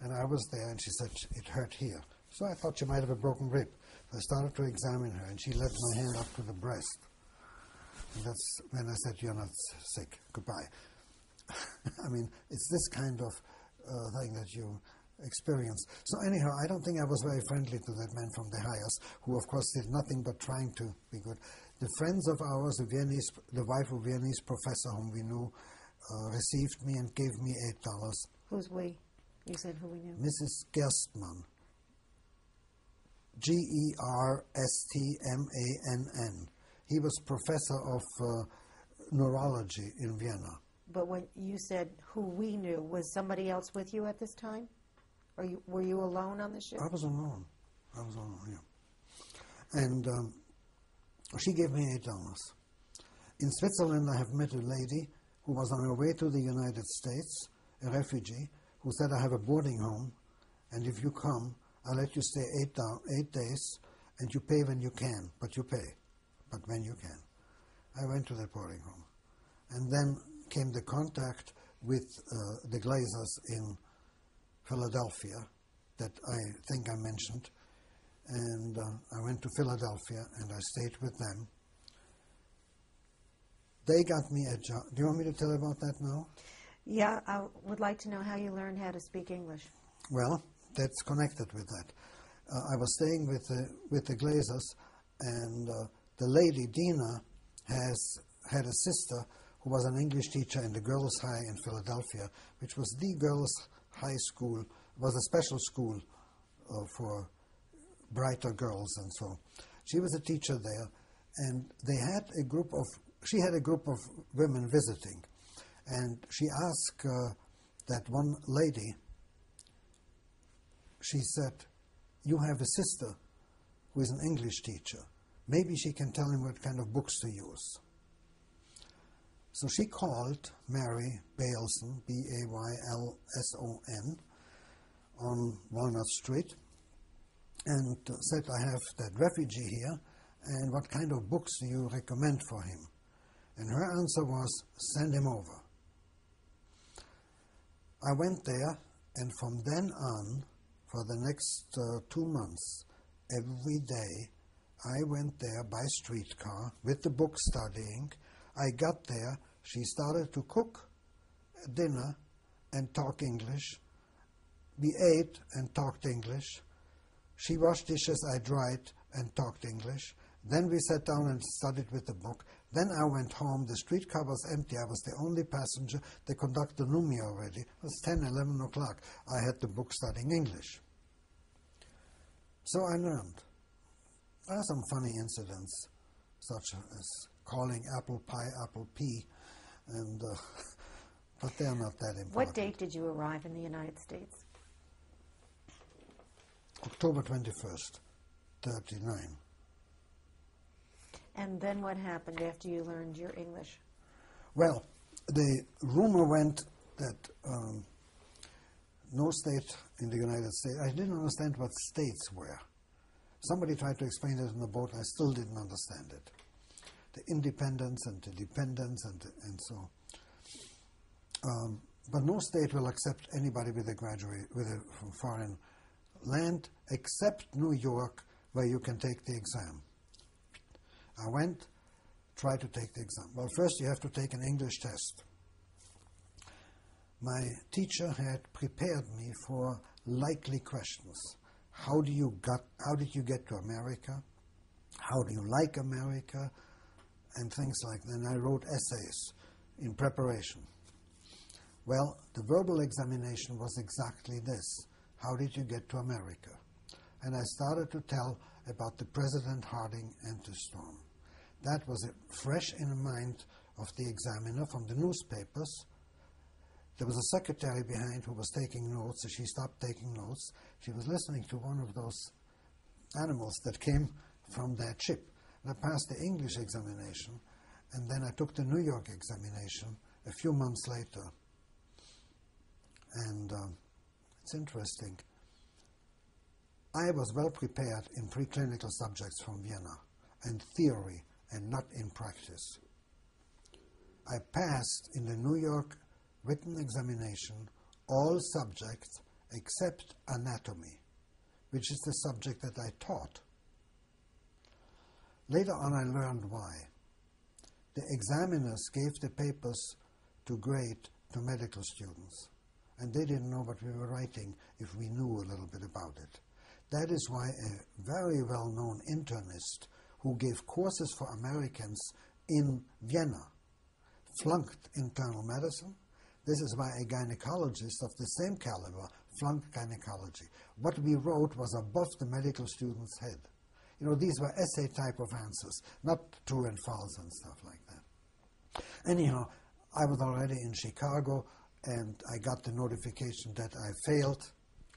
And I was there, and she said it hurt here. So I thought she might have a broken rib. I started to examine her, and she led my hand up to the breast. And that's when I said, You're not sick. Goodbye. I mean, it's this kind of uh, thing that you experience. So, anyhow, I don't think I was very friendly to that man from the HIAS, who, of course, did nothing but trying to be good. The friends of ours, the Viennese, the wife of Viennese professor whom we knew, uh, received me and gave me $8. Who's we? You said who we knew. Mrs. Gerstmann. G E R S T M A N N. He was professor of uh, neurology in Vienna. But when you said who we knew, was somebody else with you at this time? Or you, were you alone on the ship? I was alone. I was alone, yeah. And um, she gave me eight dollars. In Switzerland, I have met a lady who was on her way to the United States, a refugee, who said, I have a boarding home, and if you come, I'll let you stay eight, eight days, and you pay when you can, but you pay, but when you can. I went to that boarding home. And then came the contact with uh, the Glazers in Philadelphia that I think I mentioned. And uh, I went to Philadelphia and I stayed with them. They got me a job. Do you want me to tell about that now? Yeah, I would like to know how you learned how to speak English. Well, that's connected with that. Uh, I was staying with the, with the Glazers, and uh, the lady, Dina, has had a sister who was an English teacher in the girls' high in Philadelphia, which was the girls' high school, was a special school uh, for brighter girls and so. She was a teacher there, and they had a group of, she had a group of women visiting, and she asked uh, that one lady, she said, You have a sister who is an English teacher. Maybe she can tell him what kind of books to use. So she called Mary Baylson, B A Y L S O N, on Walnut Street and said, I have that refugee here, and what kind of books do you recommend for him? And her answer was, send him over. I went there, and from then on, for the next uh, two months, every day, I went there by streetcar with the book studying. I got there, she started to cook dinner and talk English. We ate and talked English. She washed dishes, I dried and talked English. Then we sat down and studied with the book. Then I went home. The streetcar was empty. I was the only passenger. The conductor knew me already. It was 10, 11 o'clock. I had the book studying English. So I learned. There are some funny incidents, such as calling apple pie apple pea, and uh, but they are not that important. What date did you arrive in the United States? October 21st, 39. And then what happened after you learned your English? Well, the rumor went that um, no state in the United States, I didn't understand what states were. Somebody tried to explain it in the boat, and I still didn't understand it. The independence and the dependence and, and so. Um, but no state will accept anybody with a graduate, with a from foreign land, except New York, where you can take the exam. I went, tried to take the exam. Well, first you have to take an English test. My teacher had prepared me for likely questions. How do you got? How did you get to America? How do you like America? And things like that. And I wrote essays in preparation. Well, the verbal examination was exactly this. How did you get to America? And I started to tell about the President Harding and the storm. That was fresh in the mind of the examiner from the newspapers. There was a secretary behind who was taking notes, so she stopped taking notes. She was listening to one of those animals that came from that ship. And I passed the English examination, and then I took the New York examination a few months later. And um, it's interesting. I was well prepared in preclinical subjects from Vienna and theory and not in practice. I passed in the New York written examination all subjects except anatomy, which is the subject that I taught. Later on, I learned why. The examiners gave the papers to grade to medical students, and they didn't know what we were writing if we knew a little bit about it. That is why a very well known internist who gave courses for Americans in Vienna flunked internal medicine. This is why a gynecologist of the same caliber flunked gynecology. What we wrote was above the medical student's head. You know, these were essay type of answers, not true and false and stuff like that. Anyhow, I was already in Chicago and I got the notification that I failed.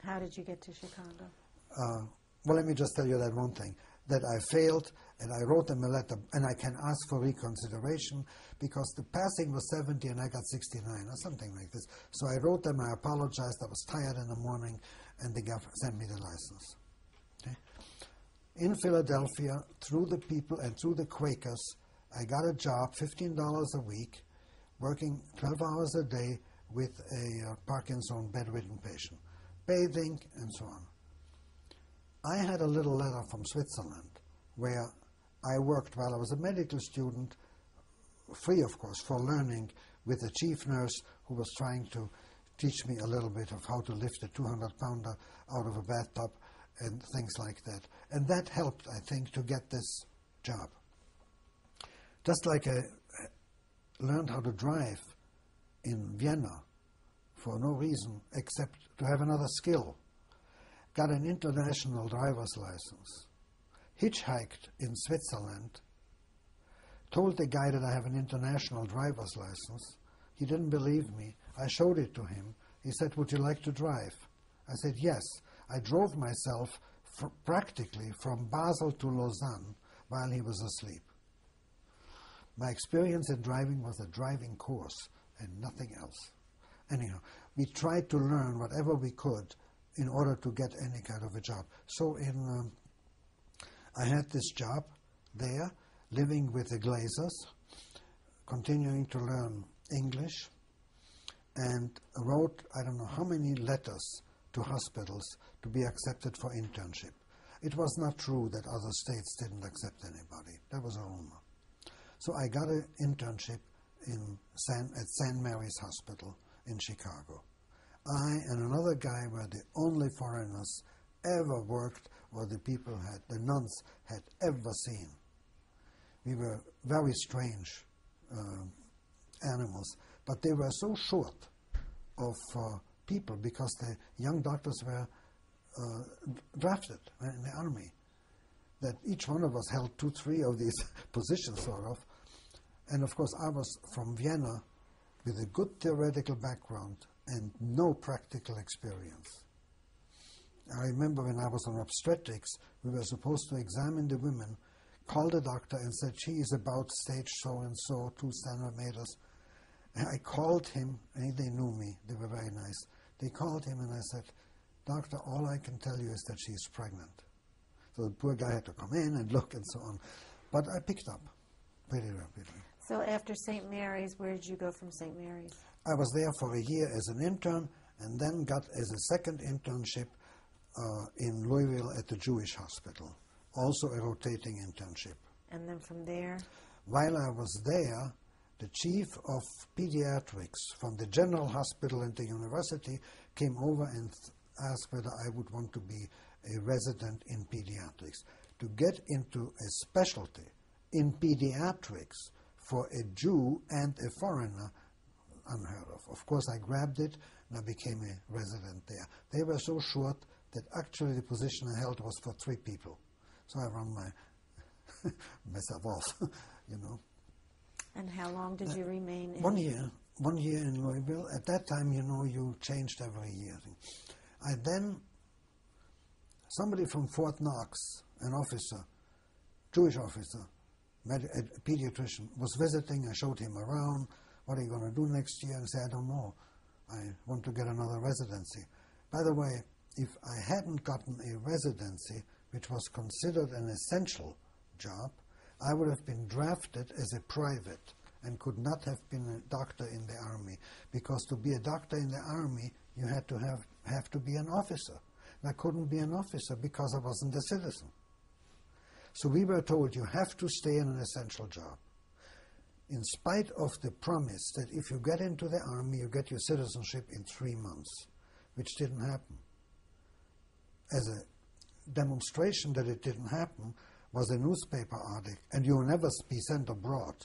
How did you get to Chicago? Uh, well, let me just tell you that one thing that I failed, and I wrote them a letter, and I can ask for reconsideration because the passing was 70 and I got 69 or something like this. So I wrote them, I apologized, I was tired in the morning, and they sent me the license. In Philadelphia, through the people and through the Quakers, I got a job, $15 a week, working 12 hours a day with a uh, Parkinson bedridden patient, bathing and so on. I had a little letter from Switzerland where I worked while I was a medical student, free of course, for learning with the chief nurse who was trying to teach me a little bit of how to lift a 200 pounder out of a bathtub and things like that. And that helped, I think, to get this job. Just like I learned how to drive in Vienna for no reason except to have another skill got an international driver's license, hitchhiked in Switzerland, told the guy that I have an international driver's license. He didn't believe me. I showed it to him. He said, Would you like to drive? I said, Yes. I drove myself practically from Basel to Lausanne while he was asleep. My experience in driving was a driving course and nothing else. Anyhow, we tried to learn whatever we could in order to get any kind of a job. So in, um, I had this job there, living with the Glazers, continuing to learn English, and wrote I don't know how many letters to hospitals to be accepted for internship. It was not true that other states didn't accept anybody. That was a rumor. So I got an internship in San, at St. Mary's Hospital in Chicago. I and another guy were the only foreigners ever worked or the people had, the nuns had ever seen. We were very strange uh, animals, but they were so short of uh, people because the young doctors were uh, drafted in the army. That each one of us held two, three of these positions, sort of. And of course, I was from Vienna with a good theoretical background and no practical experience. I remember when I was on obstetrics, we were supposed to examine the women, call the doctor and said, she is about stage so and so, two centimeters. I called him, and they knew me, they were very nice. They called him and I said, Doctor, all I can tell you is that she is pregnant. So the poor guy had to come in and look and so on. But I picked up pretty rapidly. So after St. Mary's, where did you go from St. Mary's? I was there for a year as an intern and then got as a second internship uh, in Louisville at the Jewish Hospital, also a rotating internship. And then from there? While I was there, the chief of pediatrics from the General Hospital and the university came over and asked whether I would want to be a resident in pediatrics. To get into a specialty in pediatrics for a Jew and a foreigner, unheard of. Of course, I grabbed it and I became a resident there. They were so short that actually the position I held was for three people. So I run my myself off, you know. And how long did you remain in? One year, one year in Louisville. At that time, you know, you changed every year. I then, somebody from Fort Knox, an officer, Jewish officer, med- a pediatrician, was visiting. I showed him around. What are you going to do next year? And said, I don't know. I want to get another residency. By the way, if I hadn't gotten a residency, which was considered an essential job, I would have been drafted as a private and could not have been a doctor in the army because to be a doctor in the army you had to have, have to be an officer. And I couldn't be an officer because I wasn't a citizen. So we were told you have to stay in an essential job. In spite of the promise that if you get into the army, you get your citizenship in three months, which didn't happen. As a demonstration that it didn't happen was a newspaper article, and you will never be sent abroad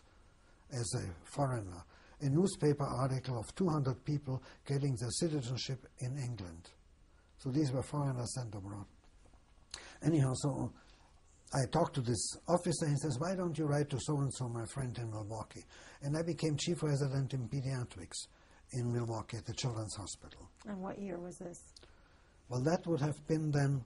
as a foreigner. A newspaper article of 200 people getting their citizenship in England. So these were foreigners sent abroad. Anyhow, so I talked to this officer. And he says, "Why don't you write to so and so, my friend in Milwaukee?" And I became chief resident in pediatrics in Milwaukee at the Children's Hospital. And what year was this? Well, that would have been then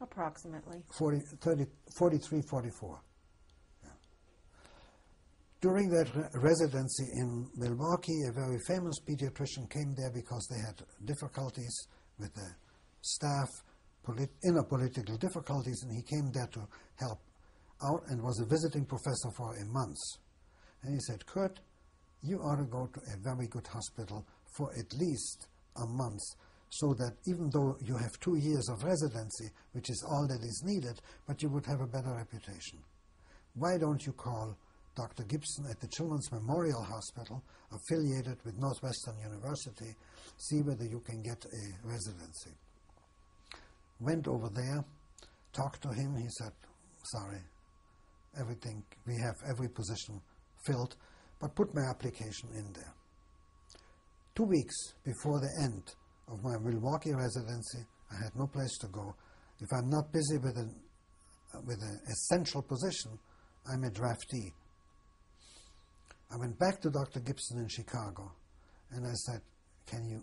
Approximately. 40, 30, 43, 44. Yeah. During that re- residency in Milwaukee, a very famous pediatrician came there because they had difficulties with the staff, polit- inner political difficulties, and he came there to help out and was a visiting professor for a month. And he said, Kurt, you ought to go to a very good hospital for at least a month so that even though you have two years of residency, which is all that is needed, but you would have a better reputation. Why don't you call Dr. Gibson at the Children's Memorial Hospital, affiliated with Northwestern University, see whether you can get a residency? Went over there, talked to him. He said, Sorry, everything, we have every position filled, but put my application in there. Two weeks before the end of my Milwaukee residency, I had no place to go. If I'm not busy with an with an essential position, I'm a draftee. I went back to Dr. Gibson in Chicago, and I said, "Can you,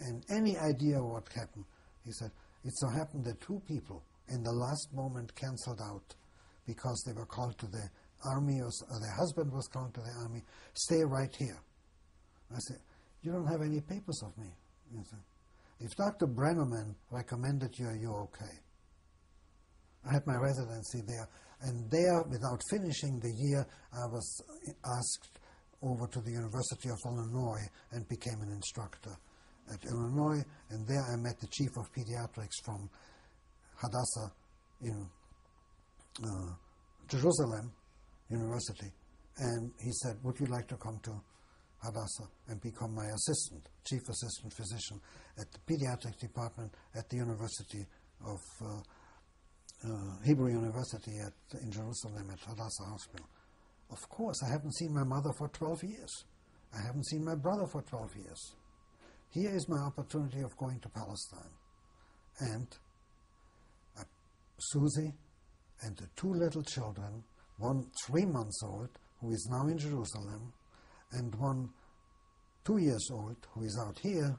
and any idea what happened?" He said, "It so happened that two people in the last moment canceled out because they were called to the army, or, or their husband was called to the army. Stay right here." I said, "You don't have any papers of me." He said, if Dr. Brennemann recommended you, you're okay. I had my residency there, and there, without finishing the year, I was asked over to the University of Illinois and became an instructor at Illinois, and there I met the chief of pediatrics from Hadassah in uh, Jerusalem University, and he said, "Would you like to come to Hadassah and become my assistant, chief assistant physician at the pediatric department at the University of uh, uh, Hebrew University at, in Jerusalem at Hadassah Hospital. Of course, I haven't seen my mother for 12 years. I haven't seen my brother for 12 years. Here is my opportunity of going to Palestine. And uh, Susie and the two little children, one three months old, who is now in Jerusalem, and one two years old, who is out here,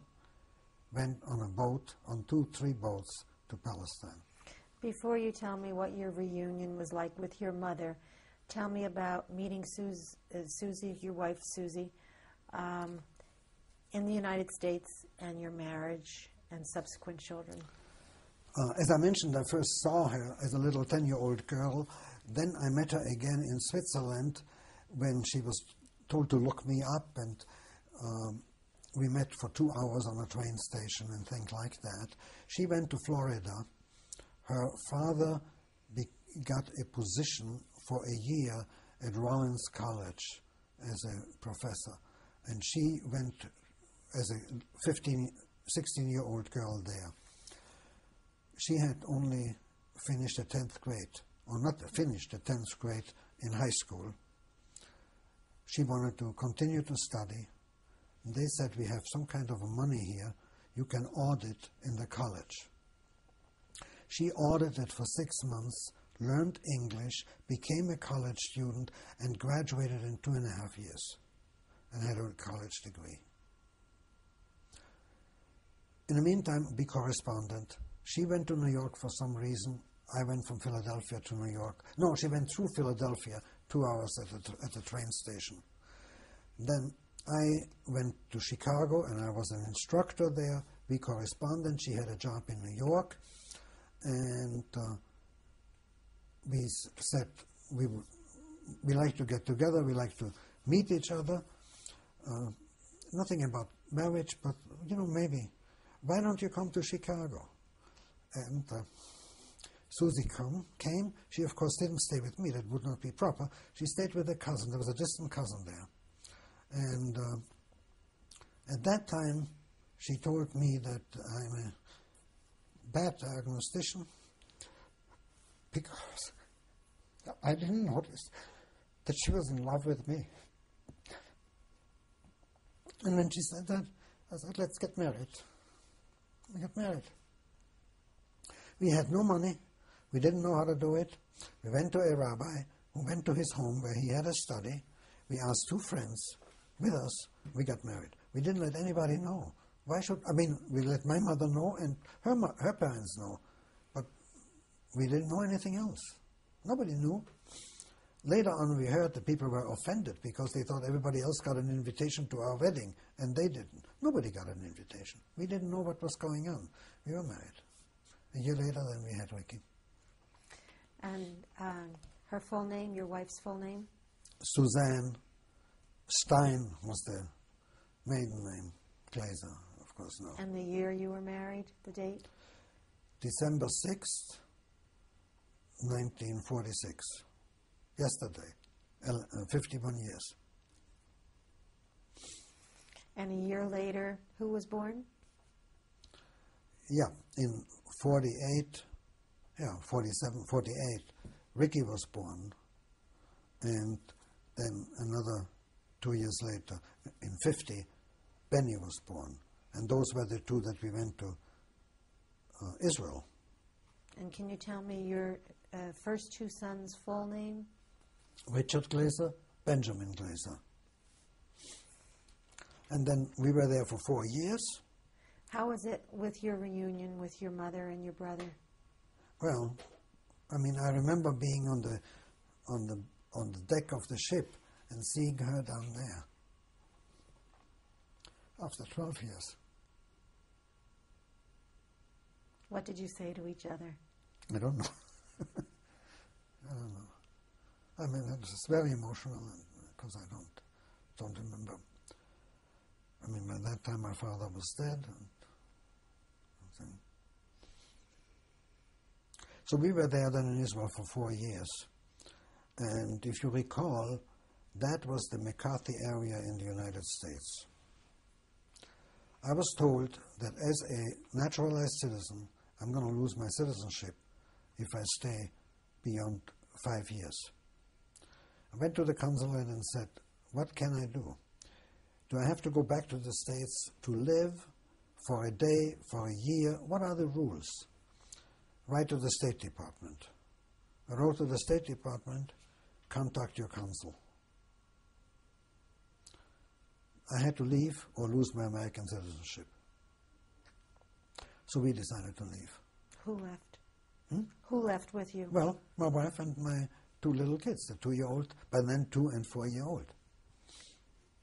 went on a boat, on two, three boats to Palestine. Before you tell me what your reunion was like with your mother, tell me about meeting Sus- uh, Susie, your wife Susie, um, in the United States and your marriage and subsequent children. Uh, as I mentioned, I first saw her as a little 10 year old girl. Then I met her again in Switzerland when she was told to look me up, and um, we met for two hours on a train station and things like that. She went to Florida. Her father got a position for a year at Rollins College as a professor, and she went as a 15, 16 year old girl there she had only finished the 10th grade, or not finished the 10th grade in high school. She wanted to continue to study. And they said, We have some kind of money here, you can audit in the college. She audited for six months learned English, became a college student, and graduated in two and a half years and had a college degree. In the meantime, be correspondent. She went to New York for some reason. I went from Philadelphia to New York. No, she went through Philadelphia, two hours at the, at the train station. Then I went to Chicago and I was an instructor there. We corresponded. She had a job in New York. And uh, we said we, we like to get together, we like to meet each other. Uh, nothing about marriage, but you know, maybe. Why don't you come to Chicago? And uh, Susie come, came. She, of course, didn't stay with me. That would not be proper. She stayed with a cousin. There was a distant cousin there. And uh, at that time, she told me that I'm a bad diagnostician because I didn't notice that she was in love with me. And when she said that, I said, let's get married. We got married. We had no money. We didn't know how to do it. We went to a rabbi who went to his home where he had a study. We asked two friends with us. We got married. We didn't let anybody know. Why should I mean? We let my mother know and her her parents know, but we didn't know anything else. Nobody knew. Later on, we heard that people were offended because they thought everybody else got an invitation to our wedding, and they didn't. Nobody got an invitation. We didn't know what was going on. We were married. A year later, then we had Ricky. And um, her full name, your wife's full name? Suzanne Stein was the maiden name. Glaser, of course, no. And the year you were married, the date? December 6th, 1946. Yesterday, uh, 51 years. And a year later, who was born? Yeah, in 48, yeah, 47, 48, Ricky was born. And then another two years later, in 50, Benny was born. And those were the two that we went to uh, Israel. And can you tell me your uh, first two sons' full name? Richard Glaser, Benjamin Glaser. And then we were there for four years. How was it with your reunion with your mother and your brother? Well, I mean, I remember being on the on the on the deck of the ship and seeing her down there. After twelve years, What did you say to each other? I don't know. I don't know. I mean, it was very emotional because I don't don't remember. I mean, by that time my father was dead. And so we were there then in Israel for four years. And if you recall, that was the McCarthy area in the United States. I was told that as a naturalized citizen, I'm going to lose my citizenship if I stay beyond five years. I went to the consulate and said, What can I do? Do I have to go back to the States to live for a day, for a year? What are the rules? Write to the State Department. I wrote to the State Department, contact your consul. I had to leave or lose my American citizenship. So we decided to leave. Who left? Hmm? Who left with you? Well, my wife and my two little kids, the two year old, but then two and four year old.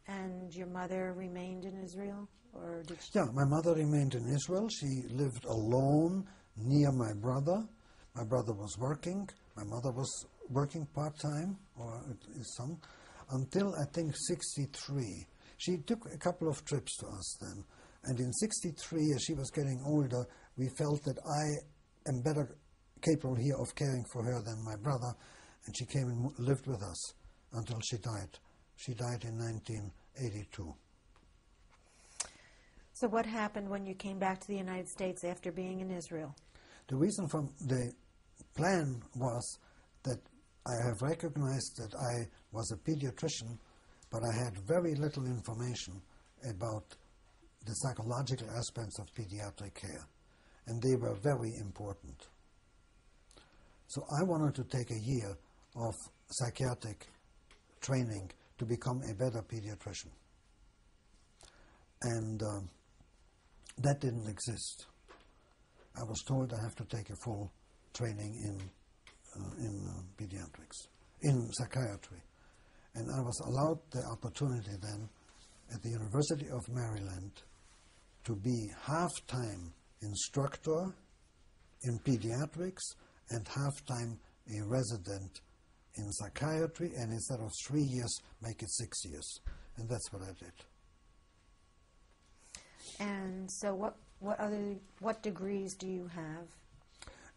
And your mother remained in Israel? Or did she? Yeah, my mother remained in Israel. She lived alone near my brother. My brother was working. My mother was working part time, or some, until I think 63. She took a couple of trips to us then. And in 63, as she was getting older, we felt that I am better capable here of caring for her than my brother. And she came and lived with us until she died. She died in 1982. So, what happened when you came back to the United States after being in Israel? The reason for the plan was that I have recognized that I was a pediatrician, but I had very little information about the psychological aspects of pediatric care, and they were very important. So I wanted to take a year of psychiatric training to become a better pediatrician. And um, that didn't exist. I was told I have to take a full training in, uh, in uh, pediatrics, in psychiatry. And I was allowed the opportunity then at the University of Maryland to be half-time instructor in pediatrics and half-time a resident in psychiatry, and instead of three years, make it six years. And that's what I did. And so, what what other what degrees do you have?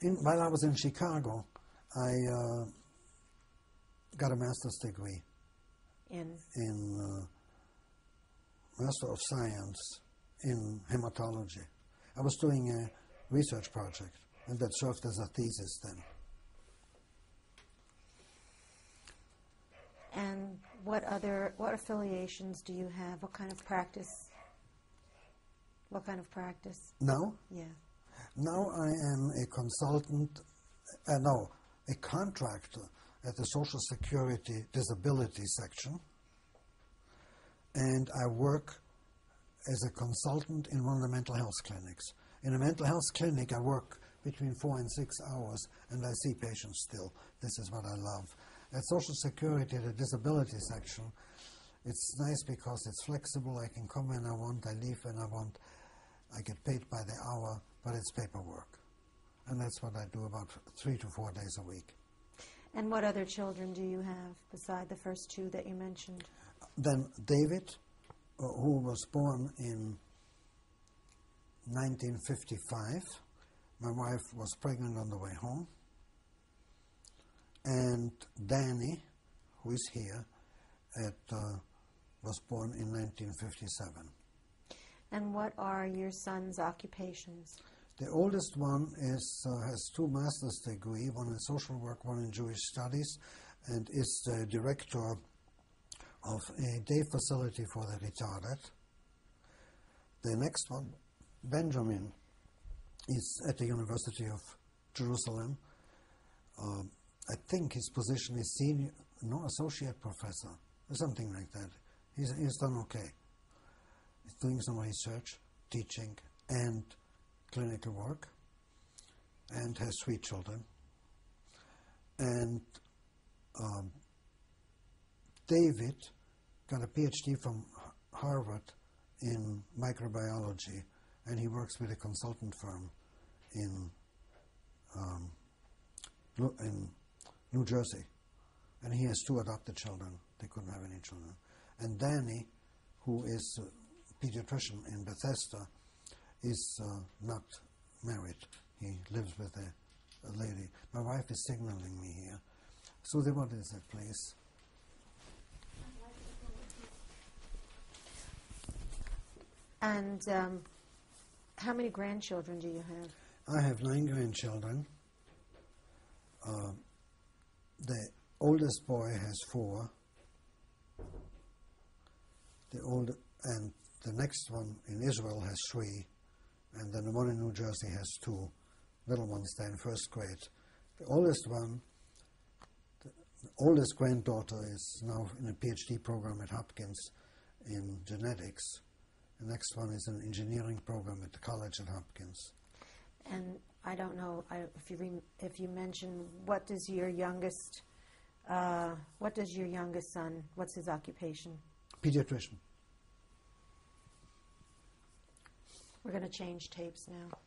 In, while I was in Chicago, I uh, got a master's degree In in uh, Master of Science in hematology. I was doing a research project, and that served as a thesis then. and what other what affiliations do you have? What kind of practice? What kind of practice? Now, Yeah. now I am a consultant, uh, no, a contractor at the Social Security Disability section, and I work as a consultant in one of the mental health clinics. In a mental health clinic, I work between four and six hours, and I see patients still. This is what I love. At Social Security, the disability section, it's nice because it's flexible. I can come when I want, I leave when I want. I get paid by the hour, but it's paperwork. And that's what I do about three to four days a week. And what other children do you have beside the first two that you mentioned? Then David, uh, who was born in 1955, my wife was pregnant on the way home. And Danny, who is here, at, uh, was born in 1957. And what are your son's occupations? The oldest one is, uh, has two master's degree, one in social work, one in Jewish studies, and is the director of a day facility for the retarded. The next one, Benjamin, is at the University of Jerusalem. Um, I think his position is senior, no, associate professor, or something like that. He's, he's done okay. Doing some research, teaching, and clinical work, and has three children. And um, David got a PhD from Harvard in microbiology, and he works with a consultant firm in um, in New Jersey, and he has two adopted children. They couldn't have any children. And Danny, who is a pediatrician in Bethesda, is uh, not married. He lives with a, a lady. My wife is signaling me here. So Susie, what is it, place. And um, how many grandchildren do you have? I have nine grandchildren. Uh, the oldest boy has four. The old and the next one in Israel has three, and then the one in New Jersey has two. Little ones, they're in first grade. The oldest one, the, oldest granddaughter, is now in a PhD program at Hopkins in genetics. The next one is an engineering program at the college at Hopkins. And I don't know I, if you if you mentioned what does your youngest uh, what does your youngest son what's his occupation? Pediatrician. We're going to change tapes now.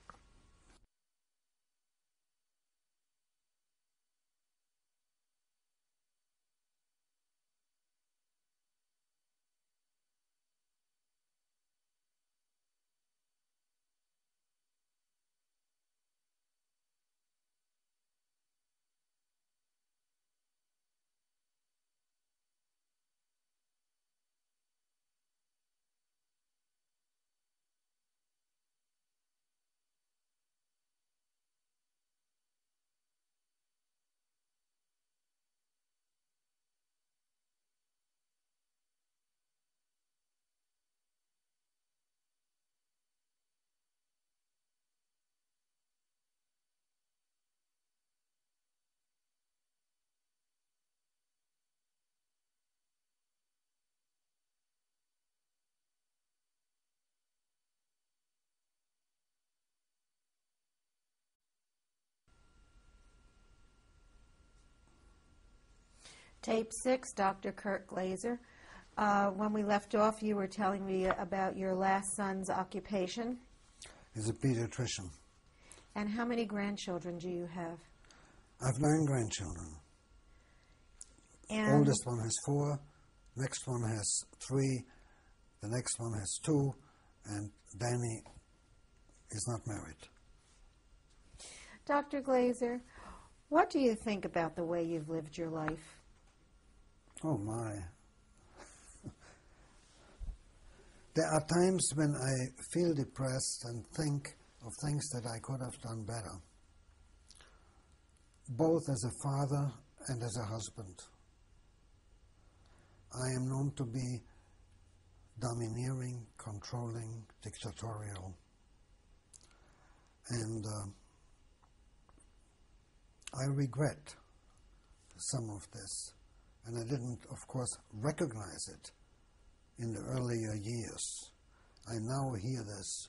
Tape six, Dr. Kurt Glaser. Uh, when we left off, you were telling me about your last son's occupation. He's a pediatrician. And how many grandchildren do you have? I've nine grandchildren. And Oldest one has four, next one has three, the next one has two, and Danny is not married. Dr. Glaser, what do you think about the way you've lived your life? Oh my. there are times when I feel depressed and think of things that I could have done better, both as a father and as a husband. I am known to be domineering, controlling, dictatorial, and uh, I regret some of this and I didn't, of course, recognize it in the earlier years. I now hear this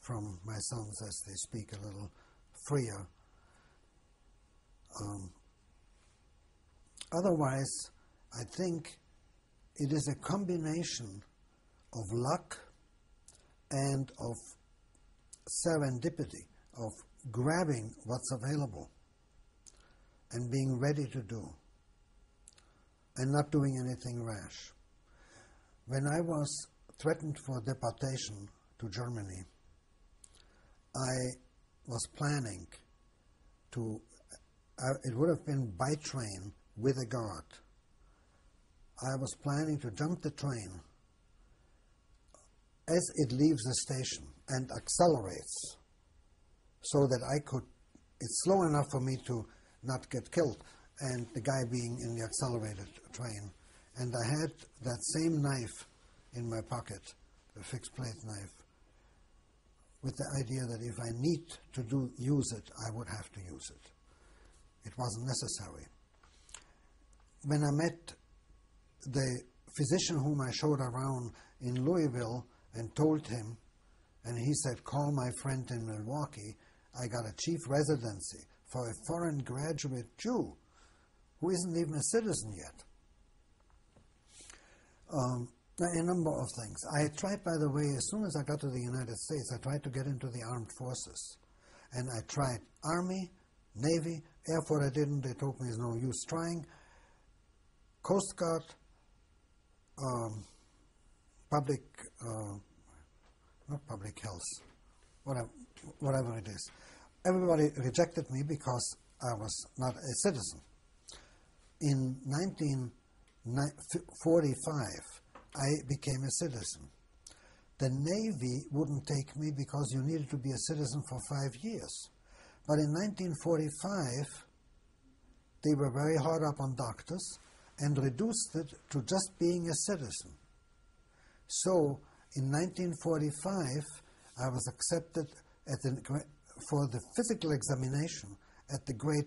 from my sons as they speak a little freer. Um, otherwise, I think it is a combination of luck and of serendipity, of grabbing what's available and being ready to do and not doing anything rash. When I was threatened for deportation to Germany, I was planning to, uh, it would have been by train with a guard. I was planning to jump the train as it leaves the station and accelerates so that I could, it's slow enough for me to not get killed and the guy being in the accelerated train. And I had that same knife in my pocket, the fixed plate knife, with the idea that if I need to do, use it, I would have to use it. It wasn't necessary. When I met the physician whom I showed around in Louisville and told him, and he said, Call my friend in Milwaukee, I got a chief residency for a foreign graduate Jew who isn't even a citizen yet. Um, a number of things. I tried, by the way, as soon as I got to the United States, I tried to get into the armed forces. And I tried Army, Navy, Air Force, I didn't. They told me there's no use trying. Coast Guard, um, public, uh, not public health, whatever, whatever it is. Everybody rejected me because I was not a citizen in 1945, I became a citizen. The Navy wouldn't take me because you needed to be a citizen for five years. But in 1945, they were very hard up on doctors and reduced it to just being a citizen. So in 1945, I was accepted the, for the physical examination at the Great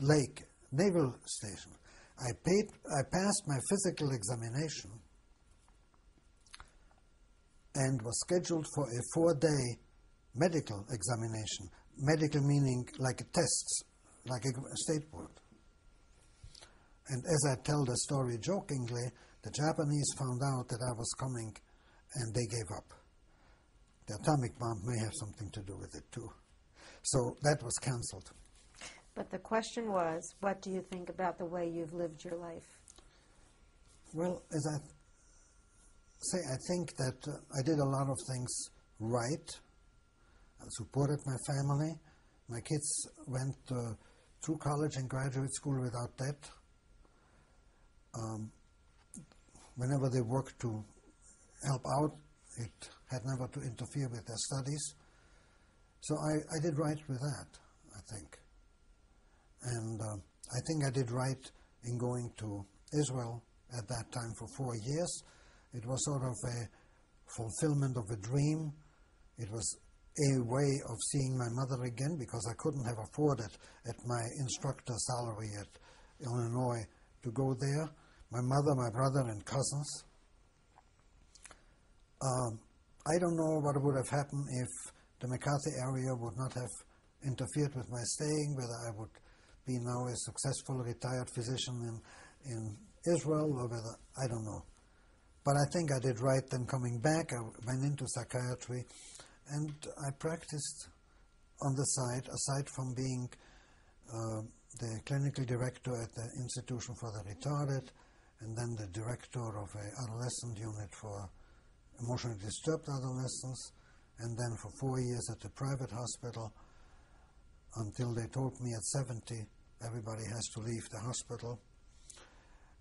Lake Naval Station. I, paid, I passed my physical examination and was scheduled for a four day medical examination. Medical meaning like a test, like a state board. And as I tell the story jokingly, the Japanese found out that I was coming and they gave up. The atomic bomb may have something to do with it too. So that was cancelled. But the question was, what do you think about the way you've lived your life? Well, as I say, I think that uh, I did a lot of things right. I supported my family. My kids went uh, through college and graduate school without debt. Um, whenever they worked to help out, it had never to interfere with their studies. So I, I did right with that, I think. And uh, I think I did right in going to Israel at that time for four years. It was sort of a fulfillment of a dream. It was a way of seeing my mother again because I couldn't have afforded at my instructor salary at Illinois to go there. My mother, my brother, and cousins. Um, I don't know what would have happened if the McCarthy area would not have interfered with my staying, whether I would be now a successful retired physician in, in Israel or whether, I don't know. But I think I did right then coming back. I went into psychiatry and I practiced on the side, aside from being uh, the clinical director at the Institution for the Retarded and then the director of a adolescent unit for emotionally disturbed adolescents and then for four years at a private hospital until they told me at 70 everybody has to leave the hospital.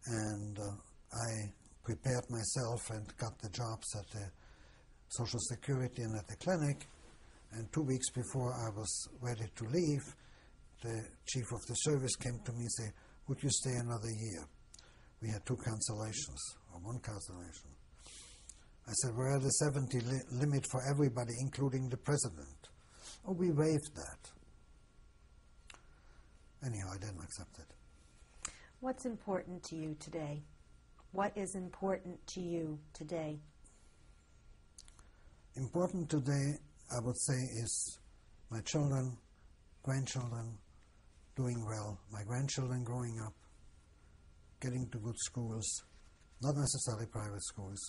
And uh, I prepared myself and got the jobs at the Social Security and at the clinic. And two weeks before I was ready to leave, the chief of the service came to me and said, Would you stay another year? We had two cancellations, or one cancellation. I said, We're at a 70 li- limit for everybody, including the president. Oh, we waived that. Anyhow, I didn't accept it. What's important to you today? What is important to you today? Important today, I would say, is my children, grandchildren doing well, my grandchildren growing up, getting to good schools, not necessarily private schools,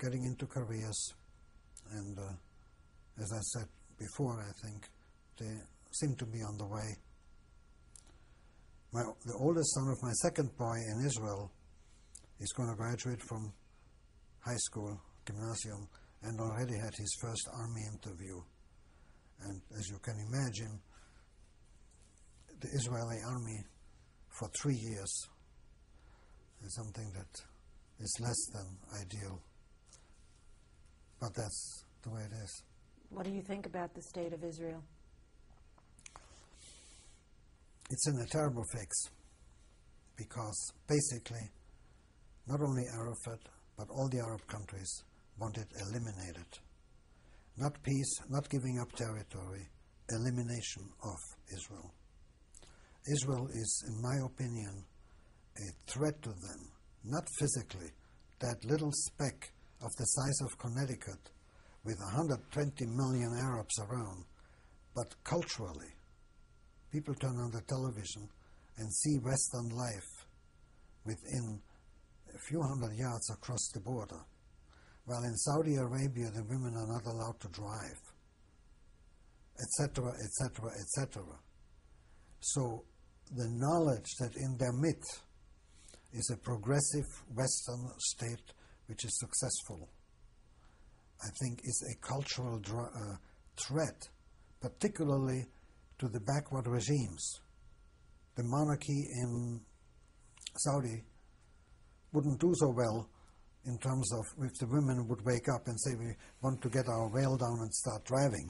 getting into careers, and uh, as I said before, I think they seem to be on the way. My, the oldest son of my second boy in Israel is going to graduate from high school, gymnasium, and already had his first army interview. And as you can imagine, the Israeli army for three years is something that is less than ideal. But that's the way it is. What do you think about the state of Israel? It's in a terrible fix because basically not only Arafat but all the Arab countries want it eliminated. Not peace, not giving up territory, elimination of Israel. Israel is, in my opinion, a threat to them, not physically. That little speck of the size of Connecticut with 120 million Arabs around, but culturally. People turn on the television and see Western life within a few hundred yards across the border, while in Saudi Arabia the women are not allowed to drive, etc., etc., etc. So the knowledge that in their midst is a progressive Western state which is successful, I think is a cultural uh, threat, particularly to the backward regimes. The monarchy in Saudi wouldn't do so well in terms of if the women would wake up and say, We want to get our veil down and start driving.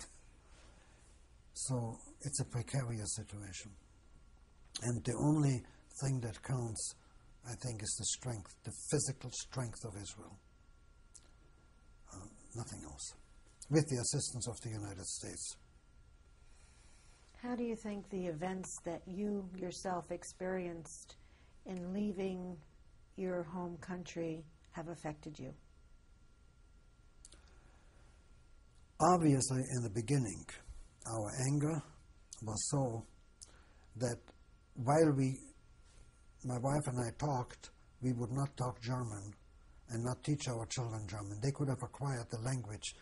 So it's a precarious situation. And the only thing that counts, I think, is the strength, the physical strength of Israel. Uh, nothing else. With the assistance of the United States. How do you think the events that you yourself experienced in leaving your home country have affected you? Obviously, in the beginning, our anger was so that while we, my wife and I talked, we would not talk German and not teach our children German. They could have acquired the language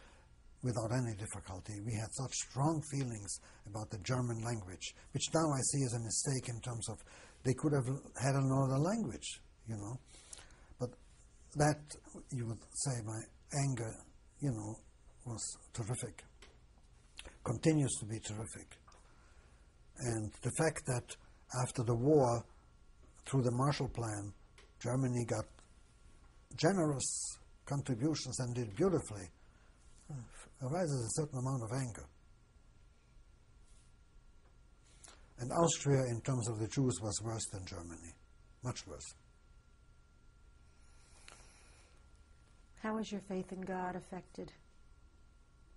without any difficulty. We had such strong feelings about the German language, which now I see as a mistake in terms of they could have had another language, you know. But that, you would say, my anger, you know, was terrific, continues to be terrific. And the fact that after the war, through the Marshall Plan, Germany got generous contributions and did beautifully, arises a certain amount of anger. And Austria, in terms of the Jews, was worse than Germany, much worse. How was your faith in God affected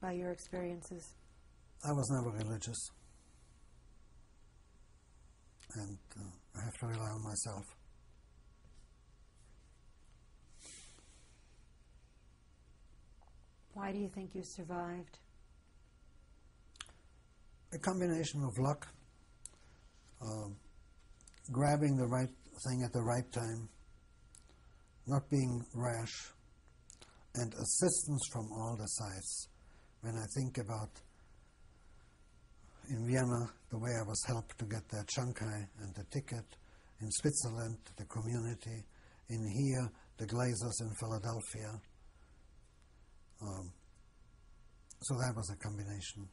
by your experiences? I was never religious, and uh, I have to rely on myself. Why do you think you survived? A combination of luck, uh, grabbing the right thing at the right time, not being rash, and assistance from all the sides. When I think about in Vienna, the way I was helped to get the Shanghai and the ticket, in Switzerland, the community, in here, the Glasers in Philadelphia. Um, so that was a combination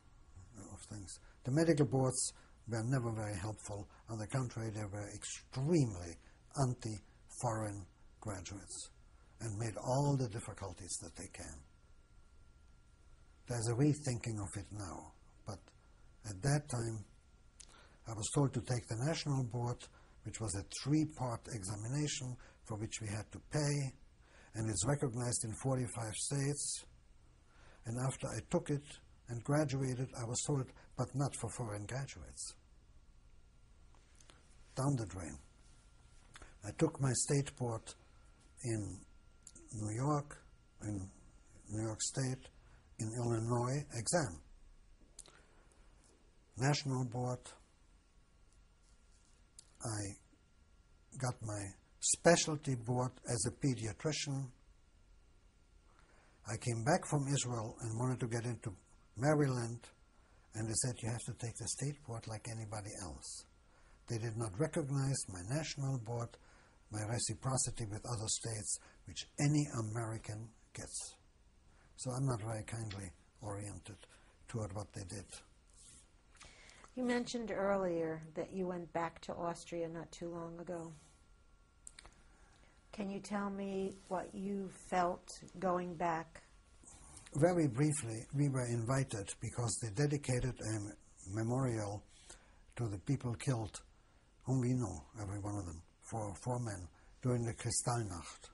of things. The medical boards were never very helpful. On the contrary, they were extremely anti foreign graduates and made all the difficulties that they can. There's a rethinking of it now, but at that time I was told to take the national board, which was a three part examination for which we had to pay, and it's recognized in 45 states. And after I took it and graduated, I was told, but not for foreign graduates. Down the drain. I took my state board in New York, in New York State, in Illinois exam. National board, I got my specialty board as a pediatrician. I came back from Israel and wanted to get into Maryland, and they said you have to take the state board like anybody else. They did not recognize my national board, my reciprocity with other states, which any American gets. So I'm not very kindly oriented toward what they did. You mentioned earlier that you went back to Austria not too long ago. Can you tell me what you felt going back? Very briefly, we were invited because they dedicated a memorial to the people killed, whom we know, every one of them, for four men, during the Kristallnacht.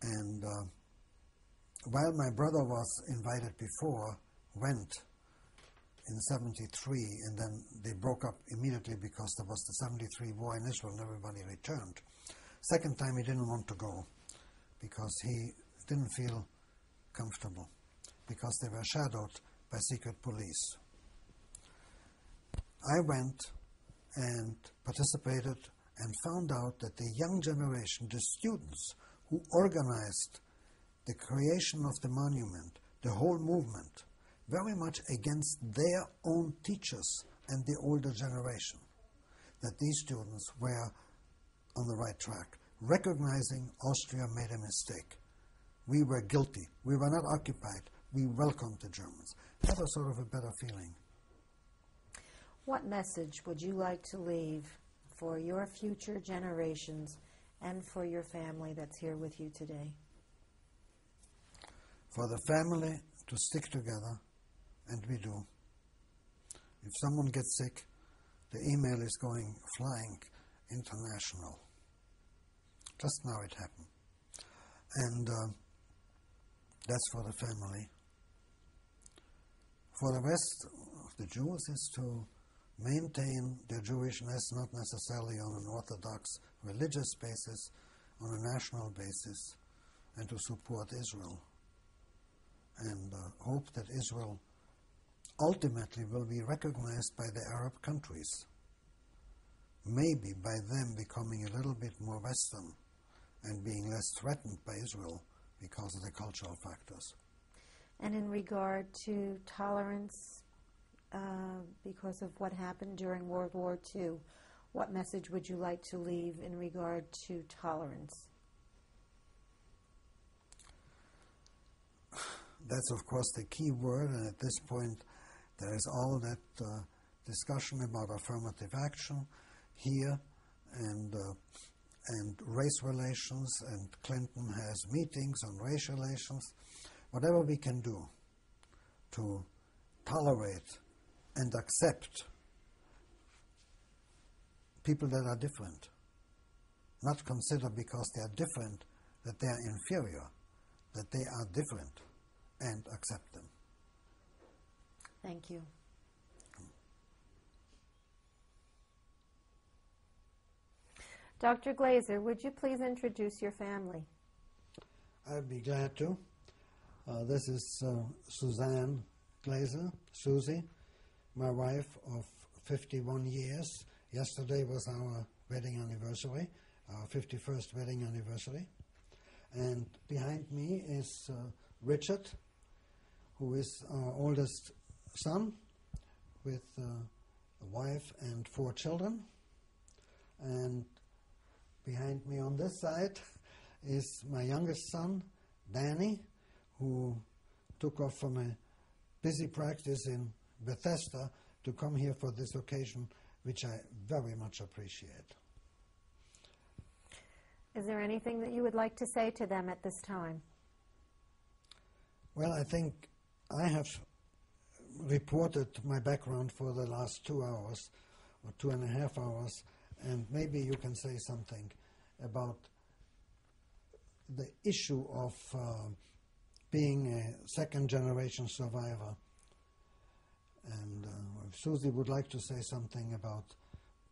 And uh, while my brother was invited before, went in 73, and then they broke up immediately because there was the 73 war in Israel and everybody returned. Second time he didn't want to go because he didn't feel comfortable because they were shadowed by secret police. I went and participated and found out that the young generation, the students who organized the creation of the monument, the whole movement, very much against their own teachers and the older generation, that these students were on the right track, recognizing Austria made a mistake. We were guilty. We were not occupied. We welcomed the Germans. That was sort of a better feeling. What message would you like to leave for your future generations and for your family that's here with you today? For the family to stick together, and we do. If someone gets sick, the email is going flying international. Just now it happened. And uh, that's for the family. For the rest of the Jews is to maintain their Jewishness not necessarily on an orthodox religious basis, on a national basis, and to support Israel. And uh, hope that Israel ultimately will be recognized by the Arab countries. Maybe by them becoming a little bit more Western and being less threatened by Israel because of the cultural factors. And in regard to tolerance, uh, because of what happened during World War II, what message would you like to leave in regard to tolerance? That's, of course, the key word, and at this point, there is all that uh, discussion about affirmative action here and, uh, and race relations, and Clinton has meetings on race relations. Whatever we can do to tolerate and accept people that are different, not consider because they are different that they are inferior, that they are different, and accept them. Thank you. Dr. Glaser, would you please introduce your family? I'd be glad to. Uh, this is uh, Suzanne Glaser, Susie, my wife of 51 years. Yesterday was our wedding anniversary, our 51st wedding anniversary. And behind me is uh, Richard, who is our oldest son, with uh, a wife and four children. And behind me on this side is my youngest son, Danny, who took off from a busy practice in Bethesda to come here for this occasion, which I very much appreciate. Is there anything that you would like to say to them at this time? Well, I think I have reported my background for the last two hours or two and a half hours, and maybe you can say something about the issue of uh, being a second generation survivor. And uh, Susie would like to say something about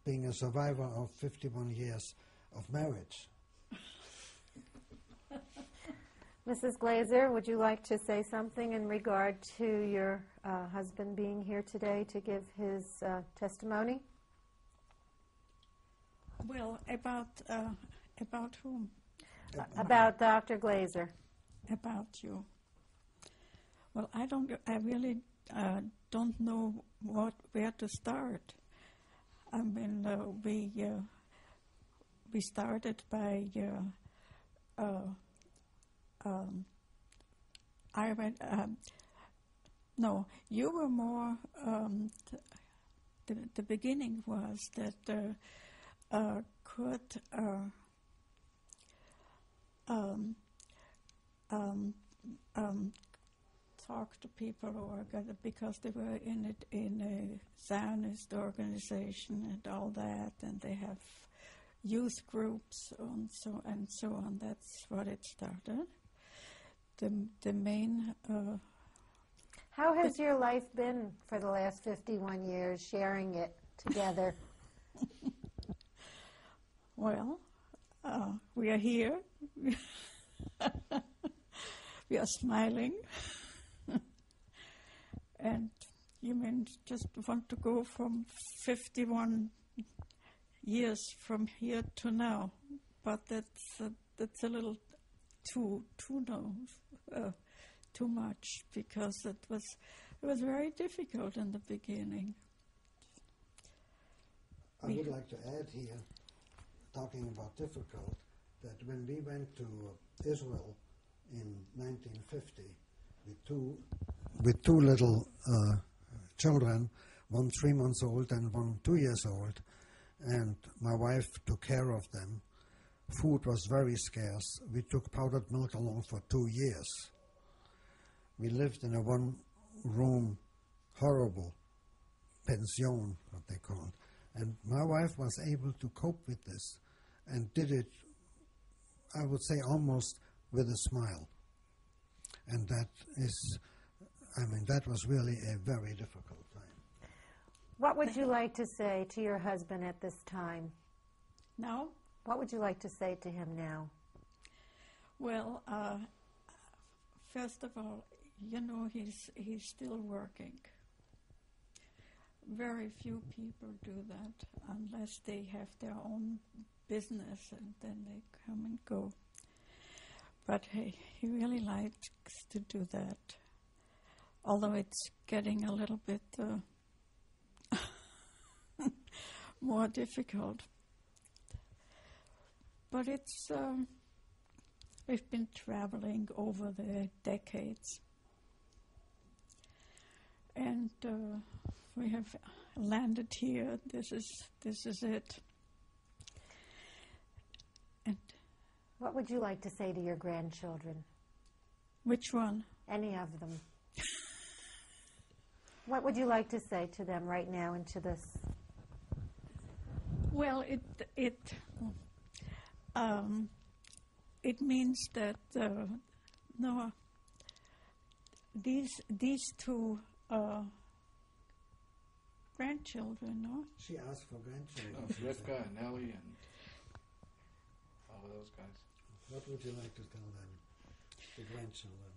being a survivor of 51 years of marriage. Mrs. Glaser, would you like to say something in regard to your uh, husband being here today to give his uh, testimony? Well, about uh, about whom? About Dr. Glaser. About you. Well, I don't. I really uh, don't know what where to start. I mean, uh, we uh, we started by. Uh, uh, um, I went. Um, no, you were more. Um, th- the the beginning was that uh, uh, Uh, um, um, um, talk to people or get- because they were in it in a Zionist organization and all that, and they have youth groups and so and so on. That's what it started. The the main uh, How has your life been for the last 51 years, sharing it together? well, uh, we are here. we are smiling. and you mean just want to go from 51 years from here to now, but that's uh, that's a little too too no, uh, too much because it was it was very difficult in the beginning. I would like to add here, talking about difficult, that when we went to Israel in 1950 with two, with two little uh, children, one three months old and one two years old, and my wife took care of them. Food was very scarce. We took powdered milk along for two years. We lived in a one room, horrible pension, what they called. And my wife was able to cope with this and did it, I would say, almost with a smile. And that is, I mean, that was really a very difficult time. What would you like to say to your husband at this time? Now, What would you like to say to him now? Well, uh, first of all, you know he's he's still working. Very few people do that unless they have their own business and then they come and go. But he, he really likes to do that. Although it's getting a little bit uh, more difficult. But it's um, we've been traveling over the decades, and uh, we have landed here. This is this is it. And What would you like to say to your grandchildren? which one? Any of them? what would you like to say to them right now into this? Well, it it um, it means that uh, no these these two uh, grandchildren, no, She asked for grandchildren. No, Rivka and Nellie and all of those guys. What would you like to tell them, the grandchildren?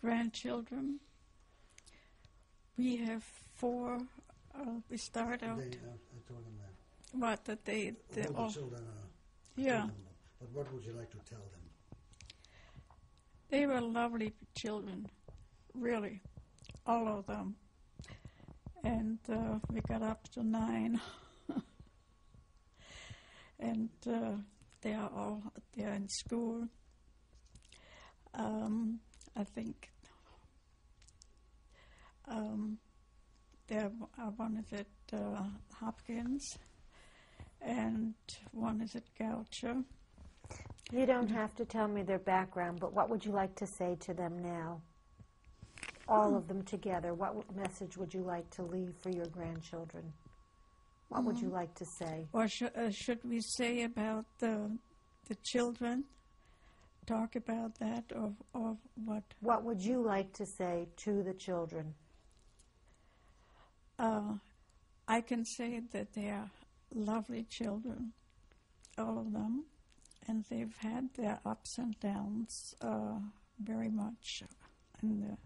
grandchildren. We have four. Uh, we start out They, uh, I told them that. what that they, they All all the children are Yeah. But what would you like to tell them? They were lovely children, really, all of them. And uh, we got up to nine. and uh, they are all they are in school. Um, I think um, there uh, one is at uh, Hopkins, and one is at Goucher. You don't have to tell me their background, but what would you like to say to them now? All of them together. What message would you like to leave for your grandchildren? What would you like to say? Or sh- uh, should we say about the the children? Talk about that, or or what? What would you like to say to the children? Uh, I can say that they are lovely children, all of them, and they've had their ups and downs uh, very much in the,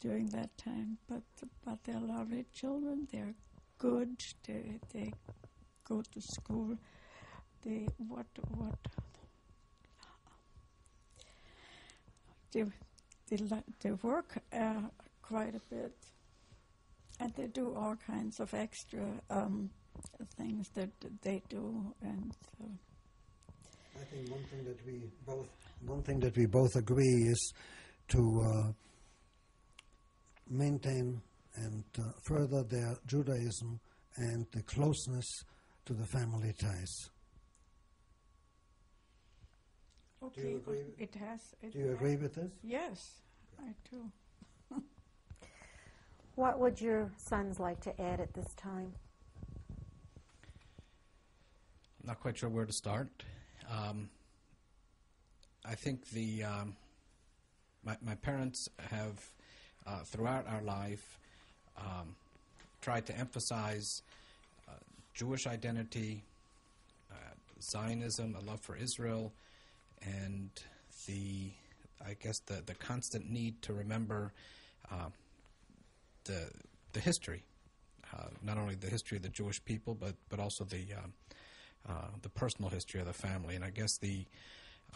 during that time. But but they're lovely children. They're good. They they go to school. They what what they they, they work uh, quite a bit. And they do all kinds of extra um, things that they do, and uh, I think one thing that we both one thing that we both agree is to uh, maintain and uh, further their Judaism and the closeness to the family ties. okay, but agree- it has. It Do you has- agree with this? Yes, I do. What would your sons like to add at this time? I'm Not quite sure where to start. Um, I think the um, my, my parents have uh, throughout our life um, tried to emphasize uh, Jewish identity, uh, Zionism, a love for Israel, and the I guess the the constant need to remember uh, the the history, uh, not only the history of the Jewish people, but but also the um, uh, the personal history of the family. And I guess the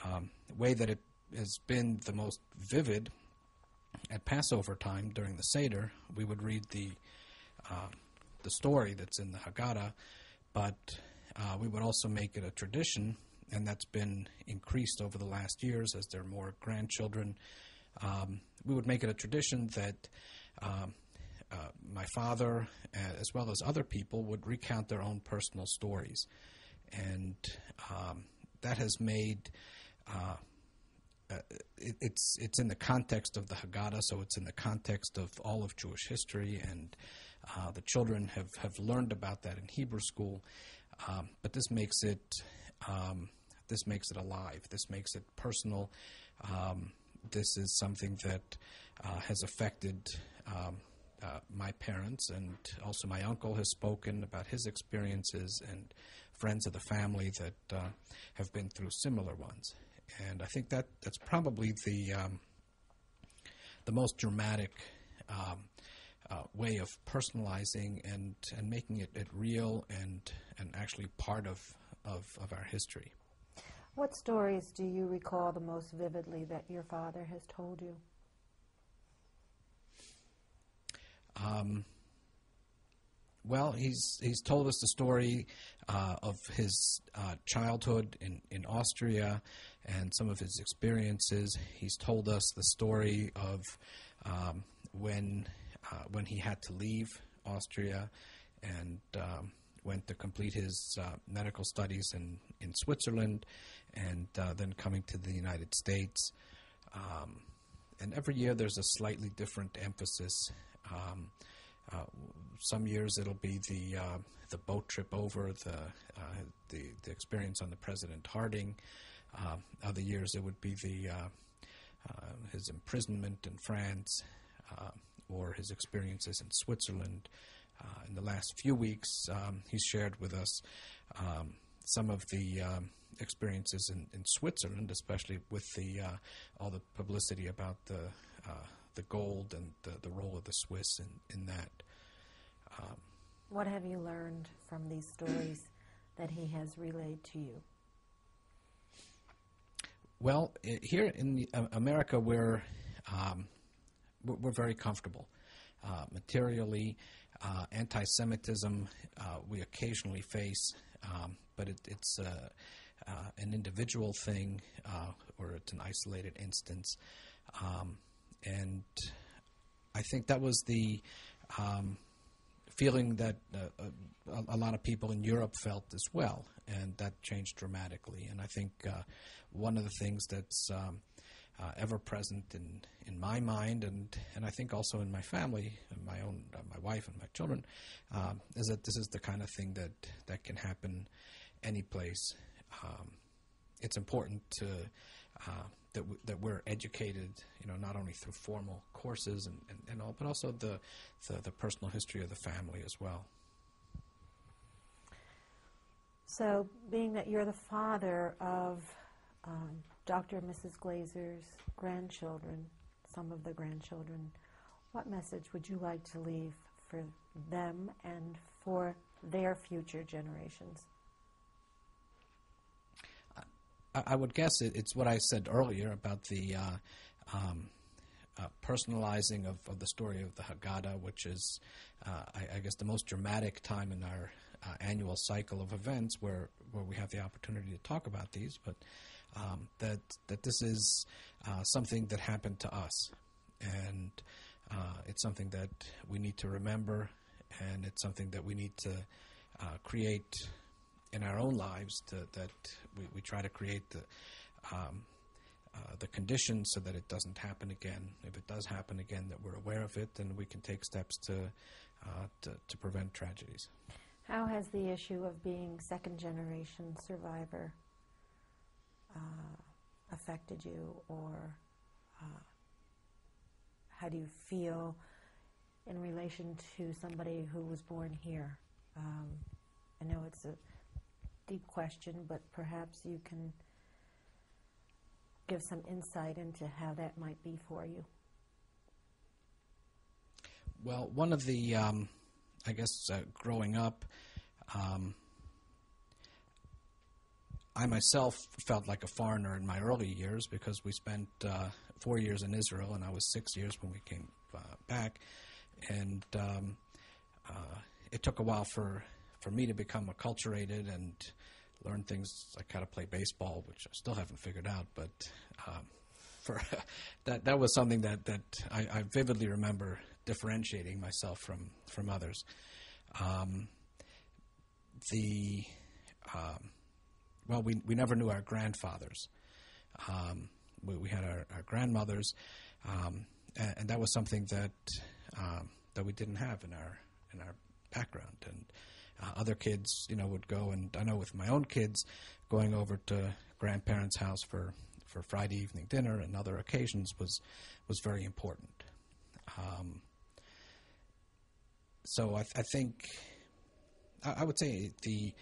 um, way that it has been the most vivid at Passover time during the Seder, we would read the uh, the story that's in the Haggadah, but uh, we would also make it a tradition, and that's been increased over the last years as there are more grandchildren. Um, we would make it a tradition that um, uh, my father, uh, as well as other people, would recount their own personal stories and um, that has made uh, it, it's it's in the context of the Haggadah, so it's in the context of all of Jewish history, and uh, the children have, have learned about that in Hebrew school. Um, but this makes it um, this makes it alive. This makes it personal. Um, this is something that uh, has affected um, uh, my parents, and also my uncle has spoken about his experiences, and friends of the family that uh, have been through similar ones. And I think that that's probably the um, the most dramatic um, uh, way of personalizing and, and making it, it real and and actually part of, of, of our history. What stories do you recall the most vividly that your father has told you? Um, well, he's he's told us the story uh, of his uh, childhood in, in Austria and some of his experiences. He's told us the story of um, when uh, when he had to leave Austria and um, went to complete his uh, medical studies in, in Switzerland and uh, then coming to the United States. Um, and every year there's a slightly different emphasis. Uh, some years it'll be the uh, the boat trip over, the, uh, the the experience on the President Harding. Uh, other years it would be the uh, his imprisonment in France or his experiences in Switzerland. In the last few weeks, um, he's shared with us um, some of the um, experiences in, in Switzerland, especially with the all the publicity about the the gold and the, the role of the Swiss in, in that. What have you learned from these stories that he has relayed to you? Well, i- here in the, uh, America, we're, um, we're we're very comfortable. Uh, materially, uh, anti-Semitism uh, we occasionally face, um, but it, it's uh, uh, an individual thing uh, or it's an isolated instance. Um, and I think that was the um, feeling that uh, a, a lot of people in Europe felt as well, and that changed dramatically. And I think uh, one of the things that's um, uh, ever present in, in my mind, and, and I think also in my family, and my own uh, my wife and my children, um, is that this is the kind of thing that that can happen any place. Um, it's important to uh, that w- that we're educated, you know, not only through formal courses and, and, and all, but also the, the the personal history of the family as well. So, being that you're the father of um, Dr. and Mrs. Glaser's grandchildren, some of the grandchildren, what message would you like to leave for them and for their future generations? I, would guess it, it's what I said earlier about the uh, um, uh, personalizing of, of the story of the Haggadah, which is, uh, I, I guess, the most dramatic time in our uh, annual cycle of events where, where we have the opportunity to talk about these, but um, that, that this is uh, something that happened to us. And it's something that we need to remember, and it's something that we need to create in our own lives to, that we, we try to create the um, uh, the conditions so that it doesn't happen again. If it does happen again, that we're aware of it and we can take steps to uh, to, to prevent tragedies. How has the issue of being second generation survivor uh, affected you, or uh, how do you feel in relation to somebody who was born here? Um, I know it's a deep question, but perhaps you can give some insight into how that might be for you. Well, one of the, um, I guess, uh, growing up, um, I myself felt like a foreigner in my early years because we spent uh, four years in Israel and I was six years when we came uh, back. And um, uh, it took a while for, for me to become acculturated and learn things like how to play baseball, which I still haven't figured out. But um, for that, that was something that, that I, I vividly remember differentiating myself from, from others. Um, the um, well, we we never knew our grandfathers. Um, we, we had our, our grandmothers, um, and, and that was something that um, that we didn't have in our in our background. And uh, other kids, you know, would go and I know with my own kids, going over to grandparents' house for for Friday evening dinner and other occasions was was very important. Um, so I, I think I, I would say the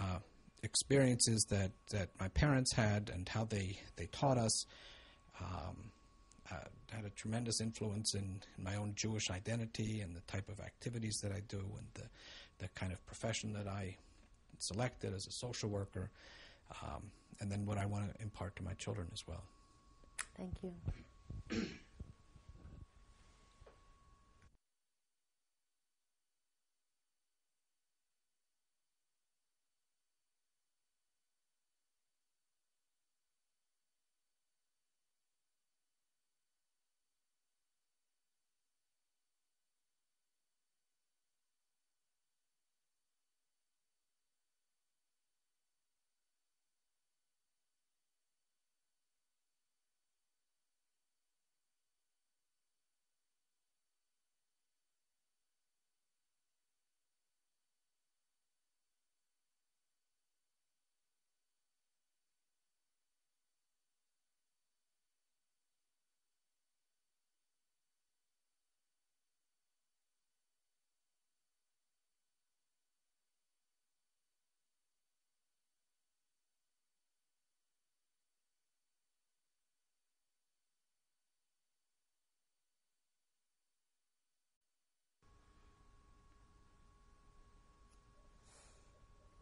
uh, experiences that, that my parents had and how they, they taught us um, uh, had a tremendous influence in, in, my own Jewish identity and the type of activities that I do and the, the kind of profession that I selected as a social worker, um, and then what I want to impart to my children as well. Thank you.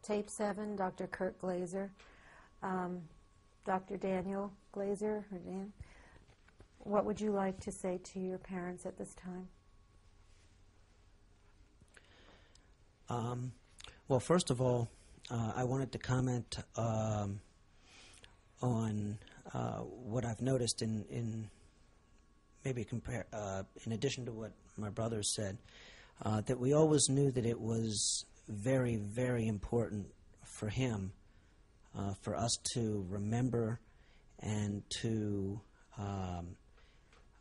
Tape 7, Dr. Kurt Glaser. Um, Dr. Daniel Glaser, or Dan, what would you like to say to your parents at this time? Um, well, first of all, uh, I wanted to comment um, on uh, what I've noticed in, in maybe compare uh, in addition to what my brother said, uh, that we always knew that it was very, very important for him uh, for us to remember and to um,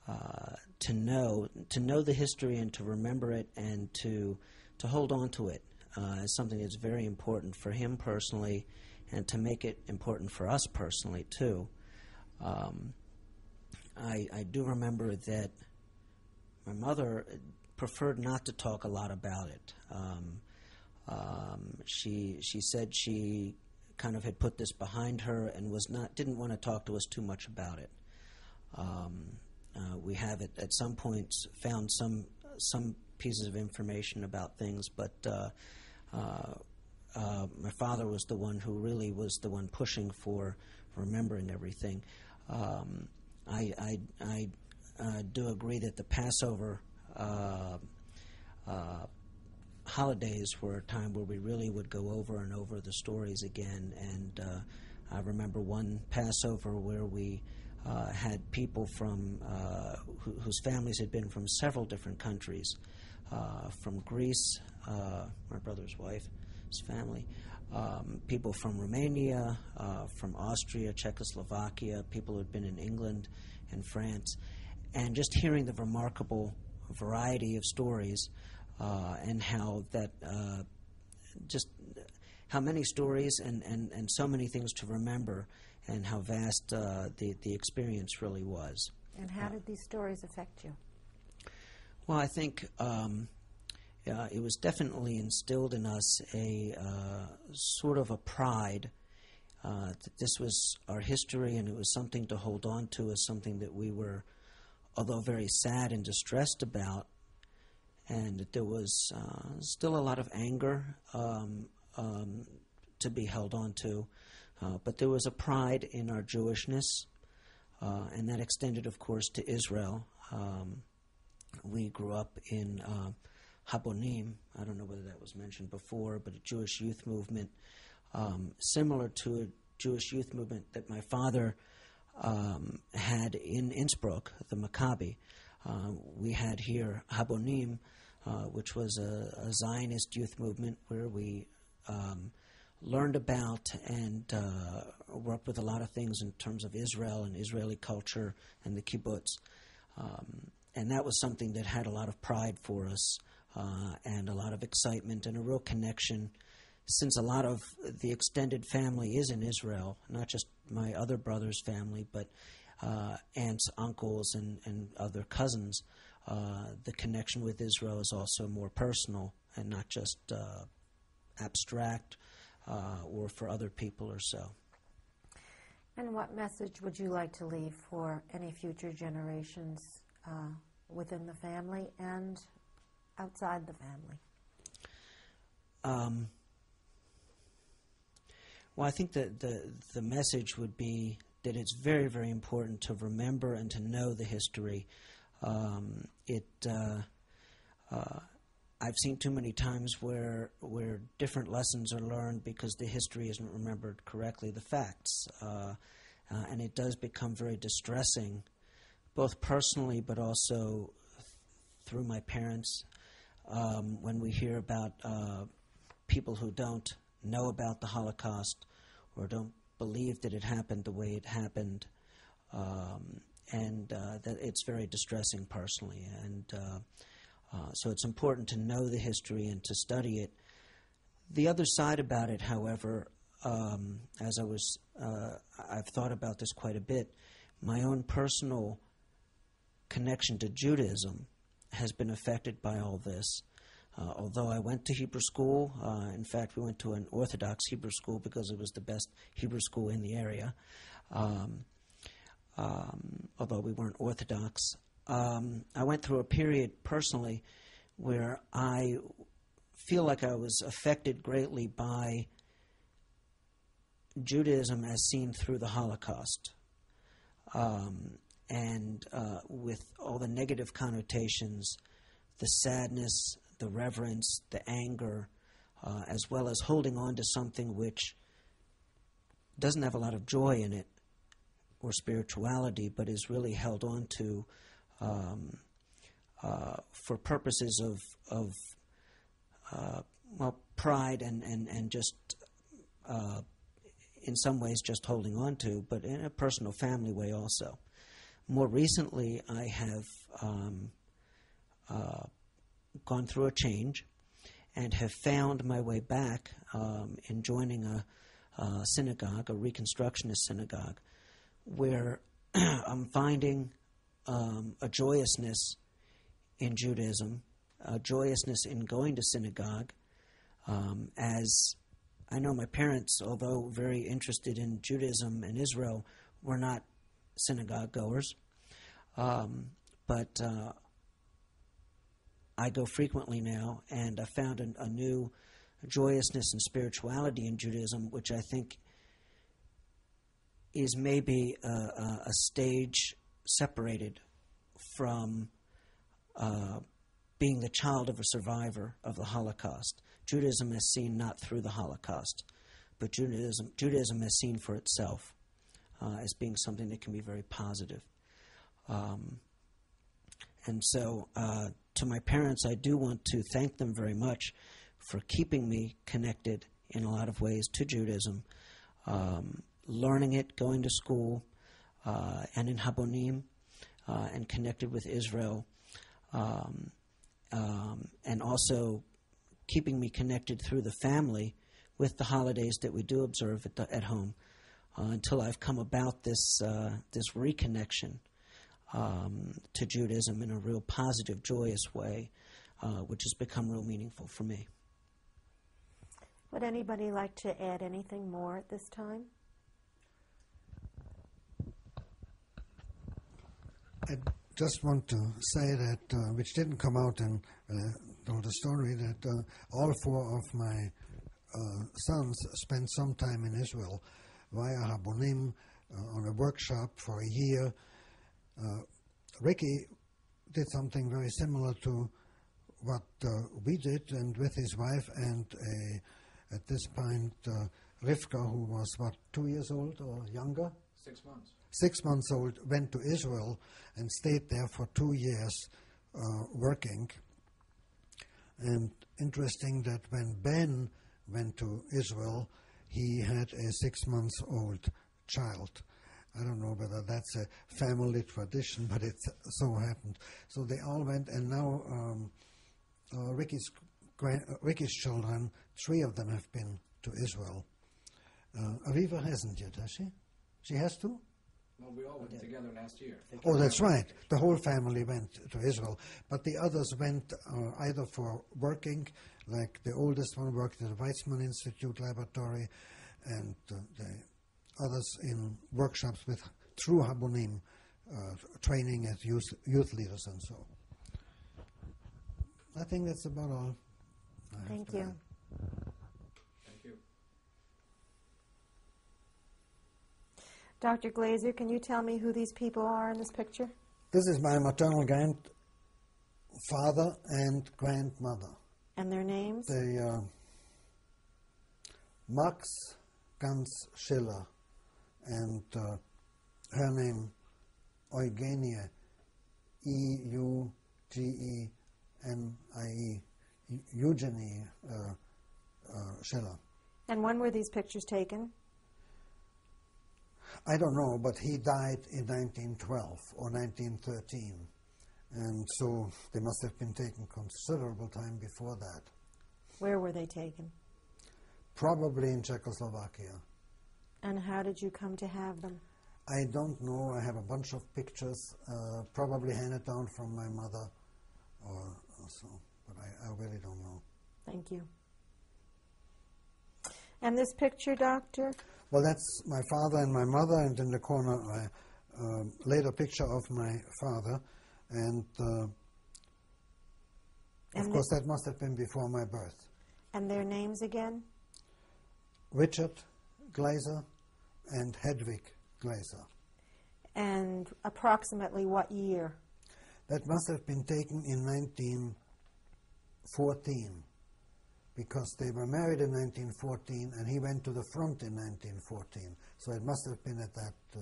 uh, to know to know the history and to remember it and to to hold on to it uh, is something that's very important for him personally and to make it important for us personally too. Um, I, I do remember that my mother preferred not to talk a lot about it. Um, um, she she said she kind of had put this behind her and was not didn't want to talk to us too much about it. Um, uh, we have at, at some points found some some pieces of information about things, but uh, uh, uh, my father was the one who really was the one pushing for remembering everything. Um, I, I, I do agree that the Passover uh, uh, holidays were a time where we really would go over and over the stories again. And uh, I remember one Passover where we uh, had people from uh, who, whose families had been from several different countries, uh, from Greece, uh, my brother's wife, his family, um, people from Romania, from Austria, Czechoslovakia, people who had been in England and France, and just hearing the remarkable variety of stories uh, and how that uh, just how many stories and, and, and so many things to remember and how vast uh, the, the experience really was. And how did these stories affect you? Well, I think um, uh, it was definitely instilled in us a uh, sort of a pride uh, that this was our history and it was something to hold on to as something that we were, although very sad and distressed about, and there was uh, still a lot of anger um, um, to be held on to, uh, but there was a pride in our Jewishness, uh, and that extended, of course, to Israel. Um, we grew up in uh, Habonim. I don't know whether that was mentioned before, but a Jewish youth movement um, similar to a Jewish youth movement that my father um, had in Innsbruck, the Maccabi. Uh, we had here Habonim, uh, which was a, a, Zionist youth movement where we um, learned about and uh, worked with a lot of things in terms of Israel and Israeli culture and the kibbutz. Um, and that was something that had a lot of pride for us uh, and a lot of excitement and a real connection. Since a lot of the extended family is in Israel, not just my other brother's family, but uh, aunts, uncles, and, and other cousins, uh, the connection with Israel is also more personal and not just uh, abstract uh, or for other people or so. And what message would you like to leave for any future generations uh, within the family and outside the family? Um, well, I think that the the message would be that it's very, very important to remember and to know the history. Um, it uh, uh, I've seen too many times where where different lessons are learned because the history isn't remembered correctly, the facts, uh, uh and it does become very distressing, both personally but also through my parents um, when we hear about uh, people who don't know about the Holocaust or don't believe that it happened the way it happened. Um, and uh, that it's very distressing personally. And uh, uh, so it's important to know the history and to study it. The other side about it, however, um, as I was, uh, I've thought about this quite a bit. My own personal connection to Judaism has been affected by all this. Uh, although I went to Hebrew school, uh, in fact, we went to an Orthodox Hebrew school because it was the best Hebrew school in the area. Um, um, although we weren't Orthodox, um, I went through a period personally where I feel like I was affected greatly by Judaism as seen through the Holocaust, um, and uh, with all the negative connotations, the sadness, the reverence, the anger, uh, as well as holding on to something which doesn't have a lot of joy in it or spirituality, but is really held on to um, uh, for purposes of, of uh, well, pride and, and, and just uh, in some ways just holding on to, but in a personal family way also. More recently, I have um, uh, gone through a change and have found my way back um, in joining a, a synagogue, a Reconstructionist synagogue, where I'm finding um, a joyousness in Judaism, a joyousness in going to synagogue, um, as I know my parents, although very interested in Judaism and Israel, were not synagogue goers. Um, but uh, I go frequently now, and I found a, new joyousness and spirituality in Judaism, which I think is maybe a, a, a stage separated from uh, being the child of a survivor of the Holocaust. Judaism is seen not through the Holocaust, but Judaism, Judaism is seen for itself uh, as being something that can be very positive. Um, and so, uh, to my parents, I do want to thank them very much for keeping me connected in a lot of ways to Judaism, um, learning it, going to school, uh, and in Habonim, uh, and connected with Israel, um, um, and also keeping me connected through the family with the holidays that we do observe at, the, at home uh, until I've come about this, uh, this reconnection um, to Judaism in a real positive, joyous way, uh, which has become real meaningful for me. Would anybody like to add anything more at this time? I just want to say that, uh, which didn't come out in uh, told the story, that uh, all four of my uh, sons spent some time in Israel via Habonim uh, on a workshop for a year. Uh, Ricky did something very similar to what uh, we did, and with his wife and a, at this point uh, Rivka, who was what two years old or younger, Six months. six months old, went to Israel and stayed there for two years uh, working. And interesting that when Ben went to Israel, he had a six months old child. I don't know whether that's a family tradition, but it so happened. So they all went, and now um, uh, Ricky's, gran- uh, Ricky's children, three of them have been to Israel. Uh, Aviva hasn't yet, has she? She has to? Well, we all went together last year. Oh, that's right. The whole family went to Israel, but the others went uh, either for working, like the oldest one worked at the Weizmann Institute laboratory, and uh, the others in workshops with through Habonim, uh, training as youth, youth leaders and so. I think that's about all. I Thank you. add. Thank you. Dr. Glaser, can you tell me who these people are in this picture? This is my maternal grandfather and grandmother. And their names? the uh, Max Gans Schiller and uh, her name Eugenie E U G E N I E Eugenie uh, uh, Schiller. And when were these pictures taken? I don't know, but he died in 1912 or 1913, and so they must have been taken considerable time before that. Where were they taken? Probably in Czechoslovakia. And how did you come to have them? I don't know. I have a bunch of pictures, uh, probably handed down from my mother, or, or so, but I, I really don't know. Thank you. And this picture, Doctor? Well, that's my father and my mother, and in the corner, a uh, later picture of my father, and uh, of course, that must have been before my birth. And their names again? Richard Glaser and Hedwig Glaser. And approximately what year? That must have been taken in 1914 because they were married in 1914 and he went to the front in 1914. So it must have been at that uh,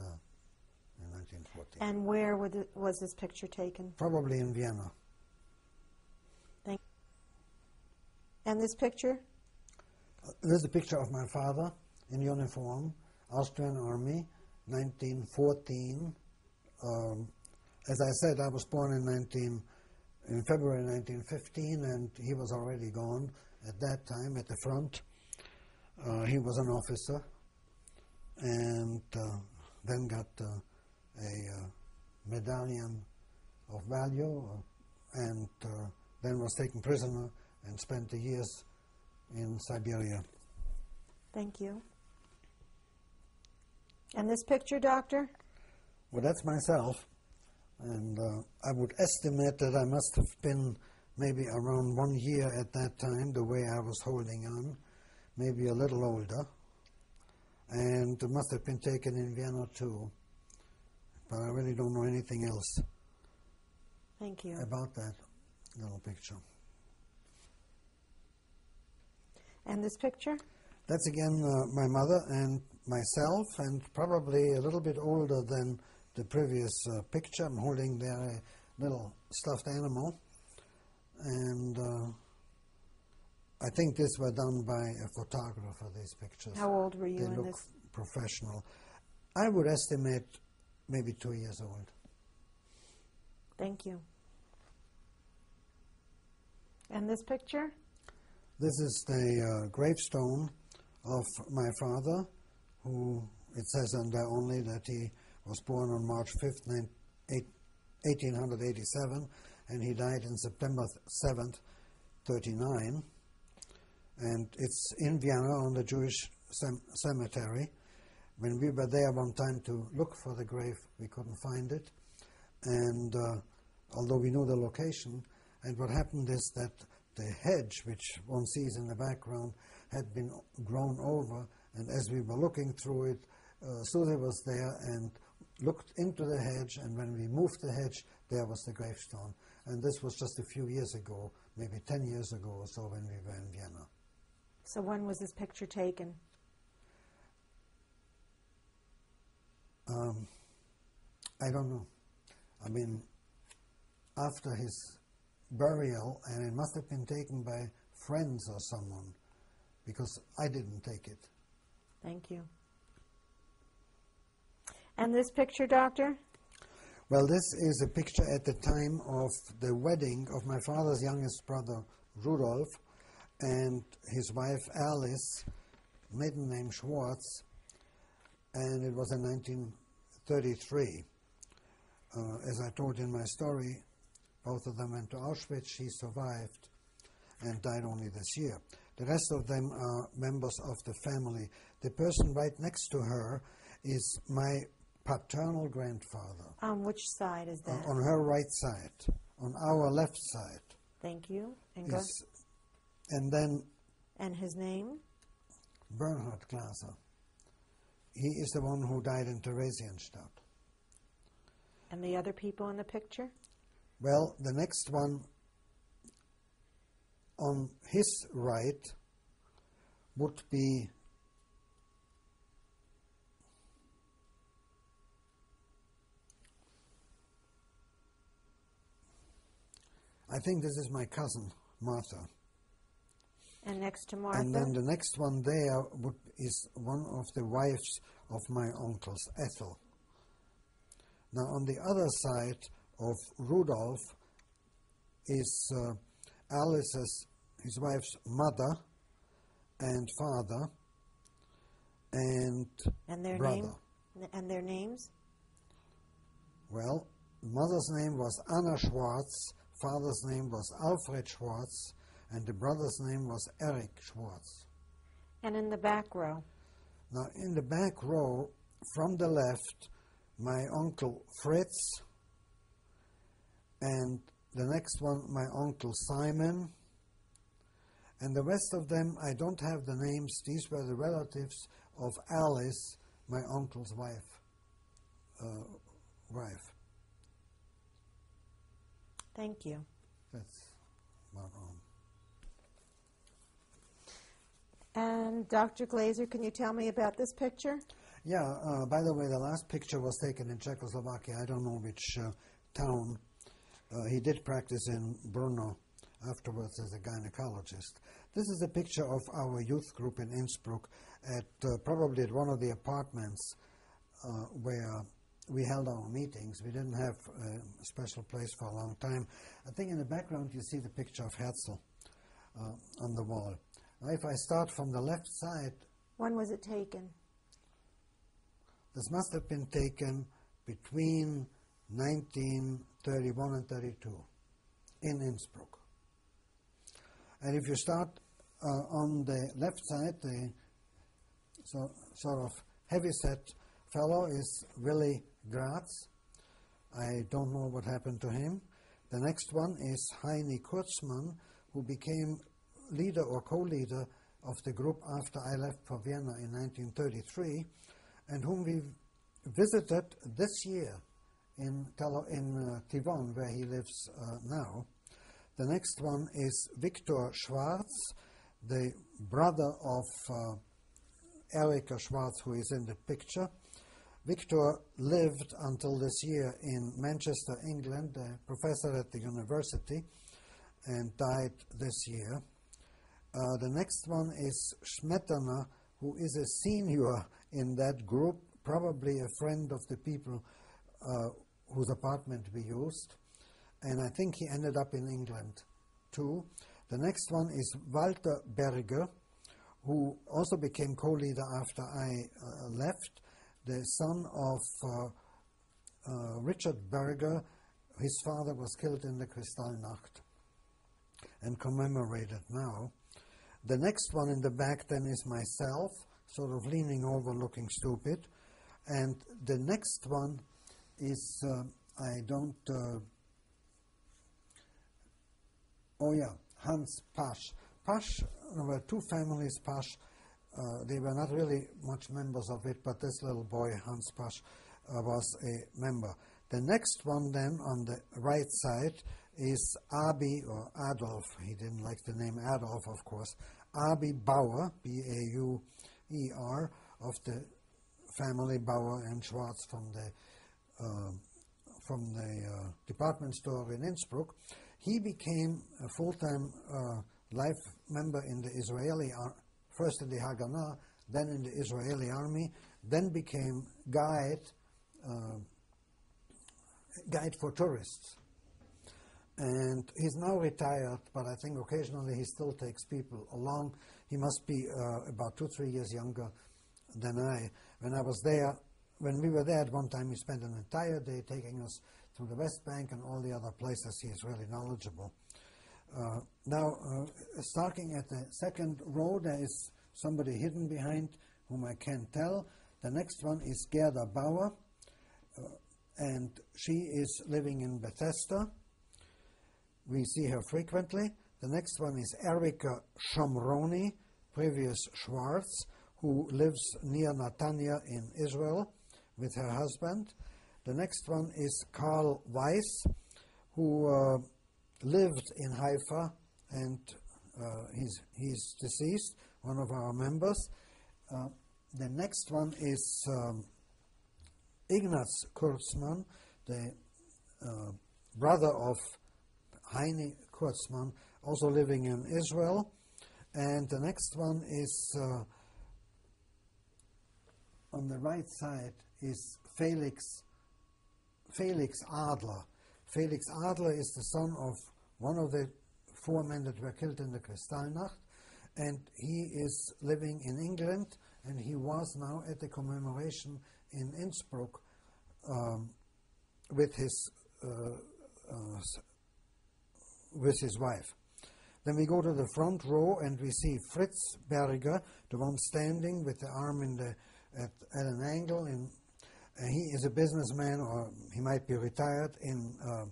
in 1914. And where would it- was this picture taken? Probably in Vienna. Thank you. and this picture? This is a picture of my father in uniform, Austrian Army, 1914. Um, as I said, I was born in 19, in February 1915, and he was already gone at that time at the front. Uh, he was an officer, and uh, then got uh, a uh, medallion of value, uh, and uh, then was taken prisoner and spent the years in Siberia. Thank you. And this picture, Doctor? Well, that's myself, and uh, I would estimate that I must have been maybe around one year at that time, the way I was holding on, maybe a little older, and it must have been taken in Vienna too. But I really don't know anything else Thank you. about that little picture. And this picture? That's again uh, my mother and myself, and probably a little bit older than the previous uh, picture. I'm holding there a little stuffed animal, and uh, I think this were done by a photographer. These pictures. How old were you they in look this? professional. I would estimate maybe two years old. Thank you. And this picture? This is the uh, gravestone of my father, who it says on there only that he was born on March 5th, 1887, and he died in September 7th, 39. And it's in Vienna on the Jewish cem- cemetery. When we were there one time to look for the grave, we couldn't find it. And uh, although we knew the location, and what happened is that the hedge, which one sees in the background, had been grown over, and as we were looking through it, uh, Susie was there and looked into the hedge, and when we moved the hedge, there was the gravestone. And this was just a few years ago, maybe 10 years ago or so, when we were in Vienna. So when was this picture taken? Um, I don't know. I mean, after his burial, and it must have been taken by friends or someone, because I didn't take it. Thank you. And this picture, Doctor? Well, this is a picture at the time of the wedding of my father's youngest brother, Rudolf, and his wife, Alice, maiden name Schwartz, and it was in 1933. Uh, as I told in my story, both of them went to Auschwitz. She survived and died only this year. The rest of them are members of the family. The person right next to her is my paternal grandfather. On which side is that? on her right side, on our left side, Thank you. And, is, and then and his name? Bernhard Glaser. He is the one who died in Theresienstadt. And the other people in the picture? Well, the next one on his right would be I think this is my cousin, Martha. And next to Martha? And then the next one there would, is one of the wives of my uncles, Ethel. Now, on the other side of Rudolph is uh, Alice's, his wife's mother and father and and their brother. name? And their names? Well, mother's name was Anna Schwartz, father's name was Alfred Schwartz, and the brother's name was Eric Schwartz. And in the back row? Now, in the back row, from the left, my uncle Fritz, and the next one, my uncle Simon, and the rest of them, I don't have the names. These were the relatives of Alice, my uncle's wife. Uh, wife. Thank you. That's about all. And Dr. Glaser, can you tell me about this picture? Yeah, uh, by the way, the last picture was taken in Czechoslovakia. I don't know which uh, town. Uh, he did practice in Brno afterwards as a gynecologist. This is a picture of our youth group in Innsbruck at uh, probably at one of the apartments uh, where we held our meetings. We didn't have a special place for a long time. I think in the background you see the picture of Herzl uh, on the wall. Now, if I start from the left side, When was it taken? This must have been taken between 1931 and 32 in Innsbruck. And if you start uh, on the left side, the so, sort of heavy-set fellow is Willy Gratz. I don't know what happened to him. The next one is Heini Kurzmann, who became leader or co-leader of the group after I left for Vienna in 1933 and whom we visited this year in, in uh, Tivon, where he lives uh, now. The next one is Viktor Schwarz, the brother of uh, Erika Schwarz, who is in the picture. Victor lived until this year in Manchester, England, a professor at the university, and died this year. Uh, the next one is Schmetterner, who is a senior in that group, probably a friend of the people uh, whose apartment we used. And I think he ended up in England too. The next one is Walter Berger, who also became co leader after I uh, left, the son of uh, uh, Richard Berger. His father was killed in the Kristallnacht and commemorated now. The next one in the back then is myself, sort of leaning over, looking stupid. And the next one is, uh, I don't, uh, oh yeah, Hans Pasch. Pasch, there were two families, Pasch. Uh, they were not really much members of it, but this little boy, Hans Pasch, uh, was a member. The next one then on the right side is Abi or Adolf. He didn't like the name Adolf, of course. Abi Bauer, B-A-U-E-R, of the family Bauer and Schwarz from the uh, from the uh, department store in Innsbruck. He became a full-time uh, life member in the Israeli, first in the Haganah, then in the Israeli army, then became guide uh, guide for tourists. And he's now retired, but I think occasionally he still takes people along. He must be uh, about two, three years younger than I. When I was there, when we were there at one time, he spent an entire day taking us through the West Bank and all the other places. He is really knowledgeable. Uh, now, uh, starting at the second row, there is somebody hidden behind whom I can't tell. The next one is Gerda Bauer, uh, and she is living in Bethesda. We see her frequently. The next one is Erika Shomroni, previous Schwartz, who lives near Netanya in Israel with her husband. The next one is Karl Weiss, who uh, lived in Haifa and uh, he's, he's deceased, one of our members. Uh, the next one is um, Ignaz Kurzmann, the uh, brother of Heini Kurzmann, also living in Israel. And the next one is uh, on the right side is Felix Felix Adler. Felix Adler is the son of one of the four men that were killed in the Kristallnacht, and he is living in England, and he was now at the commemoration in Innsbruck um, with his uh, uh, with his wife. Then we go to the front row and we see Fritz Berger, the one standing with the arm in the at, at an angle. In he is a businessman, or he might be retired in uh,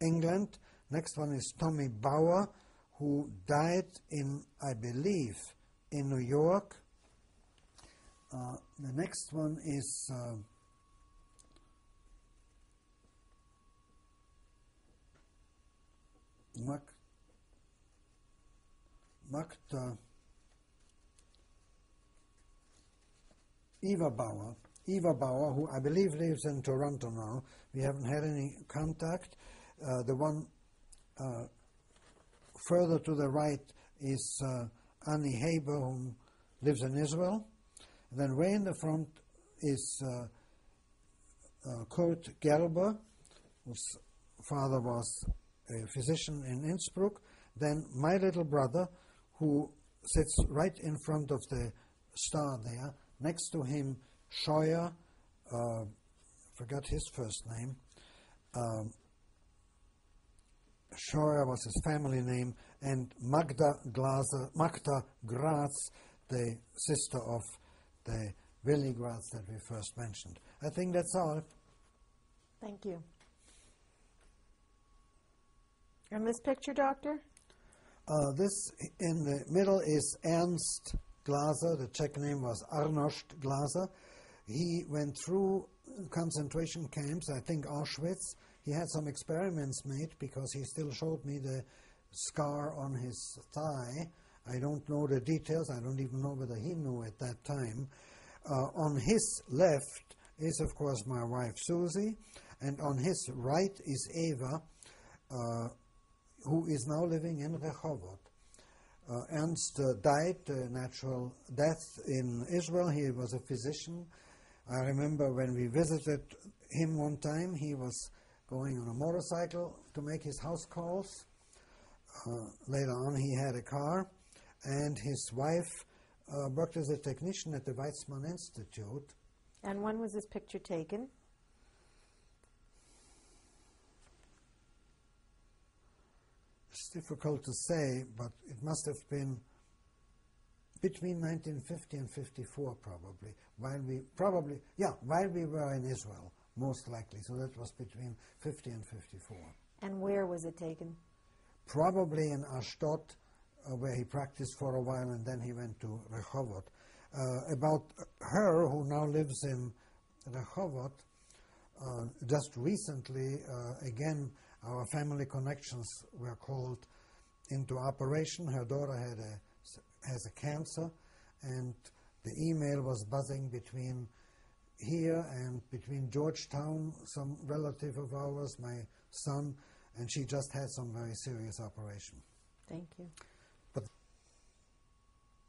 England. Next one is Tommy Bauer, who died in, I believe, in New York. Uh, the next one is uh, Mag, Magda Eva Bauer. Eva Bauer, who I believe lives in Toronto now. We haven't had any contact. Uh, the one uh, further to the right is uh, Annie Haber, who lives in Israel. And then way in the front is uh, uh, Kurt Gerber, whose father was a physician in Innsbruck. Then my little brother, who sits right in front of the star there. Next to him, Scheuer, uh, forgot his first name. Um, Scheuer was his family name, and Magda Glaser, Magda Graz, the sister of the Willy Graz that we first mentioned. I think that's all. Thank you. And this picture, Doctor? Uh, this in the middle is Ernst Glaser. The Czech name was Arnošt Glaser. He went through concentration camps, I think Auschwitz. He had some experiments made because he still showed me the scar on his thigh. I don't know the details. I don't even know whether he knew at that time. Uh, on his left is, of course, my wife Susie, and on his right is Eva, uh, who is now living in Rehovot. Uh, Ernst uh, died a natural death in Israel. He was a physician. I remember when we visited him one time, he was going on a motorcycle to make his house calls. Uh, later on, he had a car, and his wife uh, worked as a technician at the Weizmann Institute. And when was this picture taken? It's difficult to say, but it must have been between 1950 and 54, probably. While we probably, yeah, while we were in Israel, most likely. So that was between 50 and 54. And where was it taken? Probably in Ashdod, uh, where he practiced for a while, and then he went to Rehovot. Uh, about her, who now lives in Rehovot, uh, just recently, uh, again, our family connections were called into operation. Her daughter had a, has a cancer, and the email was buzzing between here and between Georgetown, some relative of ours, my son, and she just had some very serious operation. Thank you. But-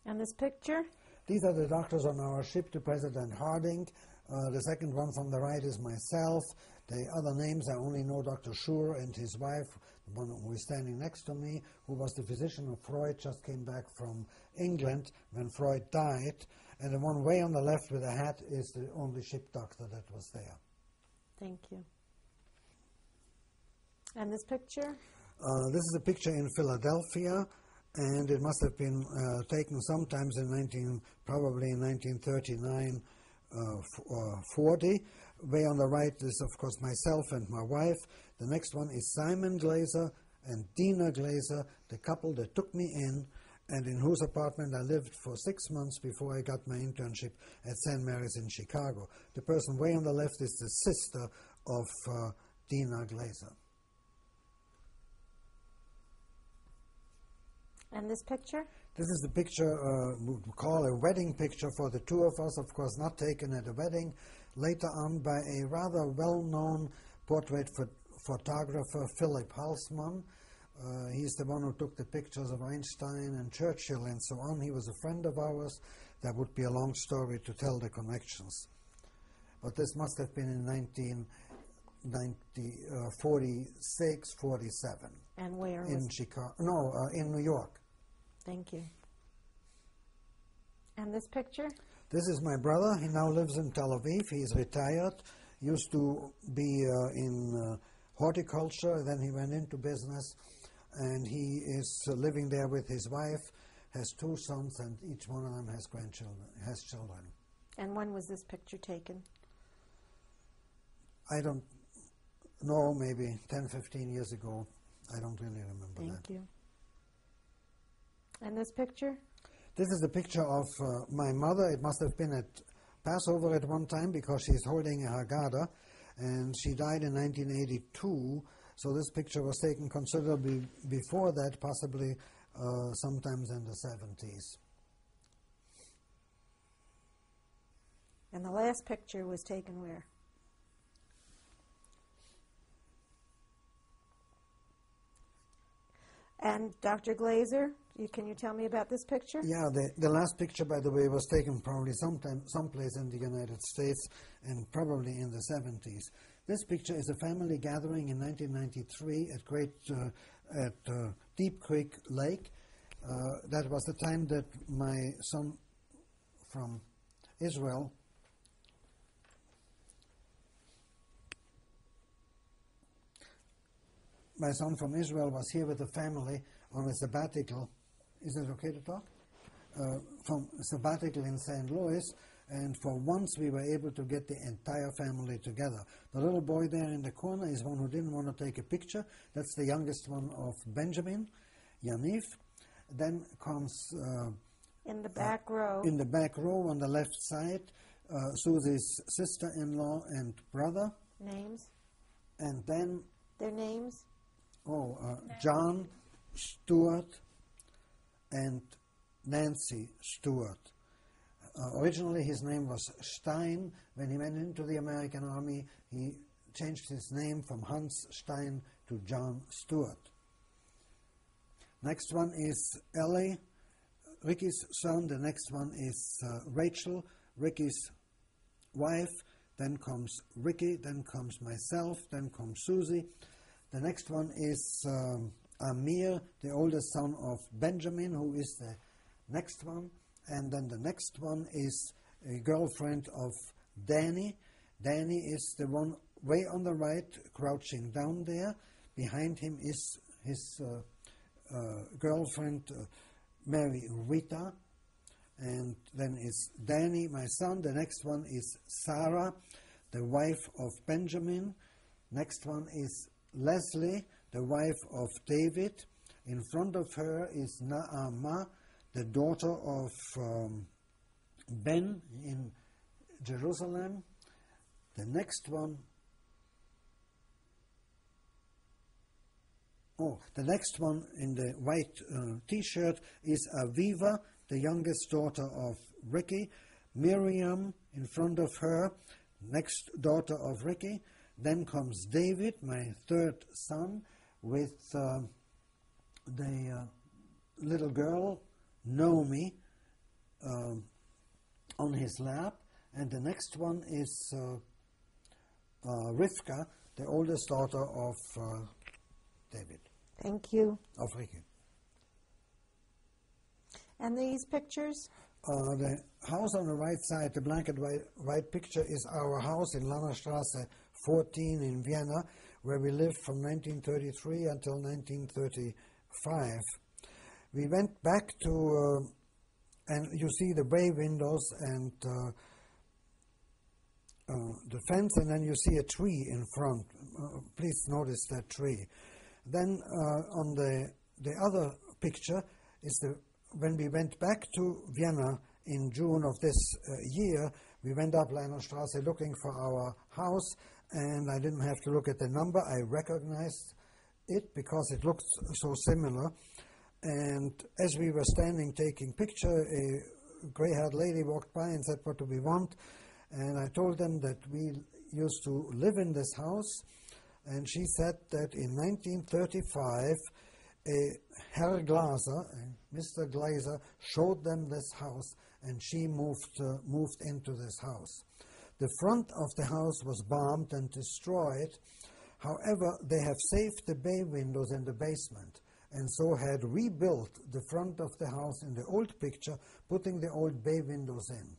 and this picture? These are the doctors on our ship to President Harding. Uh, the second one from the right is myself. The other names I only know Dr. Schur and his wife, the one who is standing next to me, who was the physician of Freud, just came back from England when Freud died. And the one way on the left with a hat is the only ship doctor that was there. Thank you. And this picture? Uh, this is a picture in Philadelphia, and it must have been uh, taken sometimes in 19, probably in 1939, uh, f- uh, 40. Way on the right is, of course, myself and my wife. The next one is Simon Glazer and Dina Glazer, the couple that took me in and in whose apartment I lived for six months before I got my internship at St. Mary's in Chicago. The person way on the left is the sister of uh, Dina Glazer. And this picture? This is the picture uh, we call a wedding picture for the two of us, of course, not taken at a wedding, later on by a rather well known portrait pho- photographer, Philip Halsman. Uh, he's the one who took the pictures of Einstein and Churchill and so on. He was a friend of ours. That would be a long story to tell the connections. But this must have been in 1946, 47 And where in Chicago. No, uh, in New York. Thank you. And this picture? This is my brother. He now lives in Tel Aviv. He's retired. Used to be uh, in uh, horticulture. Then he went into business, and he is uh, living there with his wife. Has two sons, and each one of them has grandchildren. Has children. And when was this picture taken? I don't know. Maybe 10, 15 years ago. I don't really remember Thank that. you. And this picture? This is a picture of uh, my mother. It must have been at Passover at one time because she's holding a Haggadah, and she died in 1982. So this picture was taken considerably before that, possibly uh, sometimes in the 70s. And the last picture was taken where? And Dr. Glaser, you, can you tell me about this picture? Yeah, the, the last picture, by the way, was taken probably sometime, someplace in the United States and probably in the 70s. This picture is a family gathering in 1993 at Great uh, at uh, Deep Creek Lake. Uh, that was the time that my son from Israel my son from Israel was here with the family on a sabbatical. Is it okay to talk? Uh, from sabbatical in St. Louis, and for once we were able to get the entire family together. The little boy there in the corner is one who didn't want to take a picture. That's the youngest one of Benjamin, Yaniv. Then comes uh, In the back row. in the back row on the left side uh, Susie's sister-in-law and brother, names? and then Their names? Oh, uh, John Stewart and Nancy Stewart. Uh, originally, his name was Stein. When he went into the American Army, he changed his name from Hans Stein to John Stewart. Next one is Ellie, Ricky's son. The next one is uh, Rachel, Ricky's wife. Then comes Ricky. Then comes myself. Then comes Susie. The next one is um, Amir, the oldest son of Benjamin, who is the next one. And then the next one is a girlfriend of Danny. Danny is the one way on the right, crouching down there. Behind him is his uh, uh, girlfriend, uh, Mary Rita. And then is Danny, my son. The next one is Sarah, the wife of Benjamin. Next one is Leslie, the wife of David. In front of her is Naamah, the daughter of um, Ben in Jerusalem. The next one, oh, the next one in the white uh, t-shirt is Aviva, the youngest daughter of Ricky. Miriam in front of her, next daughter of Ricky. Then comes David, my third son, with uh, the uh, little girl, Naomi, uh, on his lap. And the next one is uh, uh, Rivka, the oldest daughter of uh, David, Thank you. of Ricky. And these pictures? Uh, the house on the right side, the black and white, white picture, is our house in Lannerstrasse 14 in Vienna, where we lived from 1933 until 1935. We went back to, uh, and you see the bay windows and uh, uh, the fence, and then you see a tree in front. Uh, please notice that tree. Then uh, on the the other picture is the when we went back to Vienna in June of this year. We went up Lannerstrasse looking for our house, and I didn't have to look at the number. I recognized it because it looked so similar. And as we were standing taking picture, a gray-haired lady walked by and said, "What do we want?" And I told them that we used to live in this house, and she said that in 1935, a Herr Glaser, Mr. Glaser, showed them this house, and she moved uh, moved into this house. The front of the house was bombed and destroyed. However, they have saved the bay windows in the basement and so had rebuilt the front of the house in the old picture, putting the old bay windows in.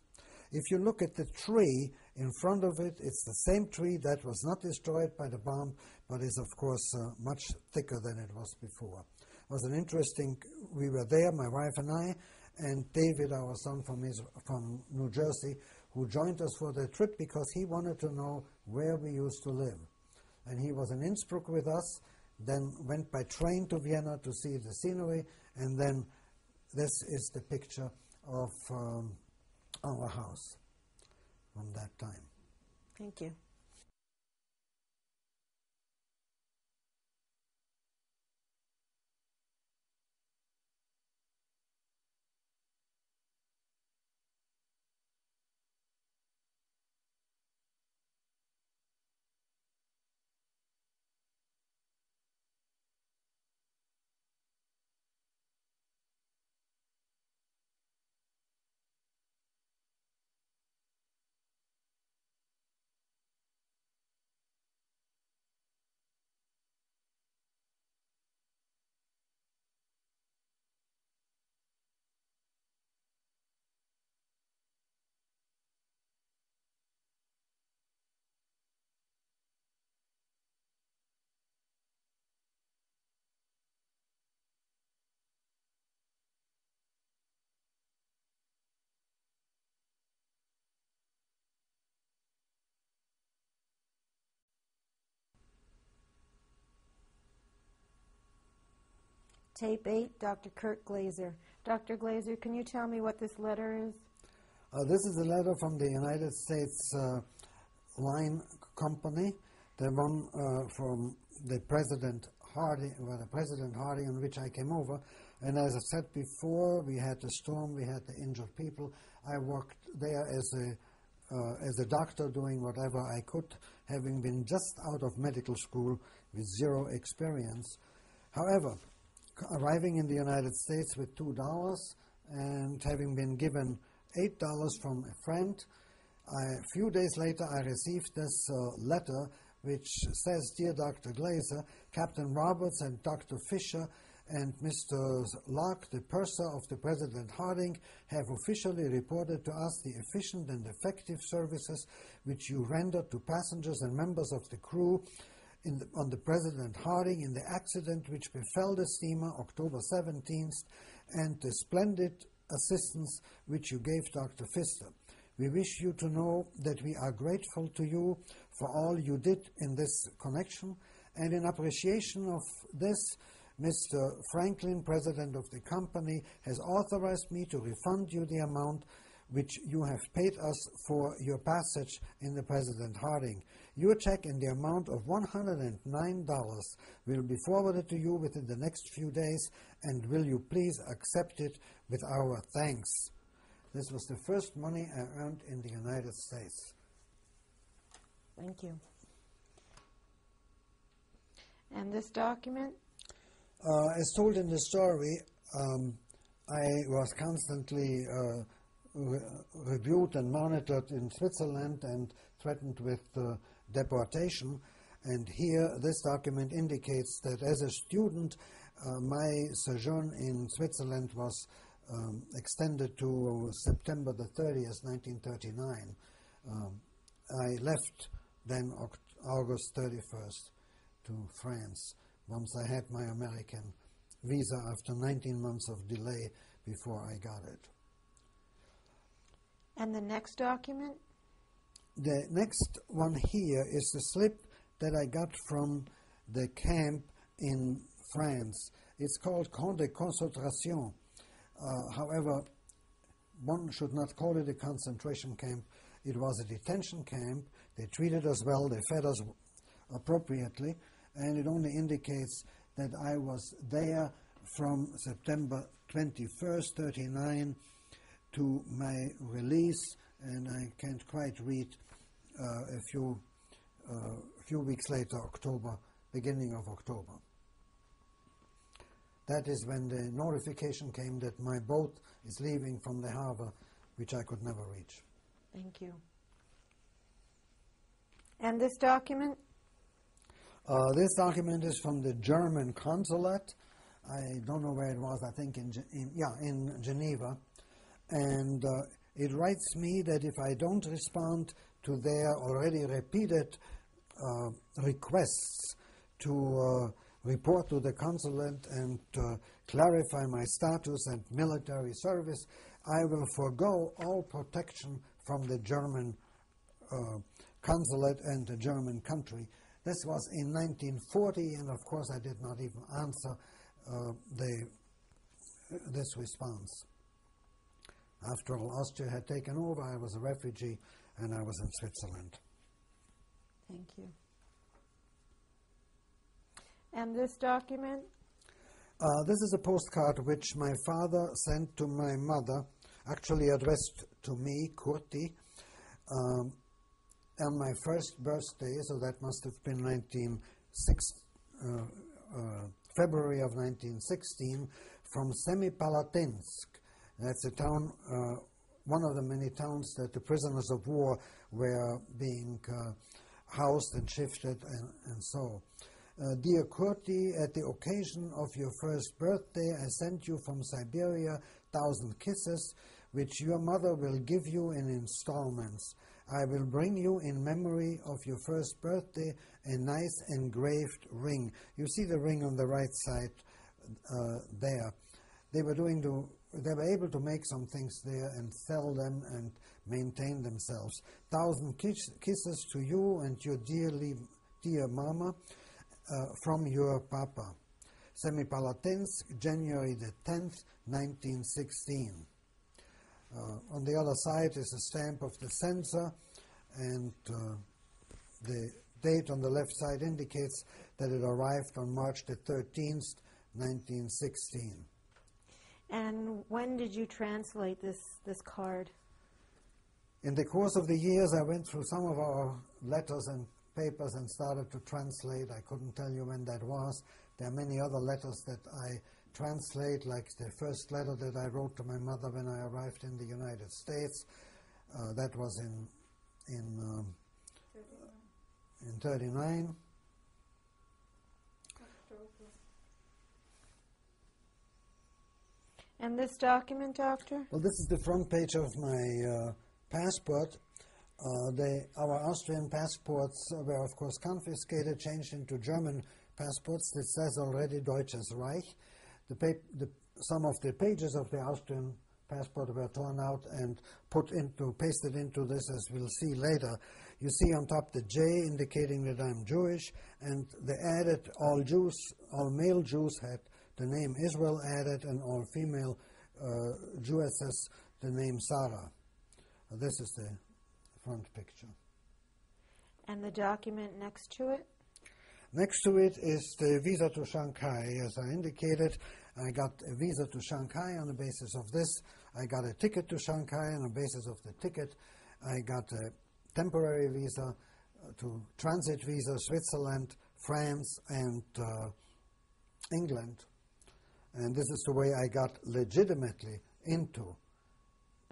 If you look at the tree in front of it, it's the same tree that was not destroyed by the bomb, but is of course uh, much thicker than it was before. It was an interesting, we were there, my wife and I, and David, our son from, Israel, from New Jersey, who joined us for the trip because he wanted to know where we used to live. And he was in Innsbruck with us, then went by train to Vienna to see the scenery, and then this is the picture of um, our house. from that time. Thank you. Tape 8, Dr. Kurt Glaser. Dr. Glaser, can you tell me what this letter is? Uh, this is a letter from the United States uh, Line Company, the one uh, from the President Harding, well, the President Harding, on which I came over. And as I said before, we had the storm, we had the injured people. I worked there as a uh, as a doctor, doing whatever I could, having been just out of medical school with zero experience. However, arriving in the United States with two dollars and having been given eight dollars from a friend, I, a few days later I received this uh, letter which says, "Dear Dr. Glaser, Captain Roberts and Dr. Fisher." And Mr. Locke, the purser of the President Harding, have officially reported to us the efficient and effective services which you rendered to passengers and members of the crew the, on the President Harding in the accident which befell the steamer October 17th and the splendid assistance which you gave Dr. Pfister. We wish you to know that we are grateful to you for all you did in this connection and in appreciation of this, Mr. Franklin, president of the company, has authorized me to refund you the amount which you have paid us for your passage in the President Harding. Your check in the amount of $109 will be forwarded to you within the next few days, and will you please accept it with our thanks? This was the first money I earned in the United States. Thank you. And this document? Uh, as told in the story, um, I was constantly uh, re- reviewed and monitored in Switzerland and threatened with uh, deportation. And here, this document indicates that as a student, uh, my sojourn in Switzerland was um, extended to September the 30th, 1939. Um, I left then August 31st to France once I had my American visa after 19 months of delay before I got it. And the next document? The next one here is the slip that I got from the camp in France. It's called Camp de Concentration. Uh, however, one should not call it a concentration camp. It was a detention camp. They treated us well, they fed us appropriately, and it only indicates that I was there from September 21st, 39 to my release, and I can't quite read uh, a few uh, few weeks later, October, beginning of October. That is when the notification came that my boat is leaving from the harbor, which I could never reach. Thank you. And this document? Uh, this document is from the German consulate. I don't know where it was. I think in, in yeah in Geneva, and uh, it writes me that if I don't respond to their already repeated uh, requests to uh, report to the consulate and uh, clarify my status and military service, I will forego all protection from the German uh, consulate and the German country. This was in 1940, and of course, I did not even answer uh, the, this response. After all, Austria had taken over, I was a refugee, and I was in Switzerland. Thank you. And this document? Uh, this is a postcard which my father sent to my mother, actually addressed to me, Kurti, um, on my first birthday, so that must have been 1906, uh, uh, February of 1916, from Semipalatinsk. That's a town, uh, one of the many towns that the prisoners of war were being uh, housed and shifted and, and so. Uh, dear Kurti, at the occasion of your first birthday, I sent you from Siberia thousand kisses, which your mother will give you in installments. I will bring you in memory of your first birthday a nice engraved ring. You see the ring on the right side uh, there. They were doing to, they were able to make some things there and sell them and maintain themselves. Thousand kiss, kisses to you and your dearly dear mama uh, from your papa. Semipalatinsk, January the 10th, 1916. Uh, on the other side is a stamp of the censor, and uh, the date on the left side indicates that it arrived on March the 13th, 1916. And when did you translate this, this card? In the course of the years, I went through some of our letters and papers and started to translate. I couldn't tell you when that was. There are many other letters that I translate, like the first letter that I wrote to my mother when I arrived in the United States. Uh, that was in in um, in 39. And this document, Doctor? Well, this is the front page of my uh, passport. Uh, they, our Austrian passports were, of course, confiscated, changed into German passports. This says already Deutsches Reich. The the, some of the pages of the Austrian passport were torn out and put into, pasted into this, as we'll see later. You see on top the J indicating that I'm Jewish, and they added all Jews, all male Jews had the name Israel added, and all female uh, Jewesses the name Sarah. This is the front picture. And the document next to it? Next to it is the visa to Shanghai. As I indicated, I got a visa to Shanghai on the basis of this. I got a ticket to Shanghai on the basis of the ticket. I got a temporary visa uh, to transit visa Switzerland, France, and uh, England. And this is the way I got legitimately into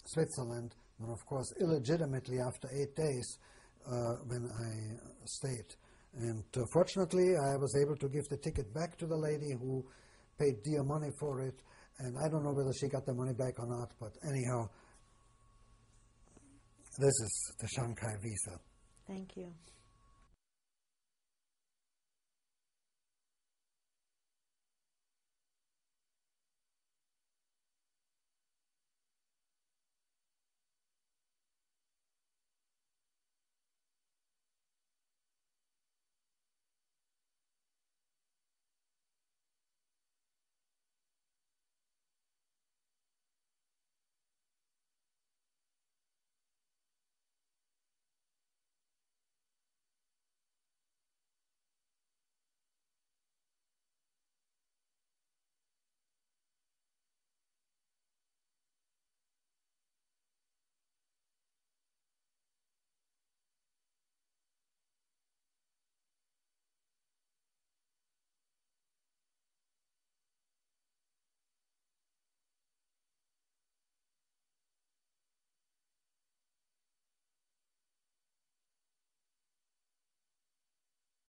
Switzerland, but of course illegitimately after eight days uh, when I stayed. And uh, fortunately, I was able to give the ticket back to the lady who paid dear money for it. And I don't know whether she got the money back or not, but anyhow, this is the Shanghai visa. Thank you.